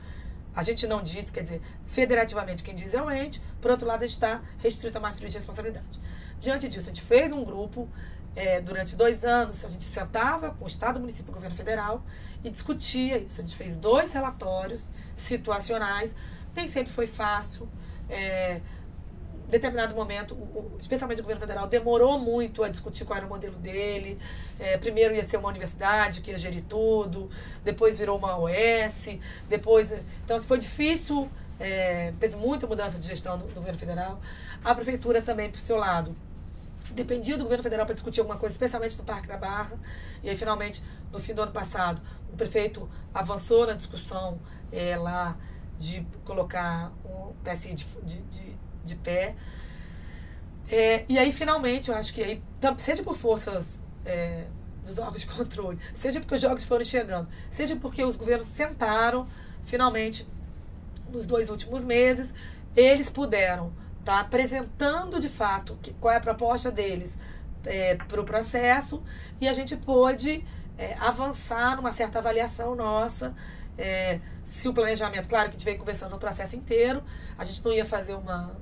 A gente não diz, quer dizer, federativamente quem diz é o ente, por outro lado, a gente está restrito a matriz de responsabilidade. Diante disso, a gente fez um grupo é, durante dois anos, a gente sentava com o Estado, município e o governo federal e discutia isso. A gente fez dois relatórios situacionais, nem sempre foi fácil. É, determinado momento, especialmente o governo federal, demorou muito a discutir qual era o modelo dele. É, primeiro ia ser uma universidade que ia gerir tudo, depois virou uma OS, depois. Então foi difícil, é, teve muita mudança de gestão do, do governo federal. A prefeitura também, por seu lado, dependia do governo federal para discutir alguma coisa, especialmente no Parque da Barra. E aí, finalmente, no fim do ano passado, o prefeito avançou na discussão é, lá de colocar um PSI de, de, de, de pé. É, e aí, finalmente, eu acho que aí, seja por forças é, dos órgãos de controle, seja porque os jogos foram chegando, seja porque os governos sentaram, finalmente, nos dois últimos meses, eles puderam estar tá apresentando de fato que, qual é a proposta deles é, para o processo e a gente pôde é, avançar numa certa avaliação nossa é, se o planejamento, claro que a gente veio conversando no processo inteiro, a gente não ia fazer uma.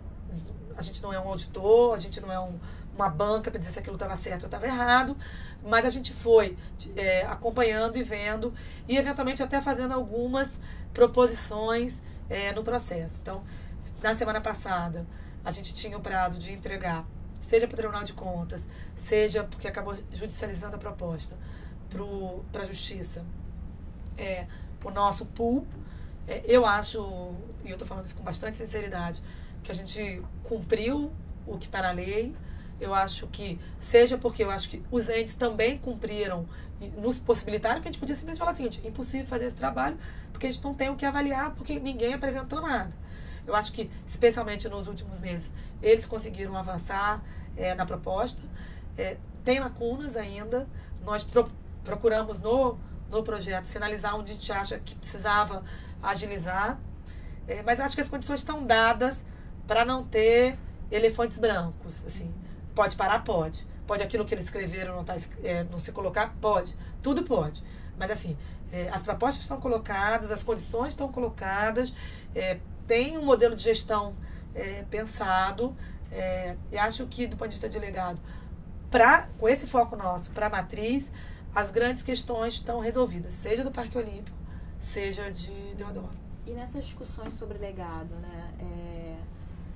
A gente não é um auditor, a gente não é um, uma banca para dizer se aquilo estava certo ou estava errado, mas a gente foi é, acompanhando e vendo e eventualmente até fazendo algumas proposições é, no processo. Então, na semana passada, a gente tinha o prazo de entregar, seja para o Tribunal de Contas, seja porque acabou judicializando a proposta para a Justiça, é, o nosso pool. É, eu acho, e eu estou falando isso com bastante sinceridade, que a gente cumpriu o que está na lei. Eu acho que, seja porque eu acho que os entes também cumpriram e nos possibilitaram, que a gente podia simplesmente falar o seguinte: impossível fazer esse trabalho, porque a gente não tem o que avaliar, porque ninguém apresentou nada. Eu acho que, especialmente nos últimos meses, eles conseguiram avançar é, na proposta. É, tem lacunas ainda. Nós pro, procuramos no no projeto, sinalizar onde a gente acha que precisava agilizar. É, mas acho que as condições estão dadas para não ter elefantes brancos. Assim, pode parar? Pode. Pode aquilo que eles escreveram não, tá, é, não se colocar? Pode. Tudo pode. Mas assim, é, as propostas estão colocadas, as condições estão colocadas, é, tem um modelo de gestão é, pensado. É, e acho que, do ponto de vista de legado, com esse foco nosso para a matriz, as grandes questões estão resolvidas, seja do Parque Olímpico, seja de Deodoro. E nessas discussões sobre legado, né, é,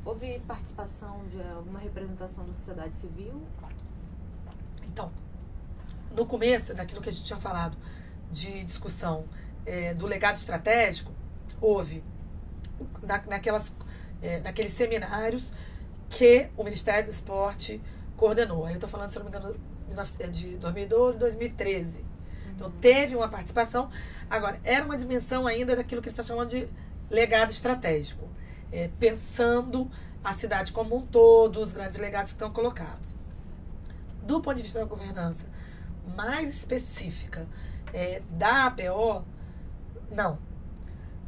houve participação de alguma representação da sociedade civil? Então, no começo, daquilo que a gente tinha falado de discussão é, do legado estratégico, houve na, naquelas, é, naqueles seminários que o Ministério do Esporte coordenou. Aí eu estou falando, se não me engano, é de 2012, 2013. Então teve uma participação. Agora, era uma dimensão ainda daquilo que a gente está chamando de legado estratégico. É, pensando a cidade como um todo, os grandes legados que estão colocados. Do ponto de vista da governança mais específica é, da APO, não.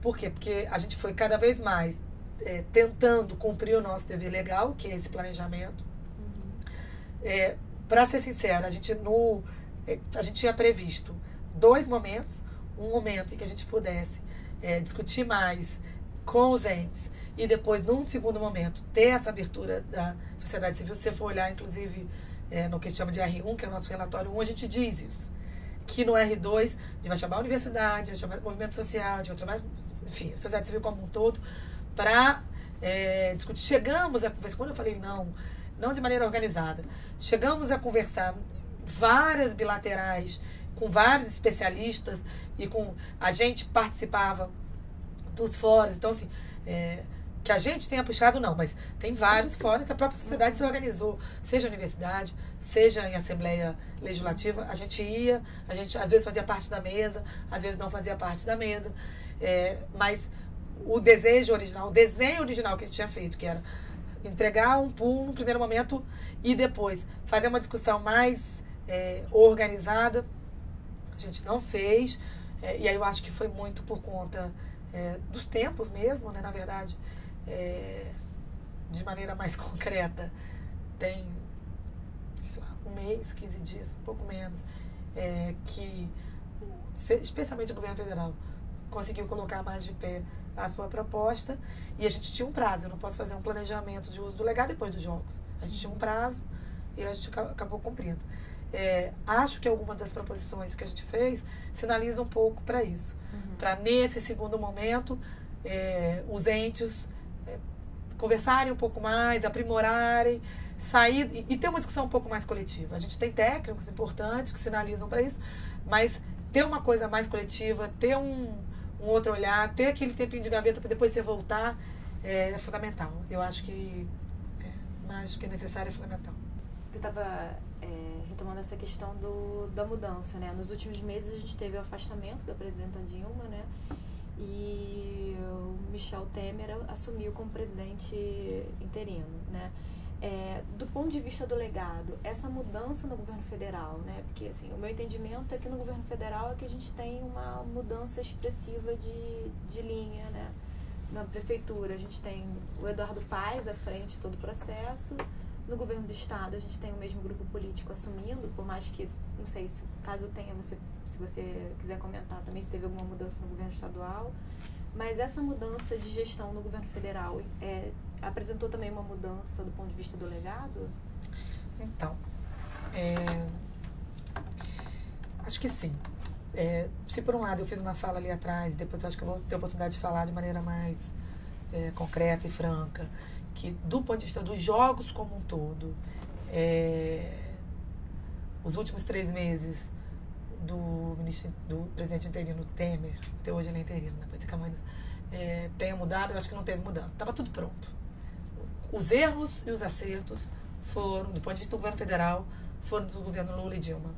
Por quê? Porque a gente foi cada vez mais é, tentando cumprir o nosso dever legal, que é esse planejamento. É, para ser sincera, a gente no é, a gente tinha previsto dois momentos, um momento em que a gente pudesse é, discutir mais com os entes e depois, num segundo momento, ter essa abertura da sociedade civil. Se você for olhar, inclusive, é, no que a gente chama de R1, que é o nosso relatório 1, a gente diz isso. Que no R2 a gente vai chamar a universidade, vai chamar o movimento social, a gente vai chamar, enfim, a sociedade civil como um todo, para é, discutir. Chegamos a conversar. Quando eu falei não, não de maneira organizada. Chegamos a conversar várias bilaterais com vários especialistas e com a gente participava dos fóruns. Então, assim, é, que a gente tenha puxado, não, mas tem vários fóruns que a própria sociedade se organizou, seja universidade, seja em assembleia legislativa, a gente ia, a gente às vezes fazia parte da mesa, às vezes não fazia parte da mesa, é, mas o desejo original, o desenho original que a gente tinha feito, que era entregar um pool no primeiro momento e depois fazer uma discussão mais é, organizada. A gente não fez. É, e aí eu acho que foi muito por conta é, dos tempos mesmo, né? Na verdade, é, de maneira mais concreta, tem lá, um mês, 15 dias, um pouco menos, é, que especialmente o governo federal conseguiu colocar mais de pé a sua proposta e a gente tinha um prazo. Eu não posso fazer um planejamento de uso do legado depois dos jogos. A gente tinha um prazo e a gente acabou cumprindo. É, acho que algumas das proposições que a gente fez sinalizam um pouco para isso. Uhum. Para, nesse segundo momento, é, os entes conversarem um pouco mais, aprimorarem, sair e, e ter uma discussão um pouco mais coletiva. A gente tem técnicos importantes que sinalizam para isso, mas ter uma coisa mais coletiva, ter um, um outro olhar, ter aquele tempinho de gaveta para depois você voltar é, é, fundamental. Eu acho que é, mais do que necessário é fundamental. Eu estava é, retomando essa questão do, da mudança, né? Nos últimos meses a gente teve o afastamento da presidenta Dilma, né? E o Michel Temer assumiu como presidente interino, né? É, do ponto de vista do legado, essa mudança no governo federal, né? Porque assim, o meu entendimento é que no governo federal é que a gente tem uma mudança expressiva de, de linha, né? Na prefeitura a gente tem o Eduardo Paes à frente de todo o processo. No governo do estado a gente tem o mesmo grupo político assumindo, por mais que não sei se caso tenha você, se você quiser comentar também se teve alguma mudança no governo estadual. Mas essa mudança de gestão no governo federal é, apresentou também uma mudança do ponto de vista do legado? Então, é, acho que sim. É, se por um lado eu fiz uma fala ali atrás, depois eu acho que eu vou ter a oportunidade de falar de maneira mais é, concreta e franca, que do ponto de vista dos jogos como um todo, é, os últimos três meses do, ministro, do presidente interino Temer, até hoje ele é interino, né? Pode ser que é, tenha mudado, eu acho que não teve mudança. Estava tudo pronto os erros e os acertos foram, do ponto de vista do governo federal, foram do governo Lula e Dilma.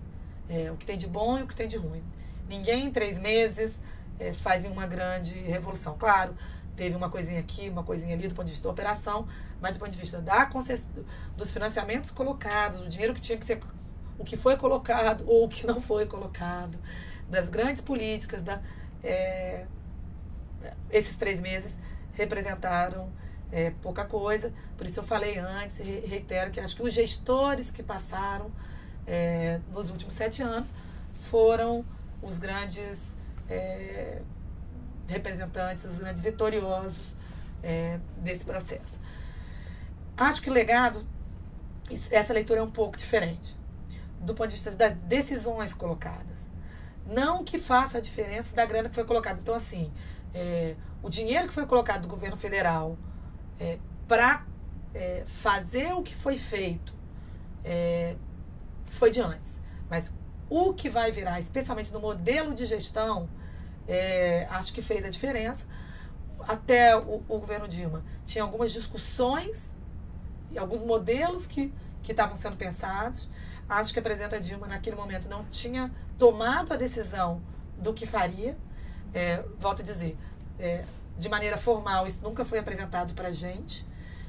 É, o que tem de bom e o que tem de ruim. Ninguém em três meses é, faz uma grande revolução. Claro, teve uma coisinha aqui, uma coisinha ali do ponto de vista da operação, mas do ponto de vista da dos financiamentos colocados, o dinheiro que tinha que ser, o que foi colocado ou o que não foi colocado, das grandes políticas, da, é, esses três meses representaram é pouca coisa. Por isso eu falei antes e reitero que acho que os gestores que passaram é, nos últimos sete anos foram os grandes representantes, os grandes vitoriosos é, desse processo. Acho que o legado, essa leitura é um pouco diferente, do ponto de vista das decisões colocadas. Não que faça a diferença da grana que foi colocada. Então, assim, é, o dinheiro que foi colocado do governo federal é, para é, fazer o que foi feito é, foi de antes. Mas o que vai virar, especialmente no modelo de gestão, é, acho que fez a diferença. Até o, o governo Dilma tinha algumas discussões e alguns modelos que estavam sendo pensados. Acho que a presidenta Dilma, naquele momento, não tinha tomado a decisão do que faria. É, volto a dizer, é, de maneira formal, isso nunca foi apresentado para a gente,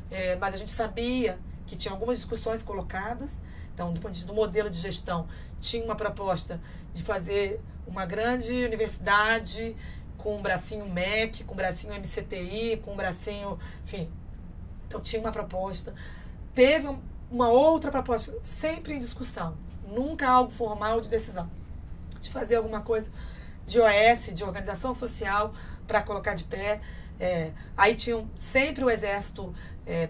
é, mas a gente sabia que tinha algumas discussões colocadas. Então, do ponto de vista do modelo de gestão, tinha uma proposta de fazer uma grande universidade com um bracinho MEC, com um bracinho MCTI, com um bracinho, enfim. Então, tinha uma proposta. Teve um, uma outra proposta, sempre em discussão, nunca algo formal de decisão, de fazer alguma coisa de OS, de organização social, para colocar de pé. É, aí tinham sempre o exército é,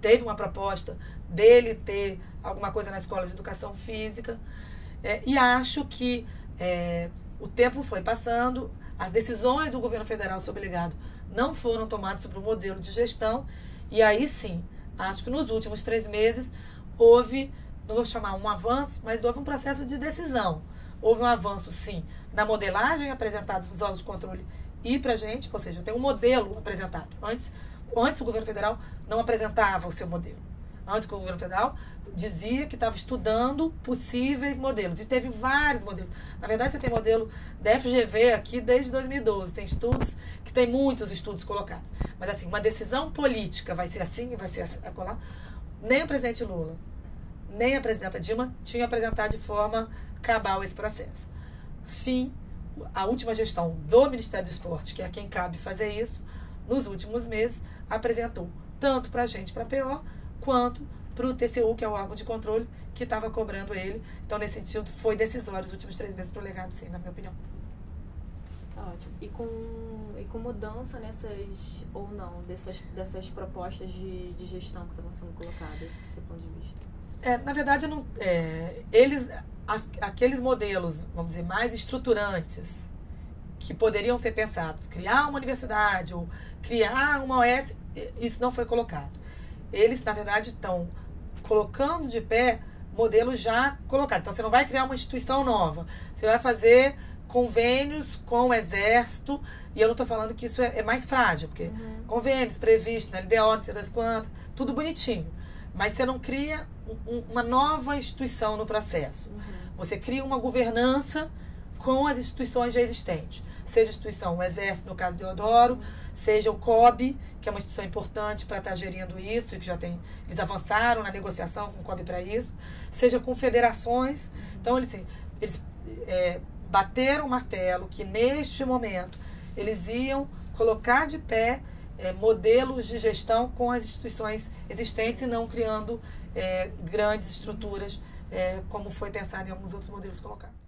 teve uma proposta dele ter alguma coisa na escola de educação física é, e acho que é, o tempo foi passando as decisões do governo federal sobre o legado não foram tomadas sobre o modelo de gestão e aí sim acho que nos últimos três meses houve não vou chamar um avanço mas houve um processo de decisão houve um avanço sim na modelagem apresentada pelos órgãos de controle e para a gente, ou seja, tem um modelo apresentado. Antes, antes o governo federal não apresentava o seu modelo. Antes o governo federal dizia que estava estudando possíveis modelos. E teve vários modelos. Na verdade, você tem modelo da FGV aqui desde 2012. Tem estudos que tem muitos estudos colocados. Mas assim, uma decisão política vai ser assim, vai ser acolá. Nem o presidente Lula, nem a presidenta Dilma tinham apresentado de forma cabal esse processo. Sim, a última gestão do Ministério do Esporte, que é quem cabe fazer isso, nos últimos meses, apresentou tanto para a gente, para a PO, quanto para o TCU, que é o órgão de controle, que estava cobrando ele. Então, nesse sentido, foi decisório os últimos três meses para o legado, sim, na minha opinião. Ótimo. E com, e com mudança nessas, ou não, dessas, dessas propostas de, de gestão que estavam sendo colocadas, do seu ponto de vista? É, na verdade, não, é, eles, as, aqueles modelos, vamos dizer, mais estruturantes que poderiam ser pensados, criar uma universidade ou criar uma OS, isso não foi colocado. Eles, na verdade, estão colocando de pé modelos já colocados. Então, você não vai criar uma instituição nova. Você vai fazer convênios com o Exército, e eu não estou falando que isso é, é mais frágil, porque uhum. convênios previstos na LDO, não sei das quantas, tudo bonitinho. Mas você não cria um, uma nova instituição no processo. Uhum. Você cria uma governança com as instituições já existentes. Seja a instituição, o Exército, no caso de Deodoro, seja o COB, que é uma instituição importante para estar tá gerindo isso, e que já tem. Eles avançaram na negociação com o COB para isso, seja com federações. Então, eles, assim, eles é, bateram o martelo que neste momento eles iam colocar de pé é, modelos de gestão com as instituições existentes e não criando é, grandes estruturas é, como foi pensado em alguns outros modelos colocados.